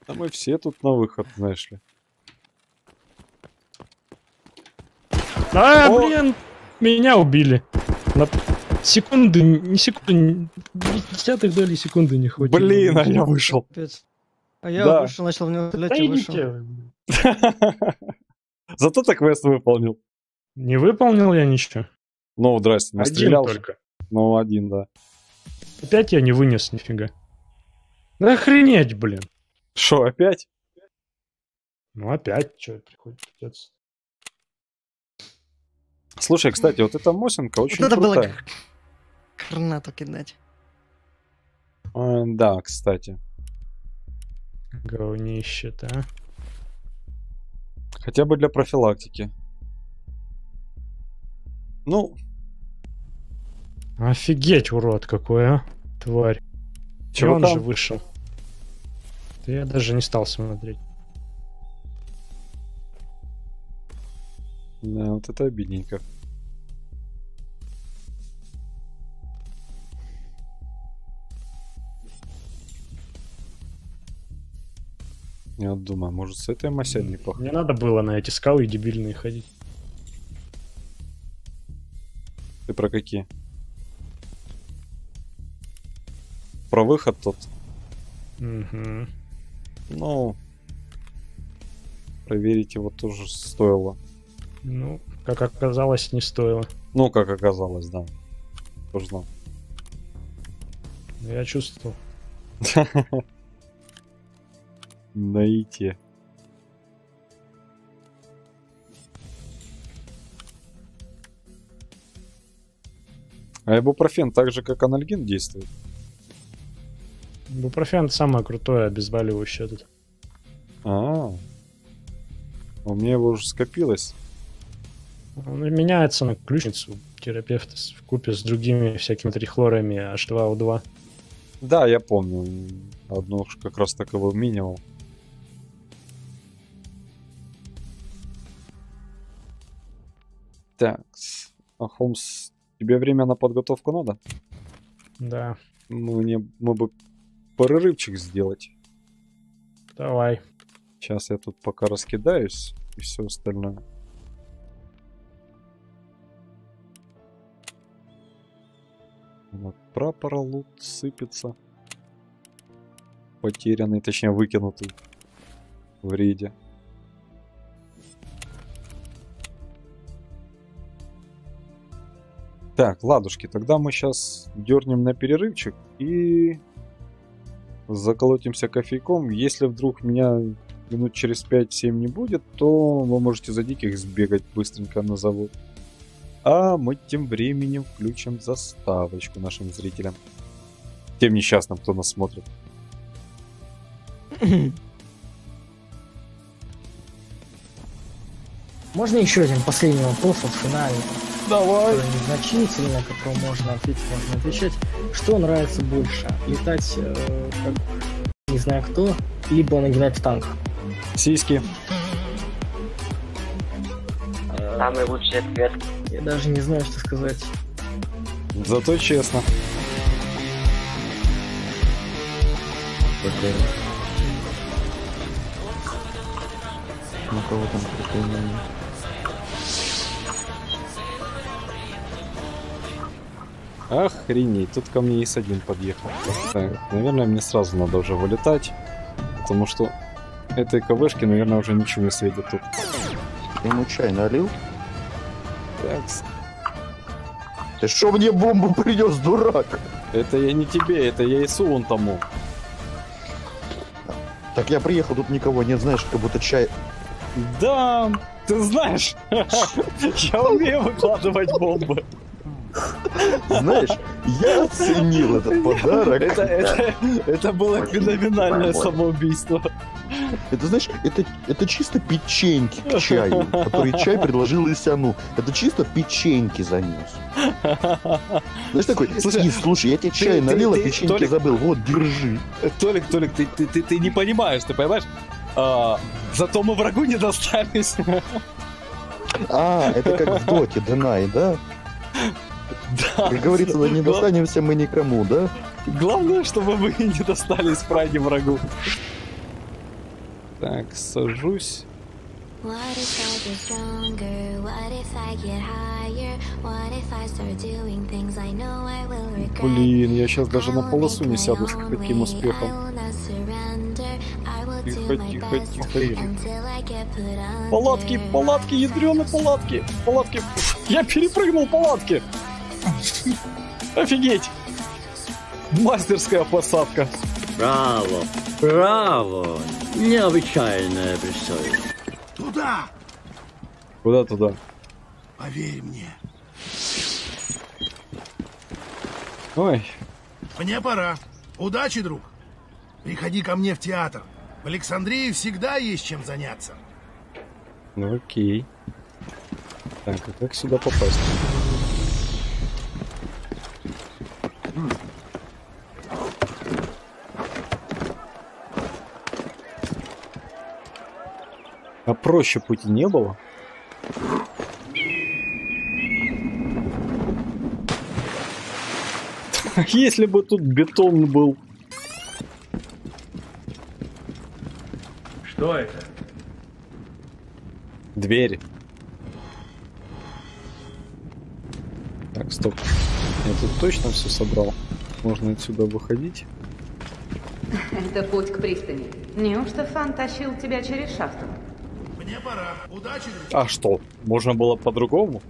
А мы все тут на выход, знаешь ли. А, О! блин! Меня убили. На секунды, не секунды, десятых доли секунды не хватило. Блин, а я вышел. Капец. А я Да. вышел, начал в него стрелять Да и вышел. Зато так квест выполнил. Не выполнил я ничего. Ну, здрасте, Один настрелял. только. Ну, один, да. Опять я не вынес нифига. Да охренеть, блин. Что, опять? Ну опять, что приходится. Слушай, кстати, вот эта Мосинка очень надо было крутая. Гранату кидать. А, да, кстати. Говнище-то, а. Хотя бы для профилактики. Ну, Офигеть, урод какой, а. Тварь. И чего он там? же вышел. Да я даже не стал смотреть. Да, вот это обидненько. Я вот думаю, может с этой масянь неплохо. Не надо было на эти скалы дебильные ходить. Ты про какие? Про выход тот. Мгм. Ну, проверить его тоже стоило. Ну, как оказалось, не стоило. Ну, как оказалось, да. Тоже знал. Я чувствовал. Найти. А ибупрофен так же, как анальгин действует? Бупрофен самое крутое обезболивающее тут. А, у меня его уже скопилось. Он меняется на ключницу терапевта в купе с другими всякими трихлорами H2O2. Да, я помню. Одну как раз так его минимал. Так, а Холмс, тебе время на подготовку надо? Да, Мне, мы бы перерывчик сделать. давай. Сейчас я тут пока раскидаюсь и все остальное. Вот прапора лут сыпется. Потерянный, точнее выкинутый в рейде. Так, ладушки, тогда мы сейчас дернем на перерывчик и заколотимся кофейком. Если вдруг меня минут через 5-7 не будет, то вы можете за диких сбегать быстренько на завод. А мы тем временем включим заставочку нашим зрителям. Тем несчастным, кто нас смотрит. Можно еще один последний вопрос, вот финальный, Давай! на который можно ответить, можно отвечать. Что нравится больше? Летать э, как не знаю кто, либо нагинать в танках? Сиськи. Самый лучший ответ. Я даже не знаю, что сказать. Зато честно. На кого там прикольно? Охренеть, тут ко мне ИС-1 подъехал. Так, наверное, мне сразу надо уже вылетать, потому что этой КВшки, наверное, уже ничего не светит тут. Ты ему чай налил? Так, Ты что мне бомбу принес, дурак? это я не тебе, это я ИСу он тому. Так я приехал, тут никого нет, знаешь, как будто чай Да, ты знаешь, я умею выкладывать бомбы. Знаешь, я оценил этот подарок. Это, это, это было феноменальное самоубийство. Это, знаешь, это, это чисто печеньки к чаю, который чай предложил Исяну. Это чисто печеньки занес. Знаешь, такой, Слушай, слушай, я тебе чай налил, а печеньки Толик- забыл. Вот, держи. Толик, Толик, ты, ты, ты, ты не понимаешь, ты понимаешь? А, зато мы врагу не достались. А, это как в доте, Денай, да? Да. Как говорится, да не достанемся мы никому, да? Главное, чтобы вы не достались фраги врагу. Так, сажусь. What if I get stronger? What if I get higher? What if I start doing things I know I will regret? Блин, я сейчас даже на полосу не сяду с way. успехом. Тихо, тихо, тихо. Палатки, палатки, ядреные палатки, палатки. Я перепрыгнул палатки. Офигеть. Мастерская посадка. Браво! Браво! Необычайное представление. Туда! Куда туда? Поверь мне. Ой, Мне пора. Удачи, друг. Приходи ко мне в театр. В Александрии всегда есть чем заняться. ну окей. Так, а как сюда попасть? А проще пути не было? Если бы тут бетон был. Что это? Двери. Так, стоп. Я тут точно все собрал. Можно отсюда выходить. Это путь к пристани. Неужто Фан тащил тебя через шахту? Мне пора. Удачи. А что? Можно было по-другому?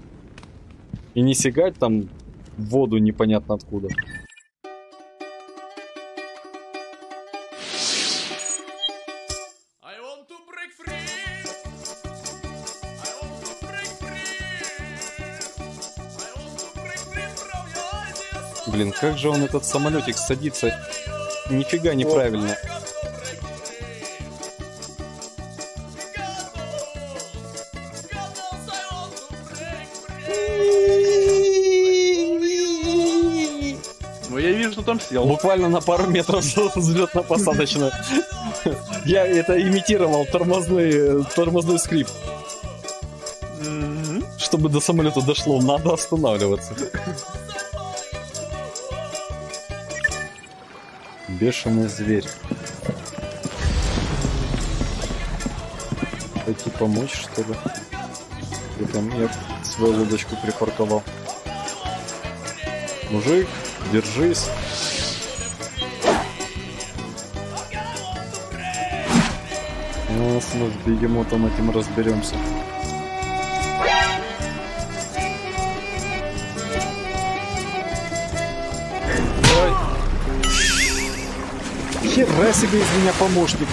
И не сигать там в воду непонятно откуда. Блин, как же он этот самолетик садится? Нифига неправильно. Ну я вижу, что там сел. Буквально на пару метров взлетно-посадочно. Я это имитировал тормозный, тормозной скрип. Чтобы до самолета дошло, надо останавливаться. Бешеный зверь. Пойти помочь, что ли? Или там я свою лодочку припарковал. Мужик, держись. Ну, с бегемотом этим разберемся. Хера себе из меня помощник.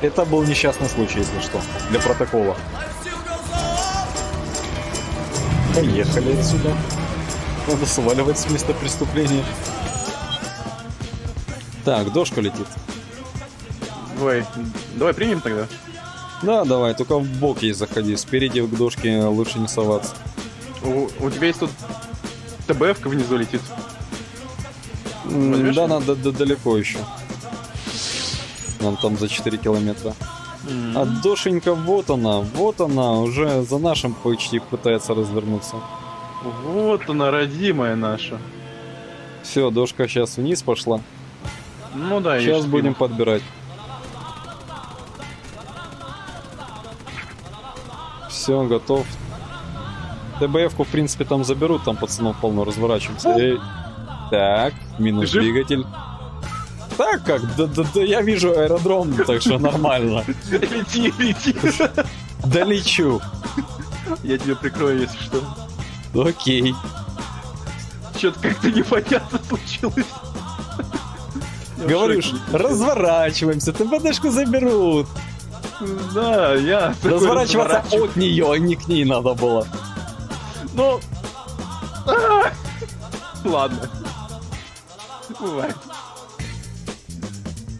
Это был несчастный случай, если что, для протокола. Поехали отсюда. Надо сваливать с места преступления. Так, дошка летит. Давай, давай примем тогда. Да, давай, только в бок ей заходи. Спереди к дошке лучше не соваться. У, у тебя есть тут ТБФ внизу летит. Возьмешь Да, надо д- далеко еще. Нам там за 4 километра. М. А дошенька, вот она, вот она, уже за нашим почти пытается развернуться. Вот она, родимая наша. Все, дошка сейчас вниз пошла. Ну да, Сейчас будем скину. подбирать. Все, готов. ТБФ-ку, в принципе, там заберут, там пацанов полно, разворачиваемся. Эй. Так, минус Ты жив? двигатель. Так как, да, да, да, я вижу аэродром, так что нормально. Лети, лети. Долечу. Я тебя прикрою, если что. Окей. Что-то как-то непонятно случилось. Говорю ж, разворачиваемся, ТПДшку заберут. Да, я... Разворачиваться от нее, а не к ней надо было. Ну... Ладно. Бывает.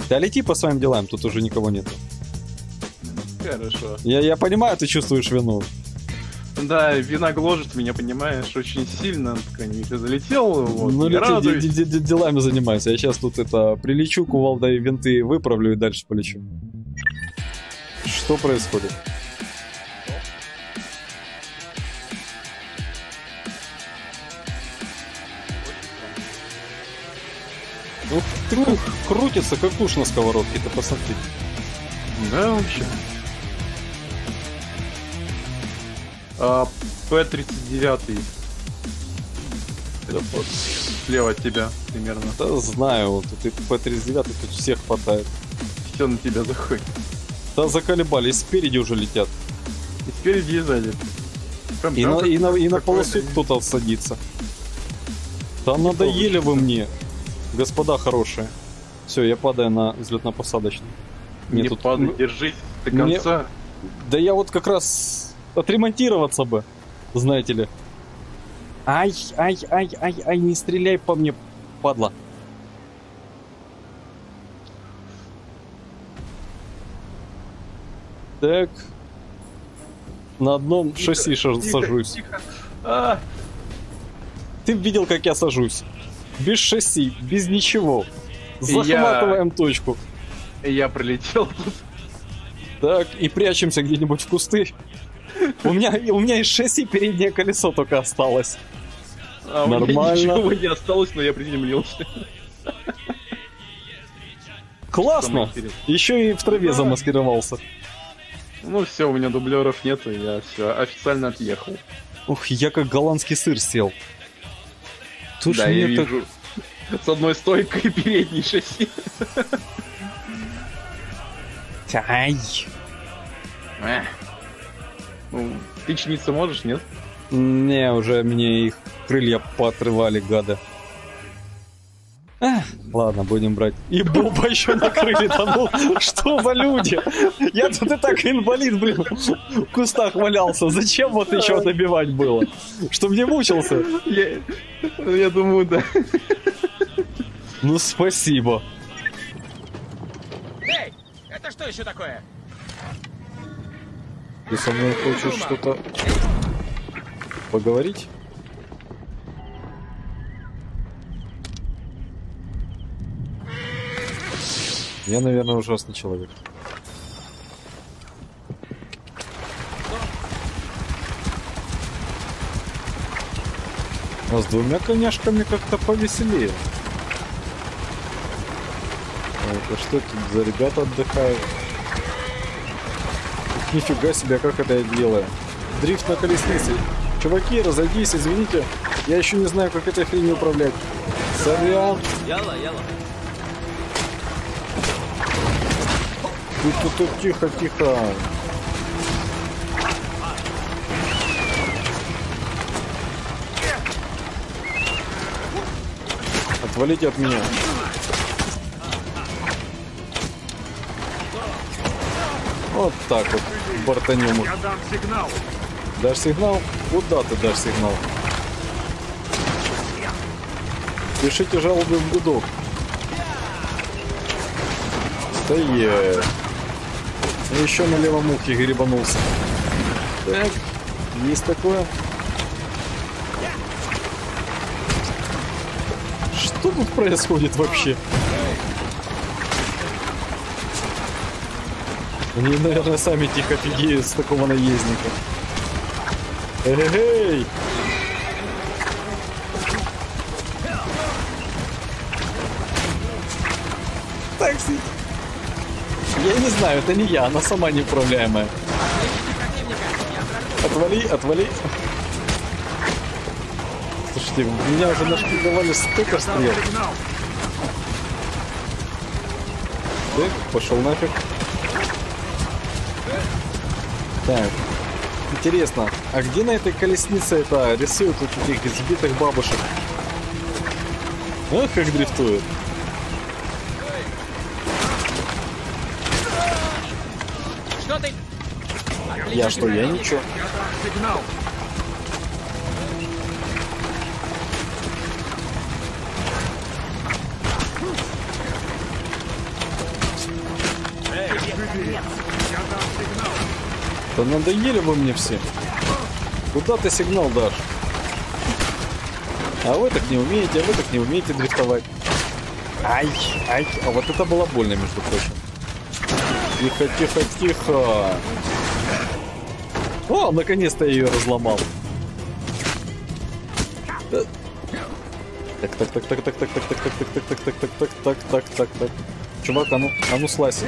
Да лети по своим делам, тут уже никого нет. Хорошо. Я, я понимаю, ты чувствуешь вину. Да, вина гложет меня, понимаешь, очень сильно. По крайней мере, залетел, вот, ну, я лети, делами занимайся. Я сейчас тут это прилечу, кувалдой винты выправлю и дальше полечу. Что происходит? Круг крутится, как уж на сковородке, ты посмотри. Да, вообще. А, П-39. Это вот слева от тебя примерно. Да знаю, вот и П-39 тут всех хватает. Все на тебя заходит. Да заколебались, спереди уже летят. И спереди и сзади. Прям И там на, и на, и на полосу кто-то садится. Да надоели вы мне, господа хорошие. Все, я падаю на взлетно-посадочный. Мне Не тут- падай, держись до мне- конца. Да я вот как раз отремонтироваться бы, знаете ли. Ай, ай, ай, ай, ай, не стреляй по мне, падла. Так. На одном шасси ша- тихо, сажусь. тихо. А, Ты видел, как я сажусь? Без шасси, без ничего. И я- Захватываем точку. я пролетел тут. Так, и прячемся где-нибудь в кусты. У меня, у меня из шасси переднее колесо только осталось. А, Нормально. ничего не осталось, но я приземлился. Классно! Еще и в траве Да. замаскировался. Ну все, у меня дублеров нету, я все официально отъехал. Ух, я как голландский сыр сел. Тут да, же я так- вижу. С одной стойкой передней шасси. Ай. Эх. Ну, ты чиниться можешь, нет? Не, уже мне их крылья поотрывали, гады. Эх, ладно, будем брать. И Боба еще накрыли там. Ну, что за люди? Я тут и так инвалид, блин, в кустах валялся. Зачем вот еще добивать было? Чтоб не мучился? Я, я думаю, да. Ну, спасибо. Эй, это что еще такое? Ты со мной хочешь что-то поговорить? Я, наверное, ужасный человек. А с двумя коняшками как-то повеселее. А что тут за ребята отдыхают? Нифига себе, как это я делаю. Дрифт на колеснице. Чуваки, разойдись, извините. Я еще не знаю, как этой хренью управлять. Сорян. Яла, яла. Тут, тут, тут, тихо, тихо. Отвалите от меня. Вот так вот, бортанем. Я дам сигнал. Дашь сигнал? Куда ты дашь сигнал? Пишите жалобы в гудок. Стоять. Я еще на левом ухе гребанулся. Так, есть такое. Что тут происходит вообще? Они, наверное, сами тихо офигеют с такого наездника. Эй! Такси! Не знаю, это не я, она сама неуправляемая. Отвали, отвали. Слушайте, меня уже нашпиговали столько стрел. Так, пошел нафиг. Так. Интересно, а где на этой колеснице это рисуют вот этих избитых бабушек? Ах, как дрифтуют. Я что, я ничего. Да надоели вы мне все. Куда ты сигнал дашь? А вы так не умеете, а вы так не умеете дрифтовать. Ай, ай, а вот это было больно, между прочим. Тихо, тихо, тихо. О, наконец-то я ее разломал. Да. Так, так, так, так, так, так, так, так, так, так, так, так, так, так, так, так, так, так. Чувак, а ну, а ну слазь.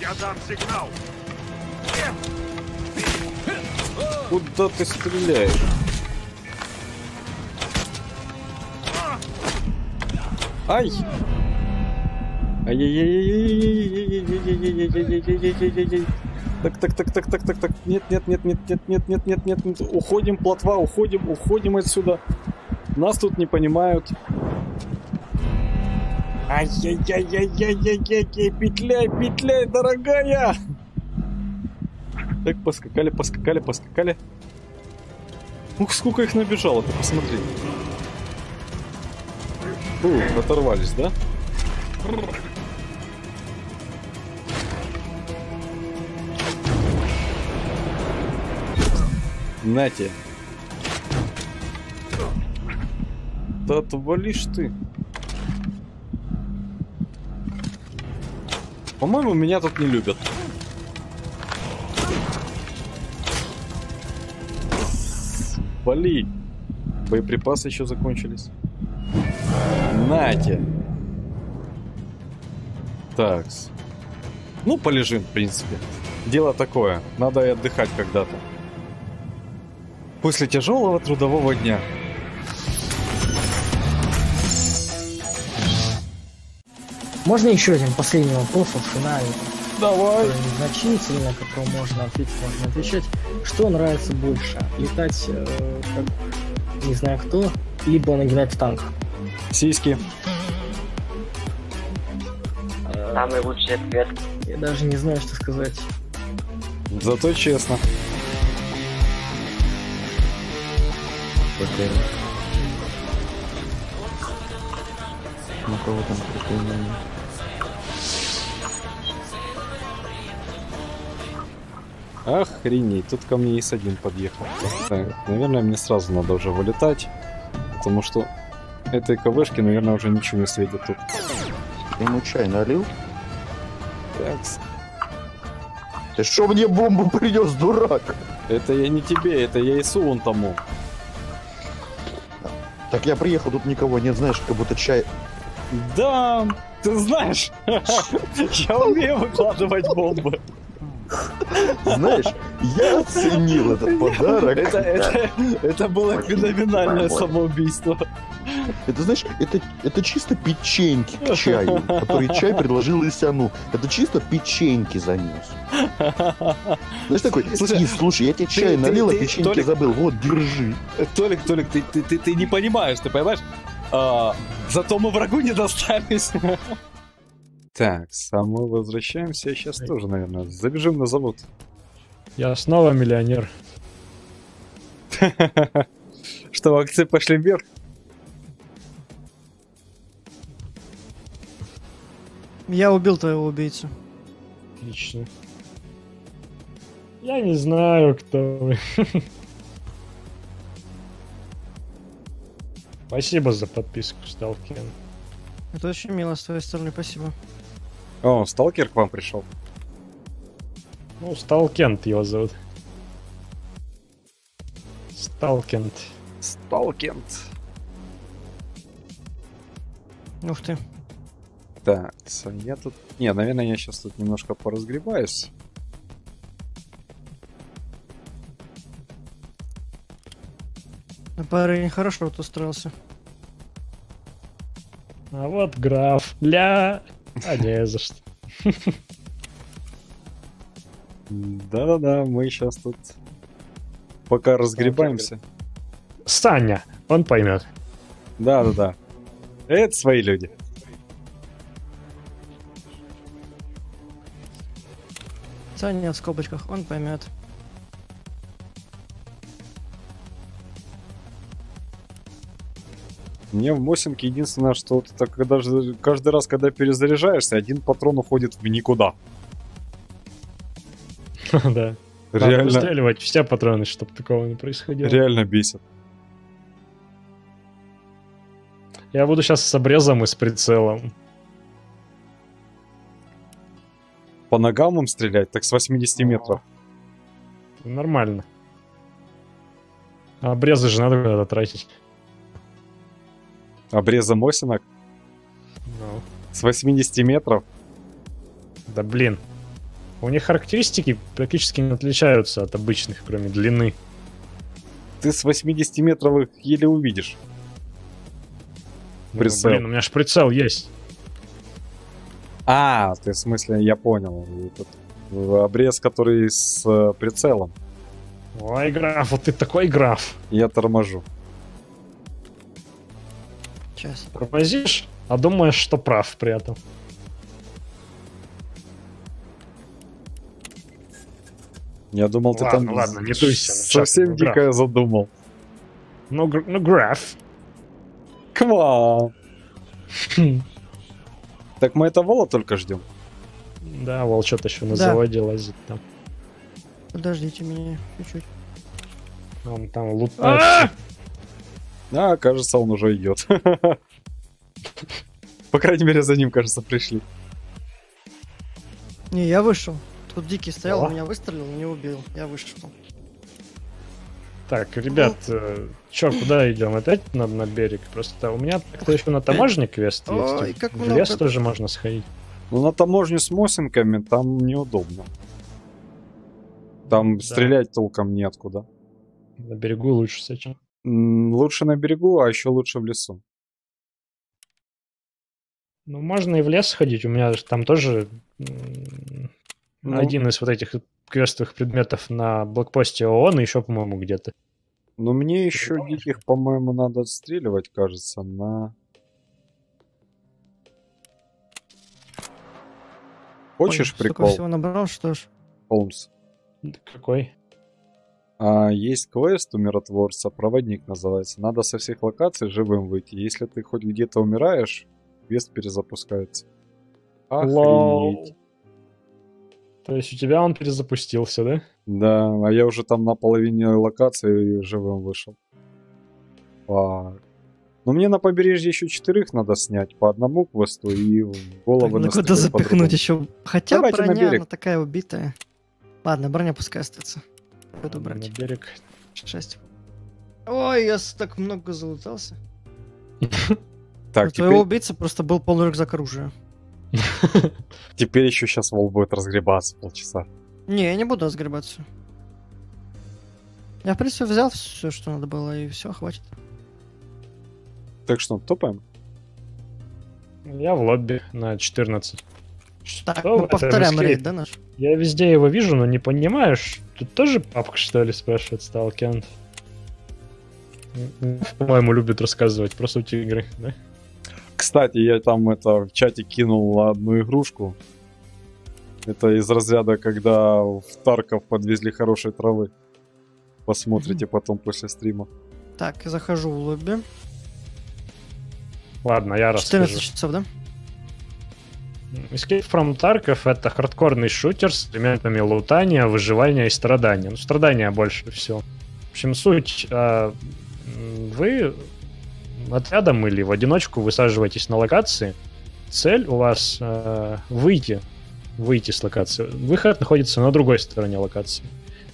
Я дам сигнал. Куда ты стреляешь? Ай! Ай-яй-яй-яй-яй-яй-яй-яй-яй-яй-яй-яй-яй-яй-яй-яй-яй-яй-яй. Так, так, так, так, так, так, так, нет, нет, нет, нет, нет, нет, нет, нет, нет, нет, уходим, плотва, уходим, уходим отсюда. Нас тут не понимают. Ай-яй-яй-яй-яй-яй-яй, петляй, петляй, дорогая! Так, поскакали, поскакали, поскакали. Ух, сколько их набежало, ты посмотри. Фу, оторвались, да? Нате. Да отвалишь ты. По-моему, меня тут не любят. Вали. Боеприпасы еще закончились. Нате. Такс. Ну, полежим, в принципе. Дело такое. Надо и отдыхать когда-то. После тяжелого трудового дня. Можно еще один последний вопрос, вот финальный? Давай. Незначительно, который можно ответить, можно отвечать. Что нравится больше? Летать э, как не знаю кто, либо нагинать в танк? Сиськи. Самый лучший ответ. Я даже не знаю, что сказать. Зато честно. На кого там прикольно? Охренеть, тут ко мне ИС-1 подъехал. Так, наверное, мне сразу надо уже вылетать, потому что этой КВшки, наверное, уже ничего не светит тут. Ему чай налил? Такс. Ты что мне бомбу принес, дурак? Это я не тебе, это я ИСу вон тому. Так я приехал, тут никого нет, знаешь, как будто чай... Да, ты знаешь, я умею выкладывать бомбы. Знаешь, я оценил этот подарок. Это, это, это было феноменальное самоубийство. Это, знаешь, это, это чисто печеньки к чаю, который чай предложил Исяну. Это чисто печеньки занес. Знаешь, такой, слушай, слушай я тебе чай ты- налил, а ты- печеньки Толик- забыл. Вот, держи. Толик, Толик, ты, ты, ты, ты не понимаешь, ты понимаешь? А, зато мы врагу не достались. Так, а мы возвращаемся сейчас тоже, наверное. Забежим на завод. Я снова миллионер. Что, акции пошли вверх? Я убил твоего убийцу. Отлично. Я не знаю, кто вы. Спасибо за подписку, Сталкин. Это очень мило с твоей стороны, спасибо. О, сталкер к вам пришел. Ну, Сталкент его зовут. Сталкент. Сталкент. Ух ты. Так, с- я тут... Не, наверное, я сейчас тут немножко поразгребаюсь. На парень хорошо вот устроился. А вот граф. Ля. А не за что. Да-да-да, мы сейчас тут пока разгребаемся. Саня, он поймет. Да-да-да. Это свои люди. Саня в скобочках, он поймет. Мне в Мосинке единственное, что вот это когда каждый раз, когда перезаряжаешься, один патрон уходит в никуда. Да. Реально, выстреливать все патроны, чтобы такого не происходило. реально бесит. Я буду сейчас с обрезом и с прицелом. По ногам им стрелять, так с 80 метров. Нормально. А обрезы же надо куда-то тратить. Обреза Мосинок Ну. с 80 метров. Да блин. У них характеристики практически не отличаются от обычных, кроме длины. Ты с 80 метров их еле увидишь. Ну, Прицел. блин, у меня же прицел есть. А, ты в смысле, я понял. Этот, э, обрез, который с э, прицелом. Ой, граф, вот ты такой граф. Я торможу. Сейчас. Тормозишь, а думаешь, что прав при этом. Я думал, ты Ладно, там ладно, не дуйся, ну, совсем ты, ну, дикое задумал. Ну, гр- ну граф. Ква. Так мы это Вола только ждем. Да, Вол что-то еще на Да. заводе лазит там. Подождите меня чуть-чуть. Он там лутает. А, кажется, он уже идет. По крайней мере, за ним, кажется, пришли. Не, я вышел. Тут Дикий стоял, О. меня выстрелил, не убил. Я вышел. Так, ребят, э, чё, куда идем? Опять надо на берег? Просто у меня так-то еще на таможне квест Ой, есть. как В много лес тоже можно сходить. Ну, на таможню с Мосинками там неудобно. Там Да. стрелять толком неоткуда. На берегу лучше с этим. Лучше на берегу, а еще лучше в лесу. Ну, можно и в лес сходить. У меня же там тоже Ну. один из вот этих квестовых предметов на блокпосте ООН, и еще, по-моему, где-то. Но мне еще диких, по-моему, надо отстреливать, кажется, на... Хочешь Ой, столько прикол, всего набрал, что ж. Холмс? Какой? А, есть квест у миротворца, проводник называется. Надо со всех локаций живым выйти. Если ты хоть где-то умираешь, квест перезапускается. Лол. Охренеть. То есть у тебя он перезапустился, да? Да, а я уже там на половине локации живым вышел. Фак. Ну мне на побережье еще четырех надо снять по одному квесту и головы Ну куда запихнуть еще? Хотя Давайте на броня, она такая убитая. Ладно, броня пускай остается. Буду На брать. берег. Шесть. Ой, я так много залутался. Так, У твоего теперь, убийцы просто был полный рюкзак оружия. теперь еще сейчас вол будет разгребаться полчаса. Не, я не буду разгребаться. Я, в принципе, взял все, что надо было, и все, хватит. Так что, топаем? Я в лобби на 14. Так, Что в мы повторяем эскейпе? рейд, да, наш? Я везде его вижу, но не понимаешь. Тут тоже папка, что ли, спрашивает Сталкент? По-моему, любит рассказывать про суть игры, да? Кстати, я там это в чате кинул одну игрушку. Это из разряда, когда в Тарков подвезли хорошей травы. Посмотрите потом после стрима. Так, я захожу в лобби. Ладно, я 14 расскажу. часов, да? Escape from Tarkov — это хардкорный шутер с элементами лутания, выживания и страдания. Ну, страдания больше всего. В общем, суть. а, вы отрядом или в одиночку высаживаетесь на локации. Цель у вас а, выйти, выйти с локации. Выход находится на другой стороне локации.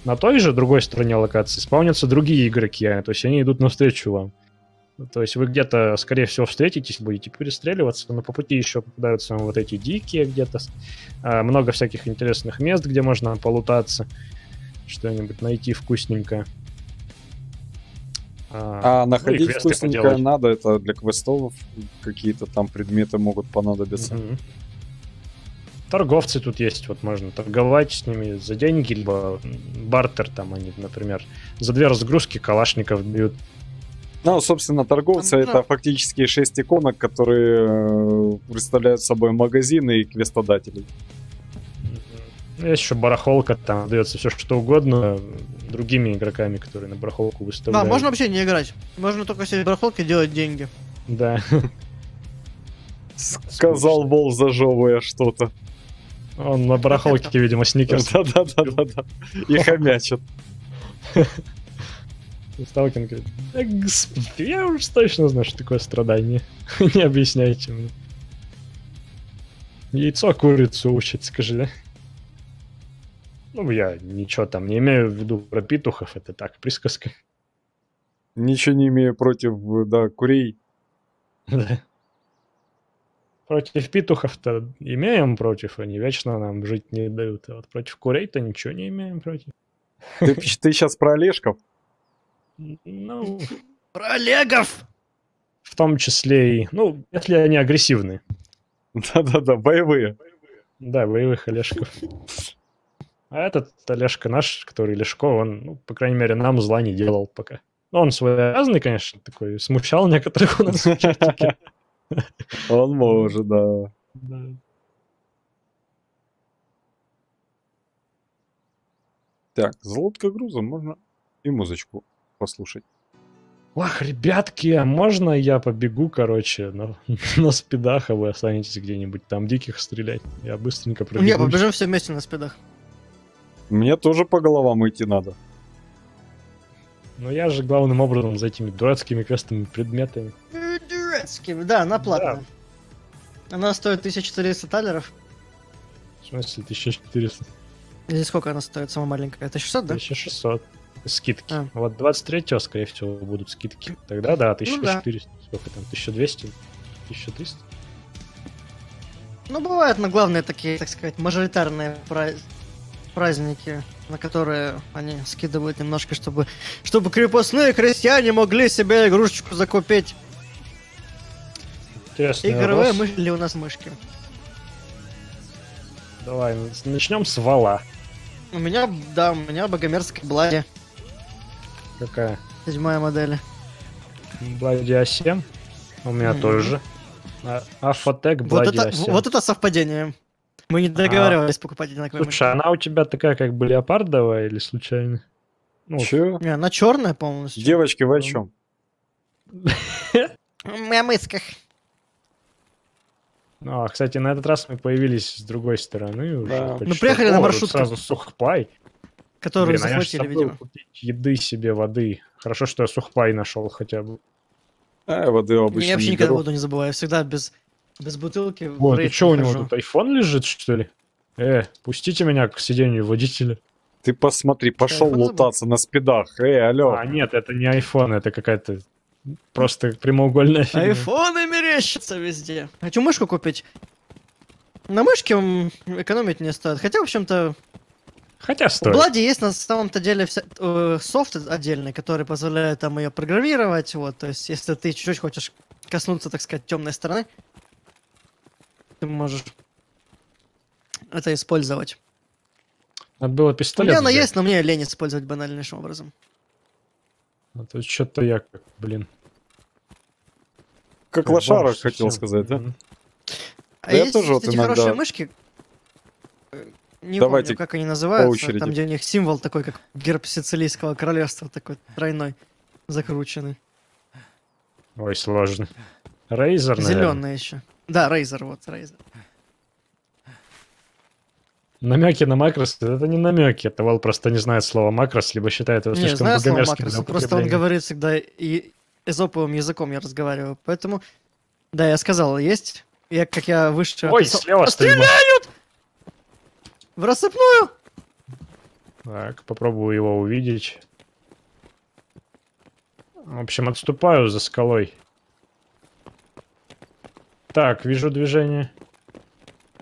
На той же другой стороне локации спавнятся другие игроки, то есть они идут навстречу вам. То есть вы где-то, скорее всего, встретитесь, будете перестреливаться, но по пути еще попадаются вот эти дикие где-то. а, много всяких интересных мест, где можно полутаться, что-нибудь найти вкусненькое. А ну и находить вкусненькое поделать. надо, это для квестов какие-то там предметы могут понадобиться. Мгм. Торговцы тут есть, вот можно торговать с ними за деньги, либо бартер там они, например, за две разгрузки калашников дают. Ну, собственно, торговцы Ну, это фактически шесть иконок, которые э, представляют собой магазины и квестодателей. Есть еще барахолка, там дается все что угодно другими игроками, которые на барахолку Да, выставляют. можно вообще не играть. Можно только себе барахолки делать деньги. Да. Сказал Вол, зажевывая что-то. Он на барахолке, видимо, сникерс. Да-да-да-да-да. И хомячит. Сталкин говорит, «Да, господи, я уж точно знаю, что такое страдание. Не объясняйте мне. Яйцо курицу учит, скажи, да? Ну, я ничего там не имею в виду про петухов, это так, присказка. Ничего не имею против, да, курей. Да. Против петухов-то имеем против, они вечно нам жить не дают. А вот против курей-то ничего не имеем против. Ты, ты сейчас про Олежков? Ну, Про Олегов! в том числе и, ну, если они агрессивны. Да-да-да, боевые. Да, боевых Олежков. А этот Олежка наш, который Лешко, он, ну, по крайней мере, нам зла не делал пока. Ну, он своеобразный, конечно, такой, смущал некоторых у нас в чатике. Он может, да. Да. Так, золотка груза можно и музычку послушать. Ох, ребятки, а можно я побегу, короче, на, на спидах, а вы останетесь где-нибудь там диких стрелять? Я быстренько пробегу. Не, побежим все вместе на спидах. Мне тоже по головам идти надо. Но я же главным образом за этими дурацкими квестовыми предметами. Э, Дурацкий, да, на платно. Она стоит 1400 талеров. В смысле, 1400? Или сколько она стоит, самая маленькая? Это 600, да? 1600. Скидки. А. Вот 23 скорее всего, будут скидки. Тогда да, Ну да. 1400. Сколько там? 1200? 1300? Ну, бывают, но главные такие, так сказать, мажоритарные праз- праздники, на которые они скидывают немножко, чтобы, чтобы крепостные крестьяне могли себе игрушечку закупить. Интересный Игровые вопрос. мышки ли у нас мышки? Давай, начнем с вала. У меня, да, у меня богомерзкая Блади, Какая? седьмая модель. Блади А7. У меня Мгм. тоже. А- Афотек Вот Блади это, А7. вот это совпадение. Мы не договаривались покупать одинаковые Слушай, она у тебя такая как бы леопардовая или случайно? Ну, Че? мышки. Не, она черная полностью. Девочки, вы о чем? На мысках. Ну, а, кстати, на этот раз мы появились с другой стороны уже. Да. Мы приехали на О, тут маршрутке. Сразу сухпай. Которую Блин, а я захватили, забыл видимо. купить еды себе, воды. Хорошо, что я сухпай нашел хотя бы. А, воды обычно Я вообще не никогда беру. воду не забываю. Всегда без, без бутылки. Вот, рейд что у него тут iPhone лежит, что ли? Э, пустите меня к сидению водителя. Ты посмотри, пошел iPhone забыл? лутаться на спидах. Эй, алло. А, нет, это не iPhone, это какая-то просто прямоугольная фигня. Айфоны мерещатся везде. Хочу мышку купить. На мышке экономить не стоит. Хотя, в общем-то, Хотя у стоит. Блади есть на самом-то деле вся- э, софт отдельный, который позволяет там ее программировать. Вот, то есть, если ты чуть-чуть хочешь коснуться, так сказать, темной стороны, ты можешь это использовать. Надо было У пистолет меня она взять. есть, но мне лень использовать банальнейшим образом. А то что-то я, как, блин. Как как лошара хотел сказать, да? А Да я есть, тоже вот кстати, иногда- хорошие мышки. Не Давайте помню, как они называются. очереди. Там, где у них символ такой, как герб Сицилийского королевства, такой тройной, закрученный. Ой, сложно. Рейзер. Зеленый еще. Да, Рейзер, вот, Рейзер. Намеки на макрос, это не намеки, это Вал просто не знает слова макрос, либо считает его Не, слишком знаю слово просто он говорит всегда и эзоповым языком я разговариваю, поэтому... Да, я сказал, есть. Я, как я выше... Ой, слева. Стреляют! В рассыпную! Так, попробую его увидеть. В общем, отступаю за скалой. Так, вижу движение.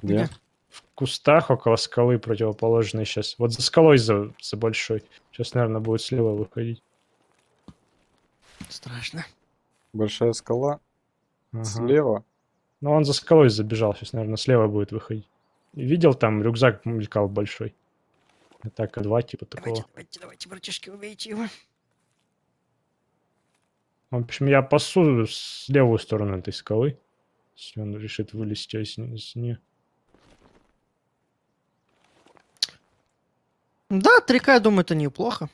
Где? В кустах около скалы противоположной сейчас. Вот за скалой за, за большой. Сейчас, наверное, будет слева выходить. Страшно. Большая скала. Ага. Слева. Ну, он за скалой забежал. Сейчас, наверное, слева будет выходить. Видел там рюкзак мелькал большой. Атака 2, типа такого. Давайте, давайте, братишки, убейте его. В общем, я пасу с левую сторону этой скалы. Если он решит вылезти из, из нее. Да, 3К, я думаю, это неплохо.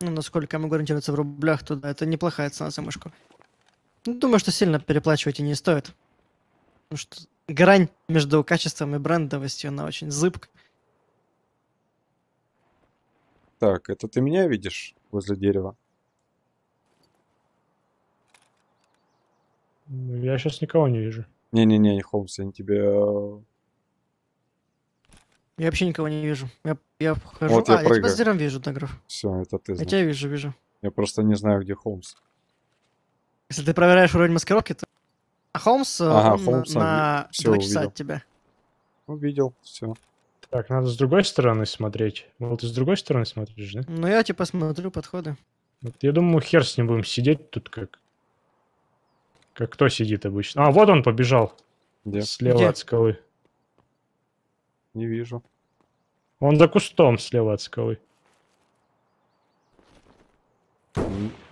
Ну, насколько я могу ориентироваться в рублях, то да, это неплохая цена за мышку. Думаю, что сильно переплачивать и не стоит. Потому что грань между качеством и брендовостью, она очень зыбка. Так, это ты меня видишь возле дерева? Ну, Я сейчас никого не вижу. Не-не-не, Холмс, я не тебе... э, Я вообще никого не вижу. Я, я хожу. Вот я а, я тебя прыгаю. с деревом вижу, Дагров. Все, это ты Я знаешь. тебя вижу, вижу. Я просто не знаю, где Холмс. Если ты проверяешь уровень маскировки, то... А Холмс, э, Ага, он на- всё, два часа увидел. от тебя. Увидел, все. Так, надо с другой стороны смотреть. Вот ты с другой стороны смотришь, да? Ну, я типа смотрю подходы. Вот я думаю, хер с ним будем сидеть тут как... Как кто сидит обычно? А, вот он побежал. Где? Слева Где? от скалы. Не вижу. Он за кустом слева от скалы.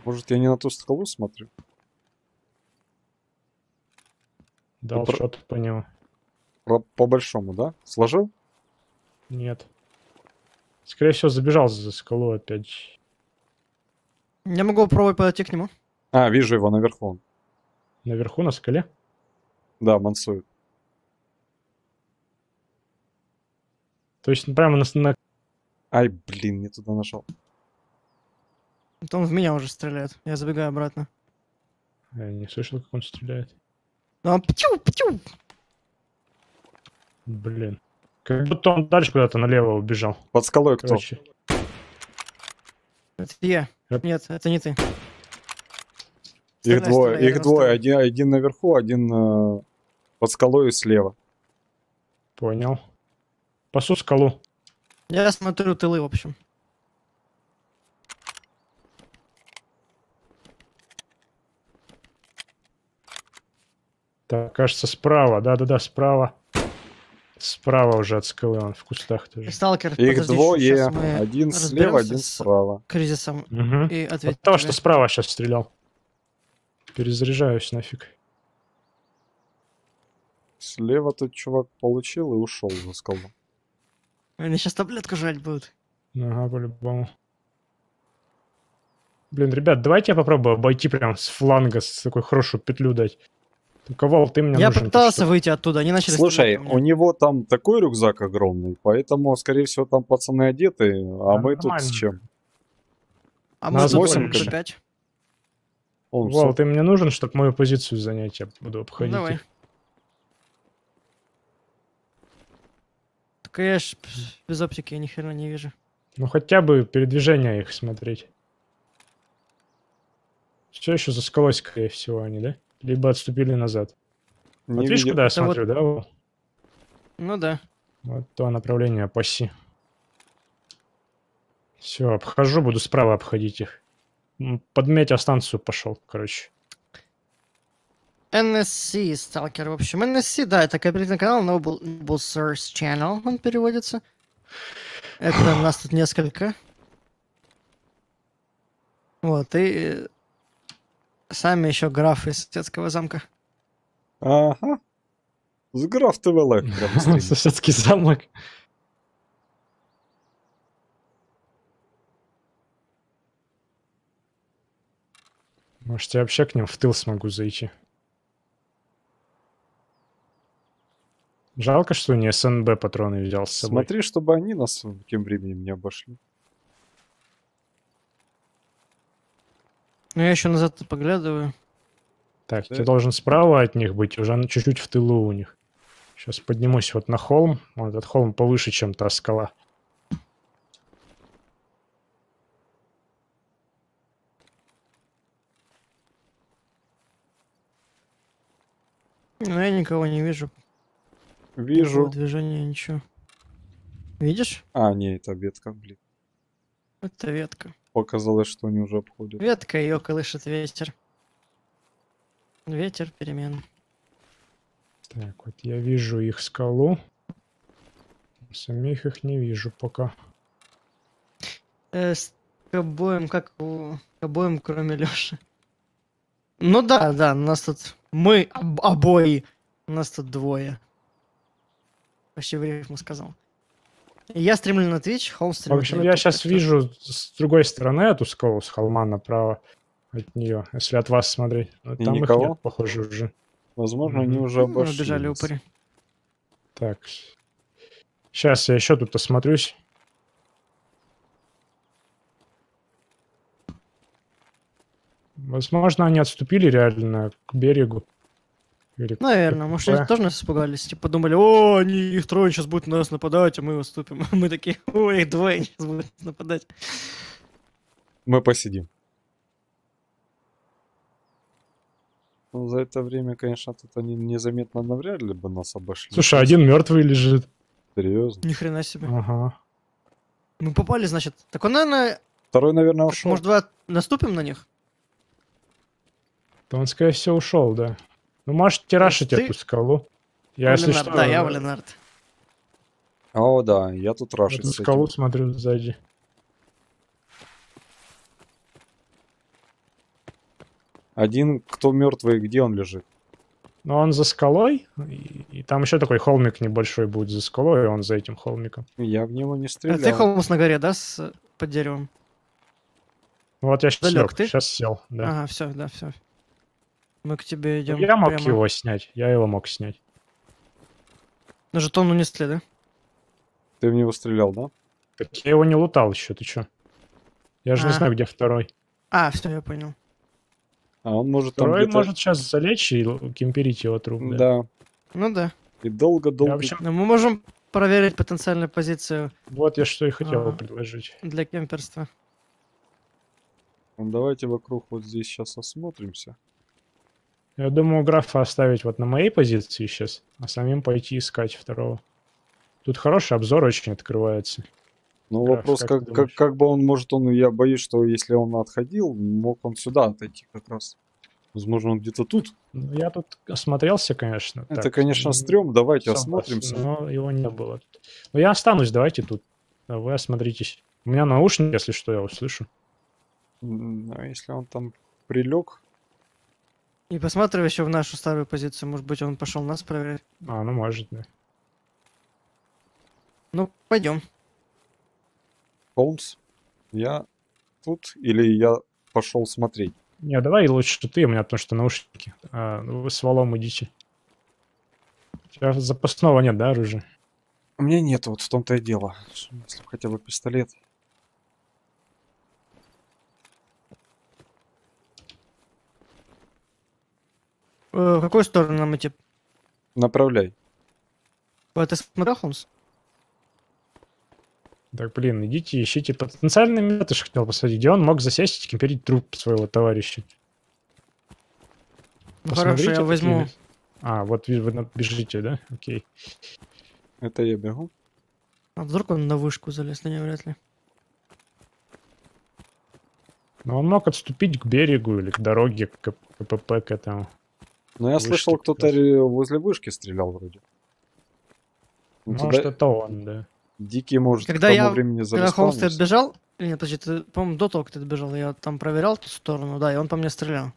Может, я не на ту скалу смотрю? Дал про- что-то по нему. Про- По-большому, да? Сложил? Нет. Скорее всего, забежал за скалу опять. Я могу попробовать подойти к нему. А, вижу его наверху. Наверху на скале? Да, мансует. То есть прямо на, на- Ай, блин, не туда нажал. Вот Он в меня уже стреляет. Я забегаю обратно. Я не слышал, как он стреляет. Ну, он птю, птю. Блин. Как будто он дальше куда-то налево убежал. Под скалой кто? Короче, Это я. Эп. Нет, это не ты. Их двое, стреляй, их двое. Один, один наверху, один э, под скалой слева. понял. Пасу скалу. Я смотрю тылы, в общем. Так, кажется, справа. Да-да-да, справа. Справа уже от скалы, он в кустах тоже. Сталкер, Их подожди, двое. Один слева, один справа. кризисом Мгм. и ответим От того, что справа сейчас стрелял. Перезаряжаюсь нафиг. Слева тут чувак получил и ушел за скалу. Они сейчас таблетку жрать будут. Ага, по-любому. Блин, ребят, давайте я попробую обойти прям с фланга, с такой хорошую петлю дать. Только, Вал, ты мне Я нужен. пытался выйти оттуда, они начали Слушай, у него там такой рюкзак огромный, поэтому, скорее всего, там пацаны одеты, а Да мы тут с нормально. чем? А мы тут восемь, вон конечно. пять. Он Вал, ты мне нужен, чтобы мою позицию занять, я буду обходить Давай. их. Только я ж без оптики ни хера не вижу. Ну, хотя бы передвижение их смотреть. Все еще за скалой, скорее всего, они, да? Либо отступили назад. не вот видишь, видел. куда я Это вот- смотрю, да? Ну да. Вот то направление по оси. Все, обхожу, буду справа обходить их. Под метеостанцию пошел, короче. NSC, сталкер, в общем. NSC, да, это кооперативный канал Noble, Noble Source Channel, он переводится. Это нас тут несколько. Вот, и э, сами еще графы из соседского замка. Ага. С граф прямо стримит. Соседский замок. Может, я вообще к ним в тыл смогу зайти. Жалко, что не СНБ патроны взял с собой. Смотри, чтобы они нас тем временем не обошли. Ну, я еще назад поглядываю. Так, Да. ты должен справа от них быть, уже на- чуть-чуть в тылу у них. Сейчас поднимусь вот на холм. Вот этот холм повыше, чем та скала. Но я никого не вижу. Вижу. Никакого движения, ничего. Видишь? А, не, это ветка, блин. Это ветка. Показалось, что они уже обходят. Ветка, ее колышет ветер. Ветер перемен. Так, вот я вижу их скалу. Самих их не вижу пока. Э, с обоим, как у обоим, кроме Лёши. Ну да, да, у нас тут мы об- обои. У нас тут двое. Почти в рифму сказал. Я стримлю на Twitch, Холм В стримит общем, на я YouTube, сейчас вижу с другой стороны эту скалу с холма направо от нее, если от вас смотреть. Но И Там их никого? нет, похоже, уже. Возможно, они уже Ну, обошли. Убежали упыри. Так. Сейчас я еще тут осмотрюсь. Возможно, они отступили реально к берегу. Или Наверное, может, они тоже нас испугались. Типа думали, о, они их трое сейчас будут на нас нападать, а мы выступим. Мы такие, о, их двое сейчас будут нападать. Мы посидим. Ну, за это время, конечно, тут они незаметно навряд ли бы нас обошли. Слушай, один мертвый лежит. Серьезно? Ни хрена себе. Ага. Мы попали, значит. Так он, наверное, Второй, наверное, ушел. может, два наступим на них? То он, скорее всего, ушел, да. Ну, можете рашить ты- эту скалу. Я, если Ленард, что, Да, я в Ленард. О, да, я тут рашить эту с этим. скалу смотрю сзади. Один, кто мертвый, где он лежит? Но он за скалой, и, и там еще такой холмик небольшой будет за скалой, и он за этим холмиком. Я в него не А стрелял. ты Холмс на горе, да, с, под деревом? Ну Вот я сейчас Далек сел, ты? сейчас сел, да. Ага, все, да, все. Мы к тебе идем. я мог прямо. его снять, я его мог снять. На жетон унесли, да? Ты в него стрелял, да? Так я его не лутал еще, ты чё? Я же не А. знаю, где второй. А, все, я понял. А он может там Второй где-то... может сейчас залечь и кемперить его труп. Да. Да. Ну да. И долго-долго... Общем, мы можем проверить потенциальную позицию вот я что и хотел Ага. предложить. для кемперства. Ну, Давайте вокруг вот здесь сейчас осмотримся. Я думаю, графа оставить вот на моей позиции сейчас, а самим пойти искать второго. Тут хороший обзор очень открывается. Но Граф, вопрос, как как, как, как бы он, может, он, я боюсь, что если он отходил, мог он сюда отойти как раз. Возможно, он где-то тут. Ну, Я тут осмотрелся, конечно. Это, так, конечно, ну, стрём, давайте сам осмотримся. Но его не было. Но я останусь, давайте тут. А вы осмотритесь. У меня наушники, если что, я услышу. А если он там прилег, И посмотрим еще в нашу старую позицию. Может быть, он пошел нас проверять. А, ну может, да. Ну, пойдем. Холмс, я тут или я пошел смотреть? Не, давай лучше ты, у меня потому что наушники. А, ну вы с валом идите. У тебя запасного нет, да, оружия? У меня нет, вот в том-то и дело. Что Если бы хотя бы пистолет. В какую сторону нам идти? Направляй. А ты смотрел, Холмс? Так, блин, идите, ищите потенциальный метод, я ж хотел посмотреть, где он мог засесть и кемперить труп своего товарища. Ну хорошо, я возьму. вид- А, вот вы бежите, да? Окей. Это я бегу. А вдруг он на вышку залез? На нее вряд ли. Но он мог отступить к берегу или к дороге, к К- КПП к этому. Но я Вышки слышал, кто-то возле вышки стрелял вроде. Ну, Может, туда это он, да. Дикий может Когда к тому я, времени когда Холмс ты зареспаунился. отбежал, или нет, подожди, ты, по-моему, до того, как ты отбежал, я там проверял ту сторону, да, и он по мне стрелял.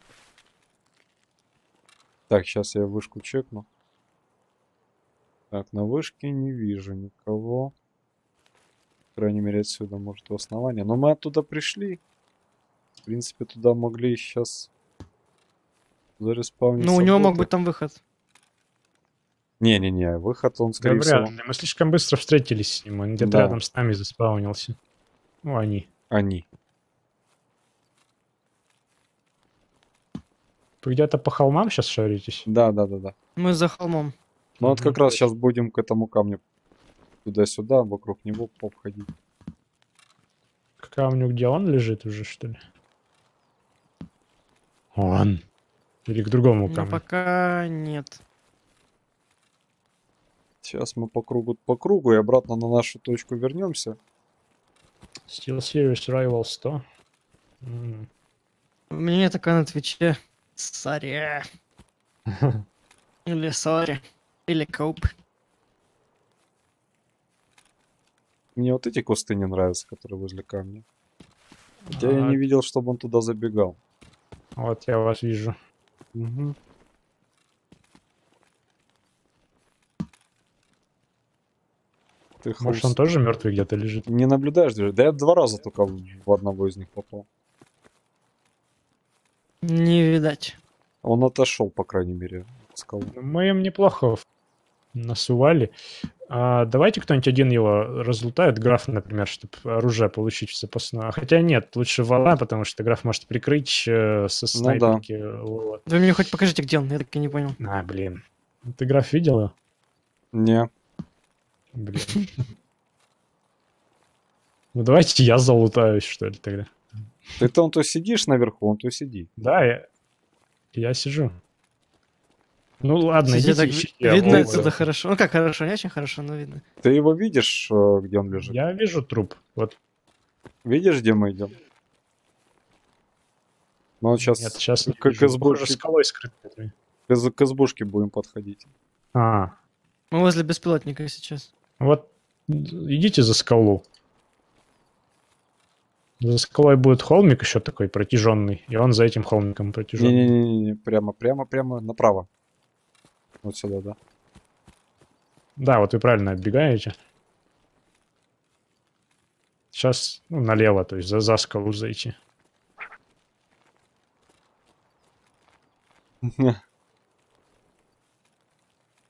Так, сейчас я вышку чекну. Так, на вышке не вижу никого. По крайней мере, отсюда, может, в основании. Но мы оттуда пришли. В принципе, туда могли сейчас зареспауниться. Ну, у него мог быть там выход. Не-не-не, выход он, Да скорее вряд всего, ли. Мы слишком быстро встретились с ним. Он где-то Да. рядом с нами заспаунился. Ну, они. они. Вы где-то по холмам сейчас шаритесь? Да, да, да, да. Мы за холмом. Ну вот как раз сейчас будем к этому камню туда-сюда, вокруг него обходить. К камню, где он лежит уже, что ли? Он. Или к другому Ну, камню. пока нет. Сейчас мы по кругу, по кругу и обратно на нашу точку вернемся. SteelSeries Rival 100. М. У меня такая на Твиче. Sorry. Или sorry. Или коуп. Мне вот эти кусты не нравятся, которые возле камня. Хотя я А, не видел, чтобы он туда забегал. Вот я вас вижу. Мгм. Ты Может, он тоже мертвый где-то лежит? Не наблюдаешь? Да я два раза только в одного из них попал. Не видать. Он отошел, по крайней мере, от скалы. Мы им неплохо насували. А, давайте кто-нибудь один его разлутает, граф, например, чтобы оружие получить в запасное. А Хотя нет, лучше вала, потому что граф может прикрыть э, со Ну да. снайперки. вот. Вы мне хоть покажите, где он, я так и не понял. А, блин. Ты граф видел его? Не. Блин. Ну давайте я залутаюсь, что ли, тогда. Ты-то он то сидишь наверху, он то сиди. Да, я, я сижу. Ну ладно, Кстати, идите так ищите, видно Вову. отсюда хорошо. Ну как хорошо, не очень хорошо, но видно. Ты его видишь, э, где он лежит? Я вижу труп. Вот. Видишь, где мы идем? Ну, вот сейчас Нет, сейчас не к, к, вижу. Похоже, избушке, скалой скрыт. к к избушке будем подходить. А, Мы возле беспилотника сейчас. вот идите за скалу. За скалой будет холмик еще такой протяженный, и он за этим холмиком протяженный. Не-не-не, прямо, прямо, прямо направо. Вот сюда, да. Да, вот вы правильно отбегаете. Сейчас ну, налево, то есть за, за скалу зайти.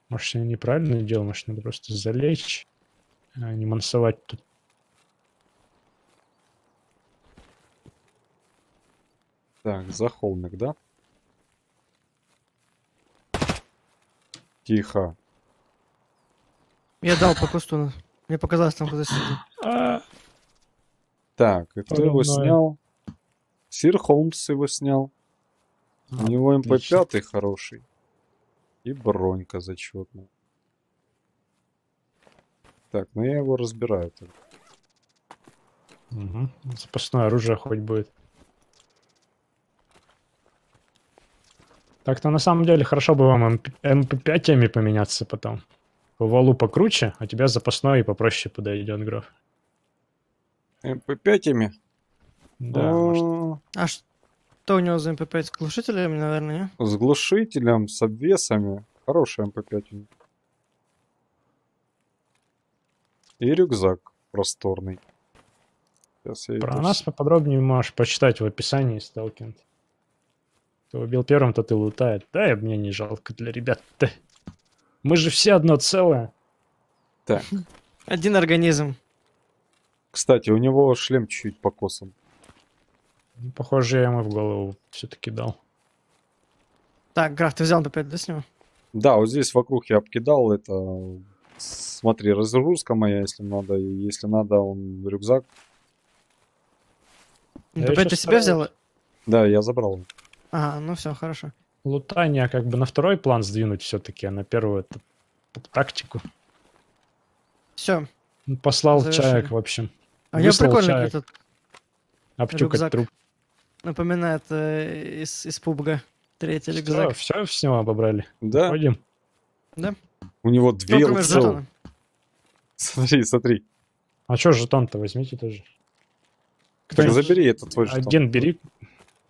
Может, я неправильно делал, может, надо просто залечь, а не мансовать тут. Так, за холмик, да? Тихо. Я дал по кусту. Мне показалось, там кто-то сидит. Так, и кто его снял? Сир Холмс его снял. У него МП5 хороший. И бронька зачетная. Так, ну я его разбираю. Мгм. Запасное оружие хоть будет. Так-то на самом деле хорошо бы вам МП5 поменяться потом. По валу покруче, а тебя запасной и попроще подойдет граф. МП5? Да, может. А что у него за МП5 с глушителями, наверное? С глушителем, с обвесами. Хороший МП5 у него. И рюкзак просторный. Сейчас я Про это нас поподробнее можешь почитать в описании Сталкинд. Кто убил первым, тот и лутает. Да, и мне не жалко для ребят-то. Мы же все одно целое. Так. Один организм. Кстати, у него шлем чуть-чуть покосан. Ну, Похоже, я ему в голову все-таки дал. Так, граф, ты взял МП5, да, с него? Да, вот здесь вокруг я обкидал это. Смотри, разгрузка моя, если надо. И если надо, он рюкзак. Я МП5 ещё ты себе взял? Да, я забрал. Ага, ну все, хорошо. Лутание как бы на второй план сдвинуть все-таки, а на первую это тактику. Все. Ну, Послал Завершили. чаек, в общем. А него прикольный чаек. этот Обтюкать труп. напоминает э, из, из пубга. Третий Все, рюкзак. все, все обобрали. Да? Ходим. Да? У него Ну, две ЛЦ. жетона. Смотри, смотри. А что жетон-то возьмите тоже. Так Кто-нибудь- забери этот твой жетон. Один бери.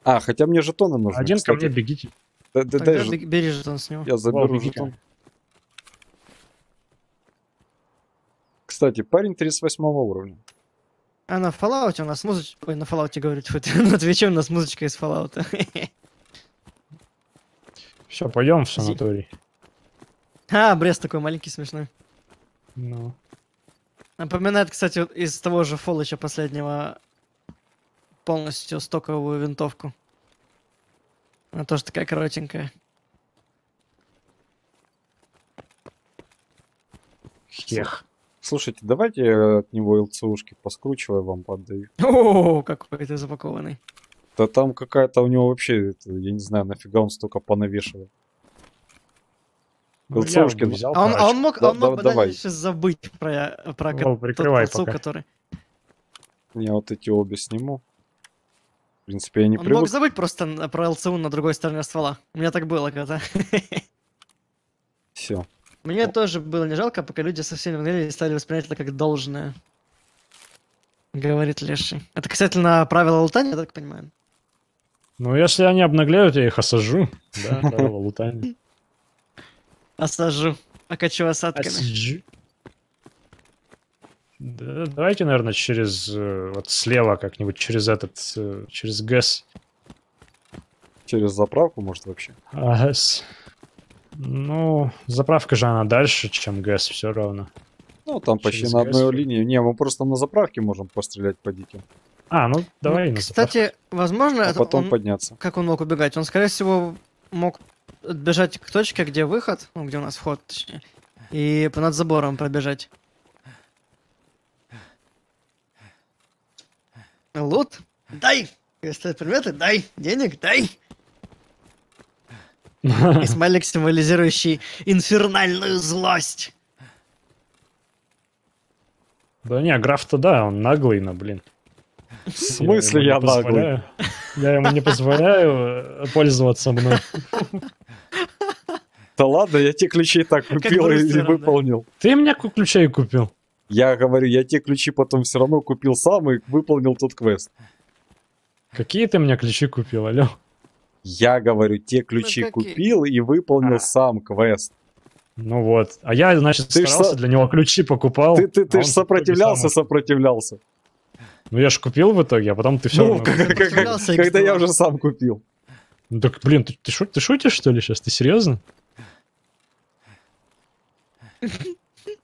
А, хотя мне жетоны нужны. Один ко кстати. мне бегите. Да, да, дай же- бе- бери жетон с него. Я заберу ко жетон. Кстати, парень 38 уровня. А на Fallout у нас музычка... Ой, на Fallout говорю, тьфу ты, на Твиче у нас музычка из Fallout. Все, пойдем в санаторий. А, Брест такой маленький, смешной. Ну. Напоминает, кстати, из того же Фолыча последнего полностью стоковую винтовку. Она тоже такая коротенькая. Хех. Слушайте, давайте я от него ЛЦУшки поскручиваю, вам поддаю. О, какой ты запакованный. Да там какая-то у него вообще, это, я не знаю, нафига он столько понавешивал. Ну, ЛЦУшки, бы ну, взял А он, а он мог, Да- он мог да- банально давай. сейчас забыть про, про Вов, тот прикрывай ЛЦУ, который... Я вот эти обе сниму. В принципе, я не Он привык. мог забыть просто про ЛЦУ на другой стороне ствола. У меня так было когда. Все. Мне тоже было не жалко, пока люди совсем не внгрели и стали воспринимать это как должное. Говорит Леший. Это касательно правила лутания, я так понимаю? Ну, если они обнагляют, я их осажу. Да, правило лутания. Осажу. Окачу осадками. Осажу. Да, давайте, наверное, через э, вот слева как-нибудь через этот, э, через ГЭС. Через заправку, может, вообще? А, Ну, заправка же она дальше, чем ГЭС, все равно. Ну, там почти Через на одной ГЭС. линии. Не, мы просто на заправке можем пострелять по диким, А, ну давай на заправку. Кстати, возможно, а это потом он- подняться. как он мог убегать? Он, скорее всего, мог бежать к точке, где выход, ну, где у нас вход, точнее, и над забором пробежать. Лут? Дай! Если предметы, дай! Денег, дай! И смайлик, символизирующий инфернальную злость. Да не, граф-то да, он наглый, но, блин. В смысле я не наглый? Я ему не позволяю э, пользоваться мной. Да ладно, я те ключи и так купил и, выполнил. Ты мне ключей купил. Я говорю, я те ключи потом все равно купил сам и выполнил тот квест. Какие ты мне ключи купил, алло? Я говорю, те ключи какие? купил и выполнил сам квест. Ну вот. А я, значит, Ты старался со- для него ключи покупал. Ты, ты, а ты он ж в итоге сопротивлялся, сопротивлялся. Ну я ж купил в итоге, а потом ты все Ну, равно... как- как- как- когда я уже сам купил. Ну так, блин, ты, ты, шут- ты шутишь, что ли, сейчас? Ты серьезно?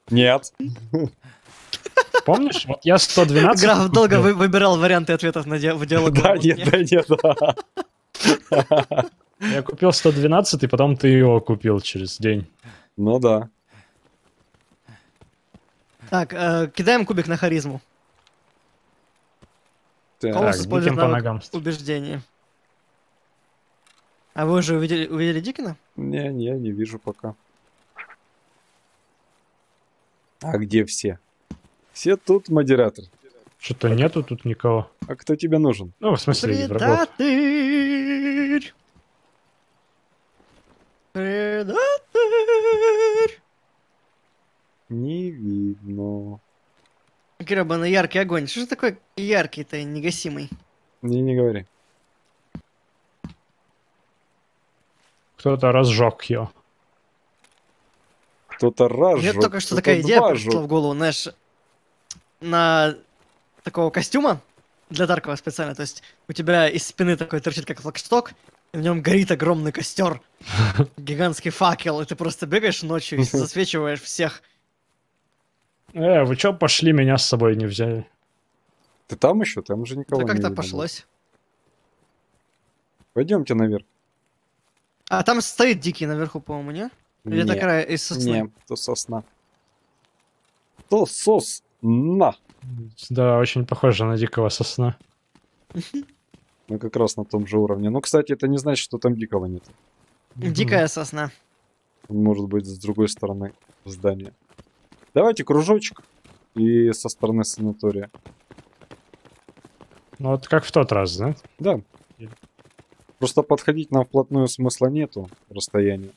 Нет. Помнишь? Вот я 112... Граф долго вы- выбирал варианты ответов на ди- в диалоге. Да, нет, да, нет. да. Я купил 112, и потом ты его купил через день. Ну да. Так, э, кидаем кубик на харизму. Так, Колос использует по навык ногам. убеждение. А вы уже увидели, увидели Дикина? Не, не, не вижу пока. А где все? Все тут, модератор. Что-то нету тут никого. А кто тебе нужен? Ну, в смысле, врагов. Предатель! Предатель! Не видно. Гребаный яркий огонь. Что же такой яркий-то и негасимый? Не, не говори. Кто-то разжег ее. Кто-то раз Мне только что такая идея пришла в голову, знаешь, на такого костюма для Таркова специально. То есть у тебя из спины такой торчит как флагшток, и в нем горит огромный костер, гигантский факел, и ты просто бегаешь ночью и засвечиваешь всех. Э, вы чё пошли, меня с собой не взяли? Ты там еще? Там уже никого Да не как-то пошлось. Пойдемте наверх. А там стоит дикий наверху, по-моему, не? Или Не, такая из сосны? Не, то сосна. То сосна. Да, очень похоже на дикого сосна. Мы как раз на том же уровне. Ну, кстати, это не значит, что там дикого нет. Дикая сосна. Может быть с другой стороны здания. Давайте кружочек. И со стороны санатория. Ну вот как в тот раз, да? Да. Просто подходить нам вплотную смысла нету расстояния.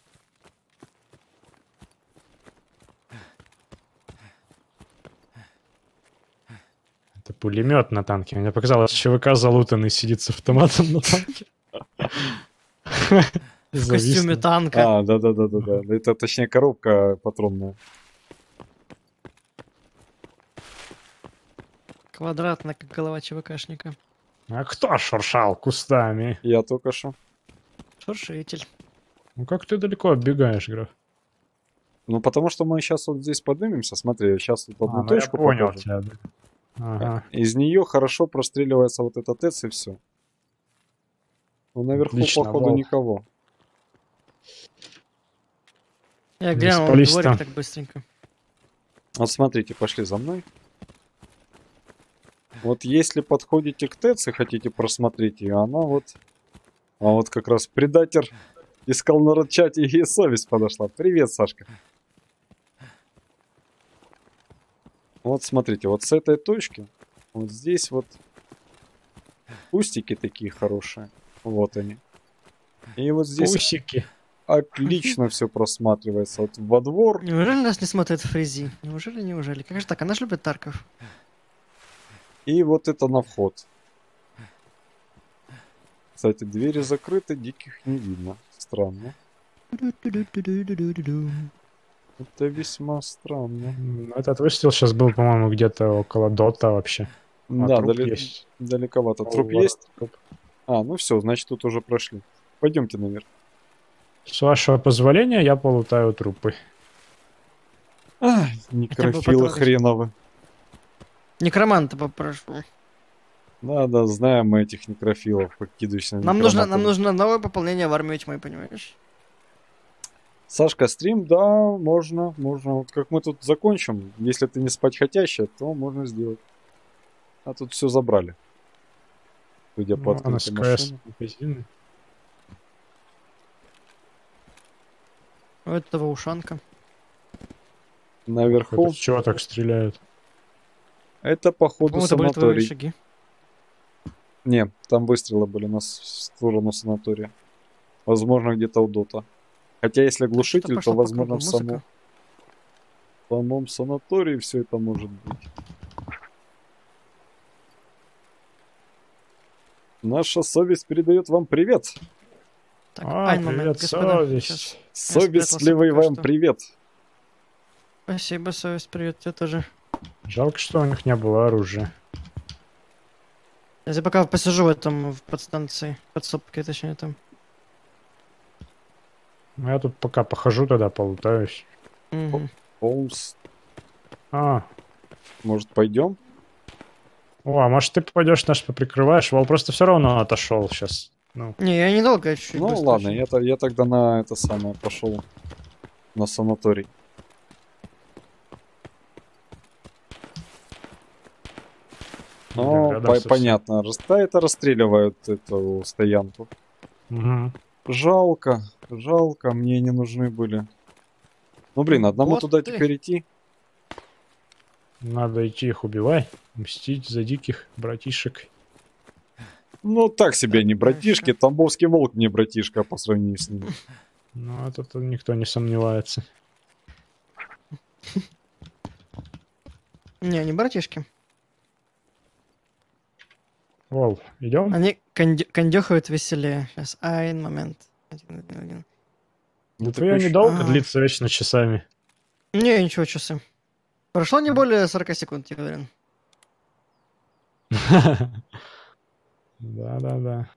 Пулемет на танке. Мне показалось, ЧВК залутанный сидит с автоматом на танке. В костюме танка. А, да-да-да-да-да. Это точнее коробка патронная. Квадратная, как голова ЧВКшника. А кто шуршал кустами? Я только что. Шуршитель. Ну как ты далеко отбегаешь, граф? Ну, потому что мы сейчас вот здесь поднимемся. Смотри, сейчас вот одну А, ну я точку понял покажу. тебя. да. Ага. Из нее хорошо простреливается вот этот ТЭЦ и все. Ну, наверху, Отлично, походу, вау. никого. Я глянул на дворик так быстренько. Вот смотрите, пошли за мной. Вот если подходите к ТЭЦ и хотите просмотреть ее, она вот... А вот как раз предатель искал на чате и совесть подошла. Привет, Сашка. Вот смотрите, вот с этой точки, вот здесь вот кустики такие хорошие. Вот они. И вот здесь Пусики. отлично все просматривается. Вот во двор Неужели нас не смотрит Фризи? Неужели, неужели? Как же так? Она же любит Тарков. И вот это на вход. Кстати, двери закрыты, диких не видно. Странно. Это весьма странно. Этот выстрел сейчас был, по-моему, где-то около дота вообще. А да, труп дали- есть. далековато. О, Труп ладно, есть? труп. А, ну все, значит тут уже прошли. Пойдемте наверх. С вашего позволения я полутаю трупы. Ай, некрофилы хреновы. Некроманта попрошу. Да, да, знаем мы этих некрофилов, покидывающихся на Нам нужно, нам нужно новое пополнение в армию тьмы, понимаешь? Сашка, стрим, да, можно, можно. Вот как мы тут закончим, если ты не спать хотящая, то можно сделать. А тут все забрали. Судя по Ну, на открытой машине. магазины. У этого ушанка. Наверху. Это с чего так стреляют? Это походу это твои санаторий. шаги. Не, там выстрелы были на с- в сторону санатория. Возможно, где-то у Дота. Хотя если глушитель, то возможно в музыка. в самом санатории все это может быть. Наша совесть передает вам привет. Так, А, момент, привет, господа. совесть. Сейчас. Совестливый вам что. привет. Спасибо, совесть, привет, тебе тоже. Жалко, что у них не было оружия. Я пока посижу в этом, в подстанции, подсобке, точнее, там. Ну, Я тут пока похожу тогда, полутаюсь. Холмс, А, может пойдем? о, а может ты пойдешь нас поприкрываешь? Вол просто все равно отошел сейчас. Ну, Не, я недолго, чуть-чуть Ну быстро ладно, я, я тогда на это самое пошел на санаторий. Ну, по- понятно. Да, это расстреливают эту стоянку. мгм. Жалко, жалко, мне не нужны были. Ну блин, одному Вот туда ты. теперь идти. Надо идти их убивать, мстить за диких братишек. Ну так себе, не братишки, Тамбовский волк не братишка по сравнению с ним. Ну, это никто не сомневается. Не, не братишки. Вол, идем? Они кондё- кондёхают веселее. Сейчас, один момент. Один, один, один. Ну, уж- недолго А. длится вечно часами. Не, ничего, часы. Прошло не более 40 секунд, я уверен. Да-да-да.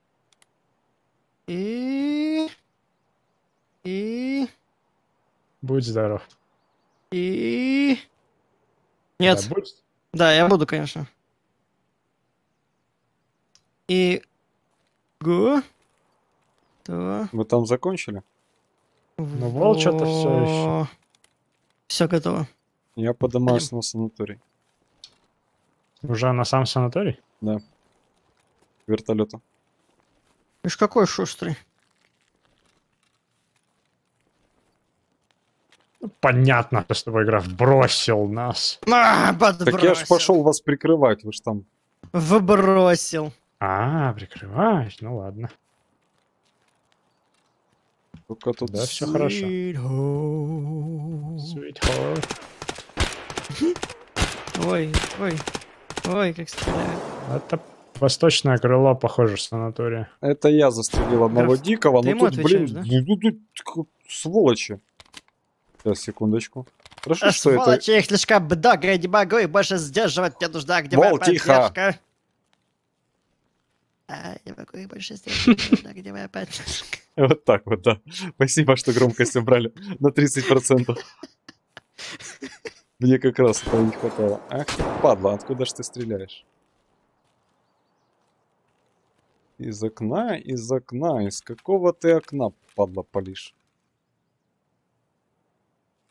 И... И... Будь здоров. И... Нет. Да, будь- Да, я буду, конечно. И... Го... То... Вы там закончили? Ну, Вол что-то все еще. Все готово. Я поднимаюсь на санаторий. Уже на сам санаторий? Да. Вертолета. Ишь, какой шустрый. Ну, понятно, что с тобой граф бросил нас. А, Так я ж подбросил. пошел вас прикрывать, вы ж там. Выбросил. А, прикрываешь? Ну ладно. Только тут Да, все хорошо. Sweet home. Sweetheart. Ой, ой, ой, как стреляют. Это восточное крыло, похоже, санатория. Это я застрелил одного Граф, дикого, ты но тут, блин, да? ну, тут, сволочи. Сейчас, секундочку. Хорошо, А что это... сволочи, их слишком много, я не могу их больше сдерживать, мне нужна где Вол, тихо. А, не могу их больше нужна где поддержка. Вот так вот, да. Спасибо, что громкость убрали на 30%. Мне как раз этого не хватало. Ах падла, откуда ж ты стреляешь? Из окна, из окна. Из какого ты окна, падла, палишь?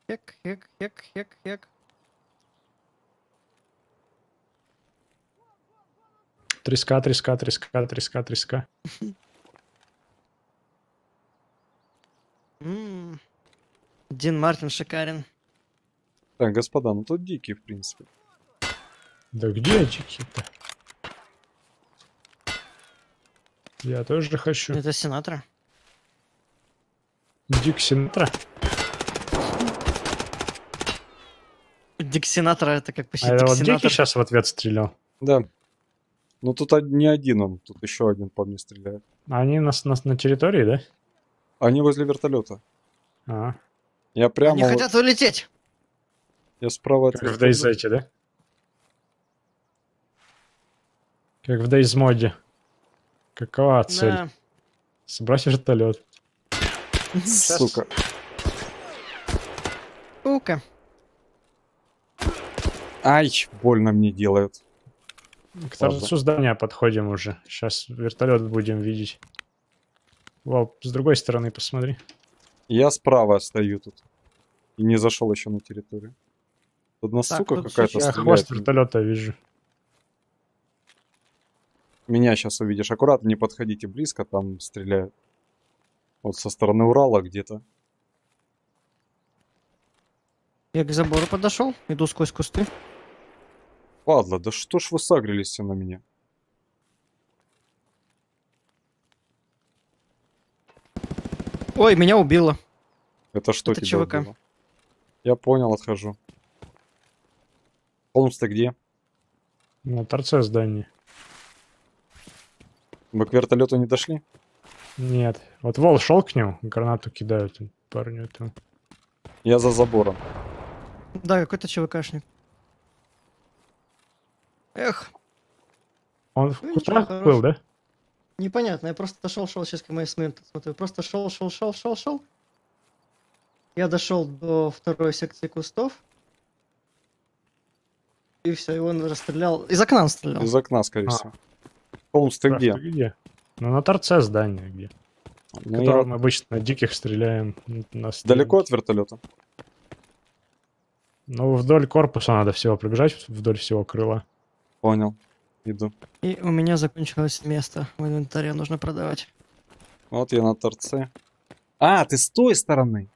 Хек, хек, хек, хек, хек. Треска, треска, треска, треска, треска. Дин Мартин шикарен. Так, господа, ну тут дикий, в принципе. Да где дикие-то? Я тоже хочу. Это Синатра. Дик Синатра. Дик Синатра это как почти А это Дик вот Синатор. сейчас в ответ стрелял. Да. Ну тут не один он, тут еще один по мне стреляет. А Они нас, нас на территории, да? Они возле вертолета. А. Я прямо... Они хотят улететь. Я справа от Как в. DayZ, да? Как в DayZ Какова цель? Да. Собрать вертолет. Сука. Сука. Ай, больно мне делают. К торцу здания подходим уже. Сейчас вертолет будем видеть. Вау, с другой стороны посмотри. Я справа стою тут. И не зашел еще на территорию. Тут на Так, сука какая-то Я хвост вертолета вижу. Меня сейчас увидишь. Аккуратно, не подходите близко, там стреляют. Вот со стороны Урала где-то. Я к забору подошел, иду сквозь кусты. Падла, да что ж вы сагрились все на меня? Ой, меня убило. Это что Это тебя ЧВК. убило? Я понял, отхожу. Холмс, ты где? На торце здания. Мы к вертолету не дошли? Нет. Вот Вол шел к нему, гранату кидают парню этому. Я за забором. Да, какой-то ЧВКшник. Эх, Он в Ну, кустах был, да? непонятно, я просто шел, шел, сейчас к моей момент смотрю, просто шел, шел, шел, шел, шел. Я дошел до второй секции кустов. И все, и он расстрелял. Из окна он стрелял. Из окна, скорее А. всего. Холмс, ты где? где? Ну, на торце здания где. Ну, Которого я мы обычно на диких стреляем. н- На далеко от вертолета? Ну, вдоль корпуса надо всего пробежать, вдоль всего крыла. Понял. Иду. И у меня закончилось место в инвентаре, нужно продавать. Вот я на торце. А, ты с той стороны.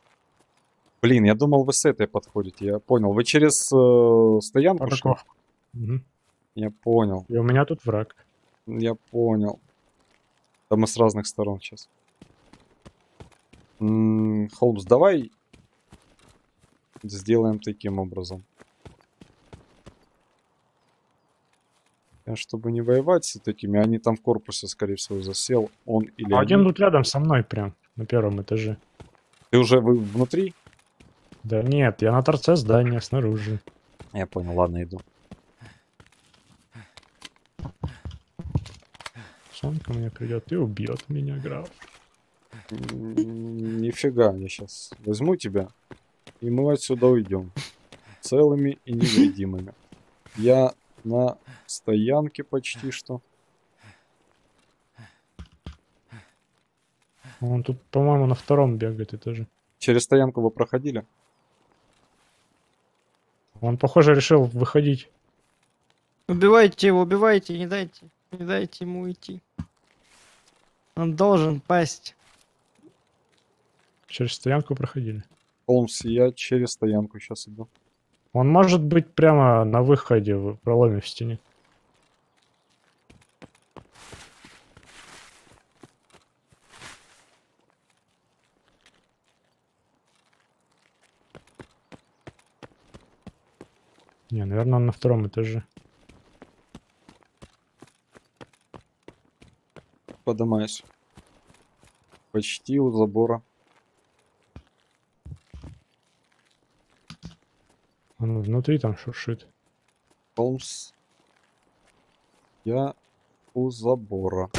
Блин, я думал, вы с этой подходите. Я понял. Вы через э, стоянку? Парковку. Мгм. Я понял. И у меня тут враг. Я понял. Да мы с разных сторон сейчас. М, Холмс, давай сделаем таким образом. Чтобы не воевать с такими, они там в корпусе, скорее всего, засел. Он или А один они. тут рядом со мной прям, на первом этаже. Ты уже вы внутри? Да нет, я на торце здания, снаружи. Я понял, ладно, иду. Он ко мне придет и убьет меня, граф. Нифига, я сейчас возьму тебя, и мы отсюда уйдем. Целыми и невредимыми. Я на стоянке почти что. Он тут, по-моему, на втором бегает этаже. Через стоянку вы проходили? Он, похоже, решил выходить. Убивайте его, убивайте, не дайте, не дайте ему уйти. Он должен пасть. Через стоянку проходили. Холмс, я через стоянку сейчас иду. Он может быть прямо на выходе в проломе в стене. Не, наверное, он на втором этаже. Подымаюсь. Почти у забора. Он внутри там шуршит. Холмс. Я у забора.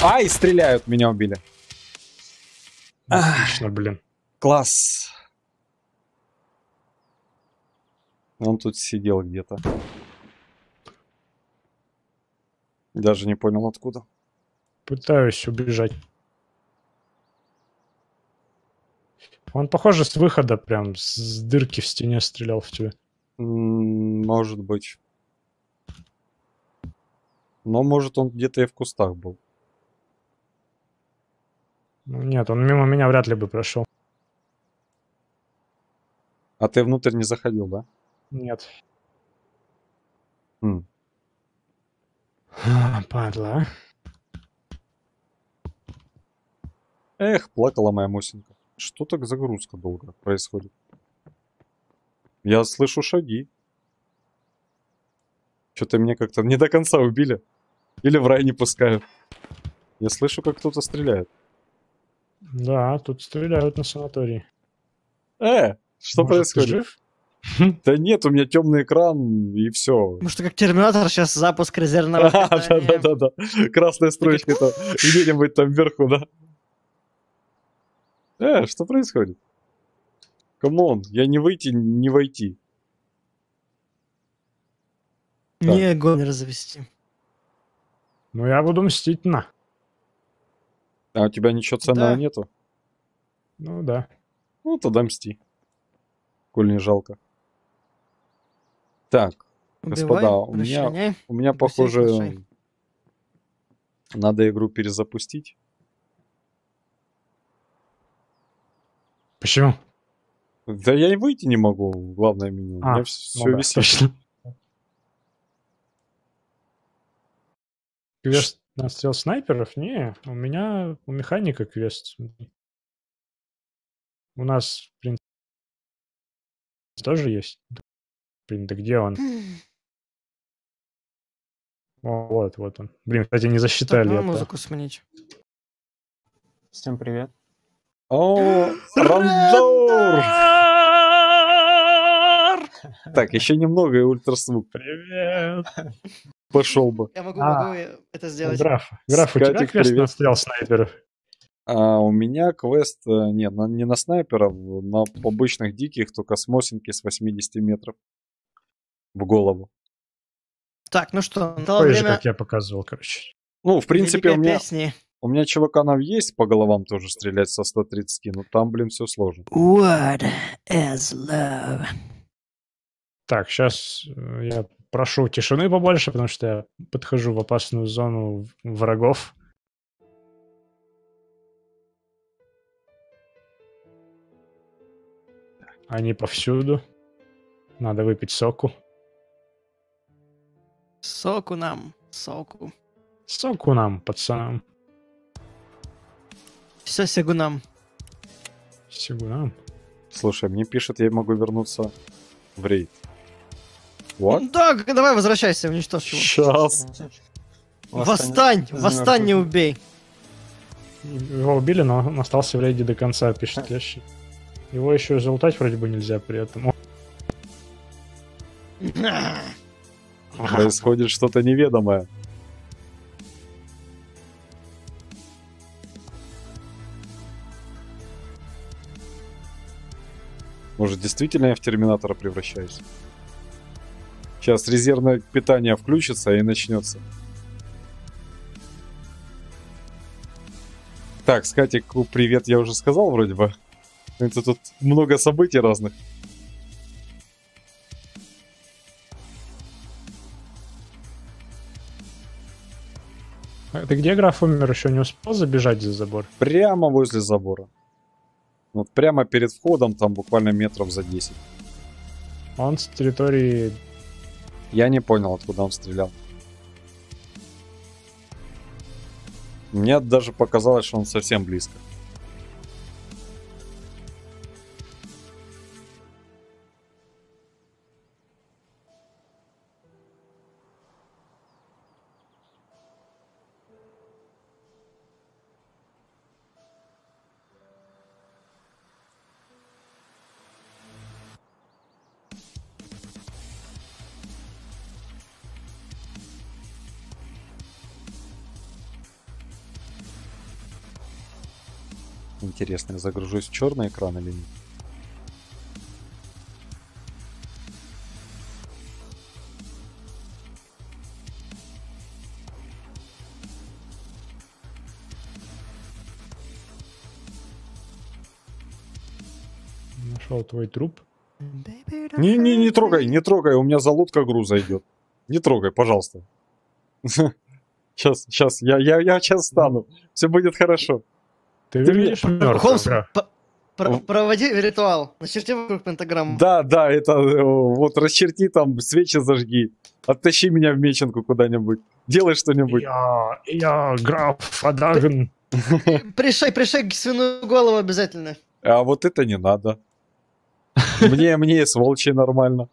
Ай, стреляют, меня убили. Отлично, блин. Класс. Он тут сидел где-то. Даже не понял откуда. Пытаюсь убежать. Он, похоже, с выхода прям с дырки в стене стрелял в тебя. Может быть. Но может он где-то и в кустах был. Ну, нет, он мимо меня вряд ли бы прошел. А ты внутрь не заходил, да? Нет. М. А, Падла, а. Эх, плакала моя Мосинка. Что так загрузка долго происходит? Я слышу шаги. Что-то меня как-то не до конца убили. Или в рай не пускают. Я слышу, как кто-то стреляет. Да, тут стреляют на санатории. Э, что Может, ты происходит? жив? Да нет, у меня темный экран и все. Что как Терминатор сейчас запуск резервного Да, да, да, да. Красная строчка там где-нибудь там вверху, да. Э, что происходит? Come on, я не выйти, не войти. Не огонь развести. Ну, я буду мстить на. А у тебя ничего ценного Да. нету? Ну да. Ну, тогда мсти. Коль не жалко. Так, господа, Убивай, у меня, у меня, похоже, слушай. надо игру перезапустить. Почему? Да я и выйти не могу в главное меню. У А, меня все ну да, точно. Квест на стрел снайперов? Не, у меня у механика квест. У нас, в принципе, тоже есть. Блин, да где он? О, вот, вот он. Блин, кстати, не Так, засчитали надо это. музыку сменить. Всем привет. О, Рандор! Так, еще немного и ультразвук. Привет! Пошел бы. Я могу, А, могу это сделать. Граф, граф, у тебя квест на стрел снайперов? А у меня квест, э, не, на- не на снайперов, на обычных диких, только с мосинки с 80 метров в голову. Так, ну что, же, время как я показывал, короче. Ну, в принципе, у меня, песни. У меня чуваканов есть по головам тоже стрелять со 130, но там, блин, все сложно. What is love? Так, сейчас я прошу тишины побольше, потому что я подхожу в опасную зону врагов. Они повсюду. Надо выпить соку. Соку нам, соку. Соку нам, пацанам. Все сегунам. Сигунам. Слушай, мне пишет, я могу вернуться в рейд. Вот? Да, г- давай возвращайся, уничтожь его. Сейчас. Восстань, восстань, не убей. Его убили, но он остался в рейде до конца, пишет ящик. Его еще и залутать вроде бы нельзя при этом. Происходит что-то неведомое. Может, действительно я в Терминатора превращаюсь? Сейчас резервное питание включится и начнется. Так, Скатику привет, я уже сказал вроде бы. Это тут много событий разных. А Ты где граф умер? Еще не успел забежать за забор? Прямо возле забора. Вот прямо перед входом, там буквально метров за 10. Он с территории... Я не понял, откуда он стрелял. Мне даже показалось, что он совсем близко. Интересно, я загружусь в черный экран или нет? Нашел твой труп. Не, не, не трогай, не трогай, у меня залутка груза идет. Не трогай, пожалуйста. Сейчас, сейчас, я, я, я сейчас стану. Все будет хорошо. Ты Ты выглядишь мертвым, Холмс, про- проводи ритуал. Начерти вокруг пентаграмму. Да, да, это э, вот расчерти там, свечи зажги. Оттащи меня в меченку куда-нибудь. Делай что-нибудь. Я, я граф Адагн. Пришей, пришей свиную голову обязательно. А вот это не надо. Мне, мне с волчьей нормально.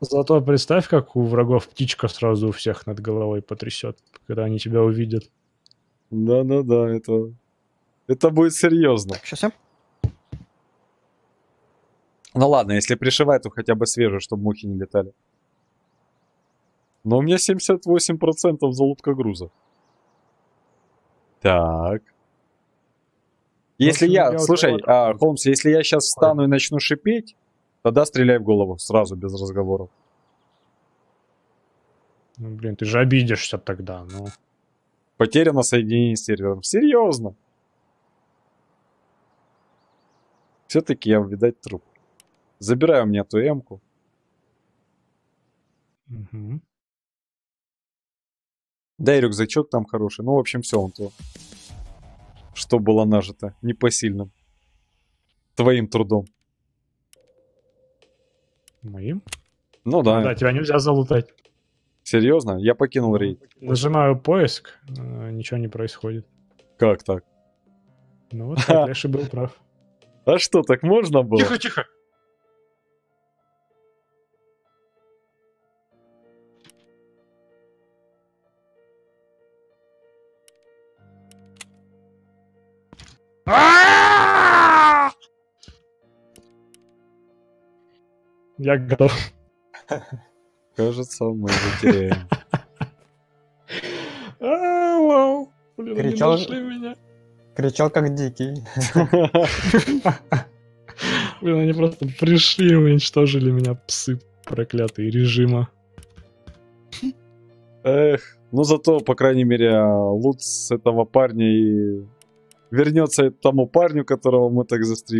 Зато представь, как у врагов птичка сразу у всех над головой потрясет, когда они тебя увидят. Да-да-да, это... Это будет серьезно. Сейчас я. Ну ладно, если пришивать, то хотя бы свежую, чтобы мухи не летали. Но у меня 78% залутка груза. Так. Если общем, я, я слушай, вот- а, Холмс, если я сейчас встану и начну шипеть, тогда стреляй в голову, сразу, без разговоров. Ну, блин, ты же обидишься тогда, ну. Потеряно соединение с сервером. Серьезно? Все-таки я, видать, труп. Забираю у меня ту эмку. Мгм. Да и рюкзачок там хороший. Ну, в общем, все он то. Что было нажито непосильным. Твоим трудом. Моим? Ну да. Да, тебя нельзя залутать. Серьезно? Я покинул рейд. Нажимаю поиск, ничего не происходит. Как так? Ну вот Леша был прав. А что, так можно было? Тихо, тихо. Я готов. Кажется, мы его теряем. А, Вау. Блин, они Кричал- нашли меня. Кричал как дикий. Блин, они просто пришли и уничтожили меня, псы проклятые режима. Эх, ну зато, по крайней мере, лут с этого парня и вернется тому парню, которого мы так застрелили.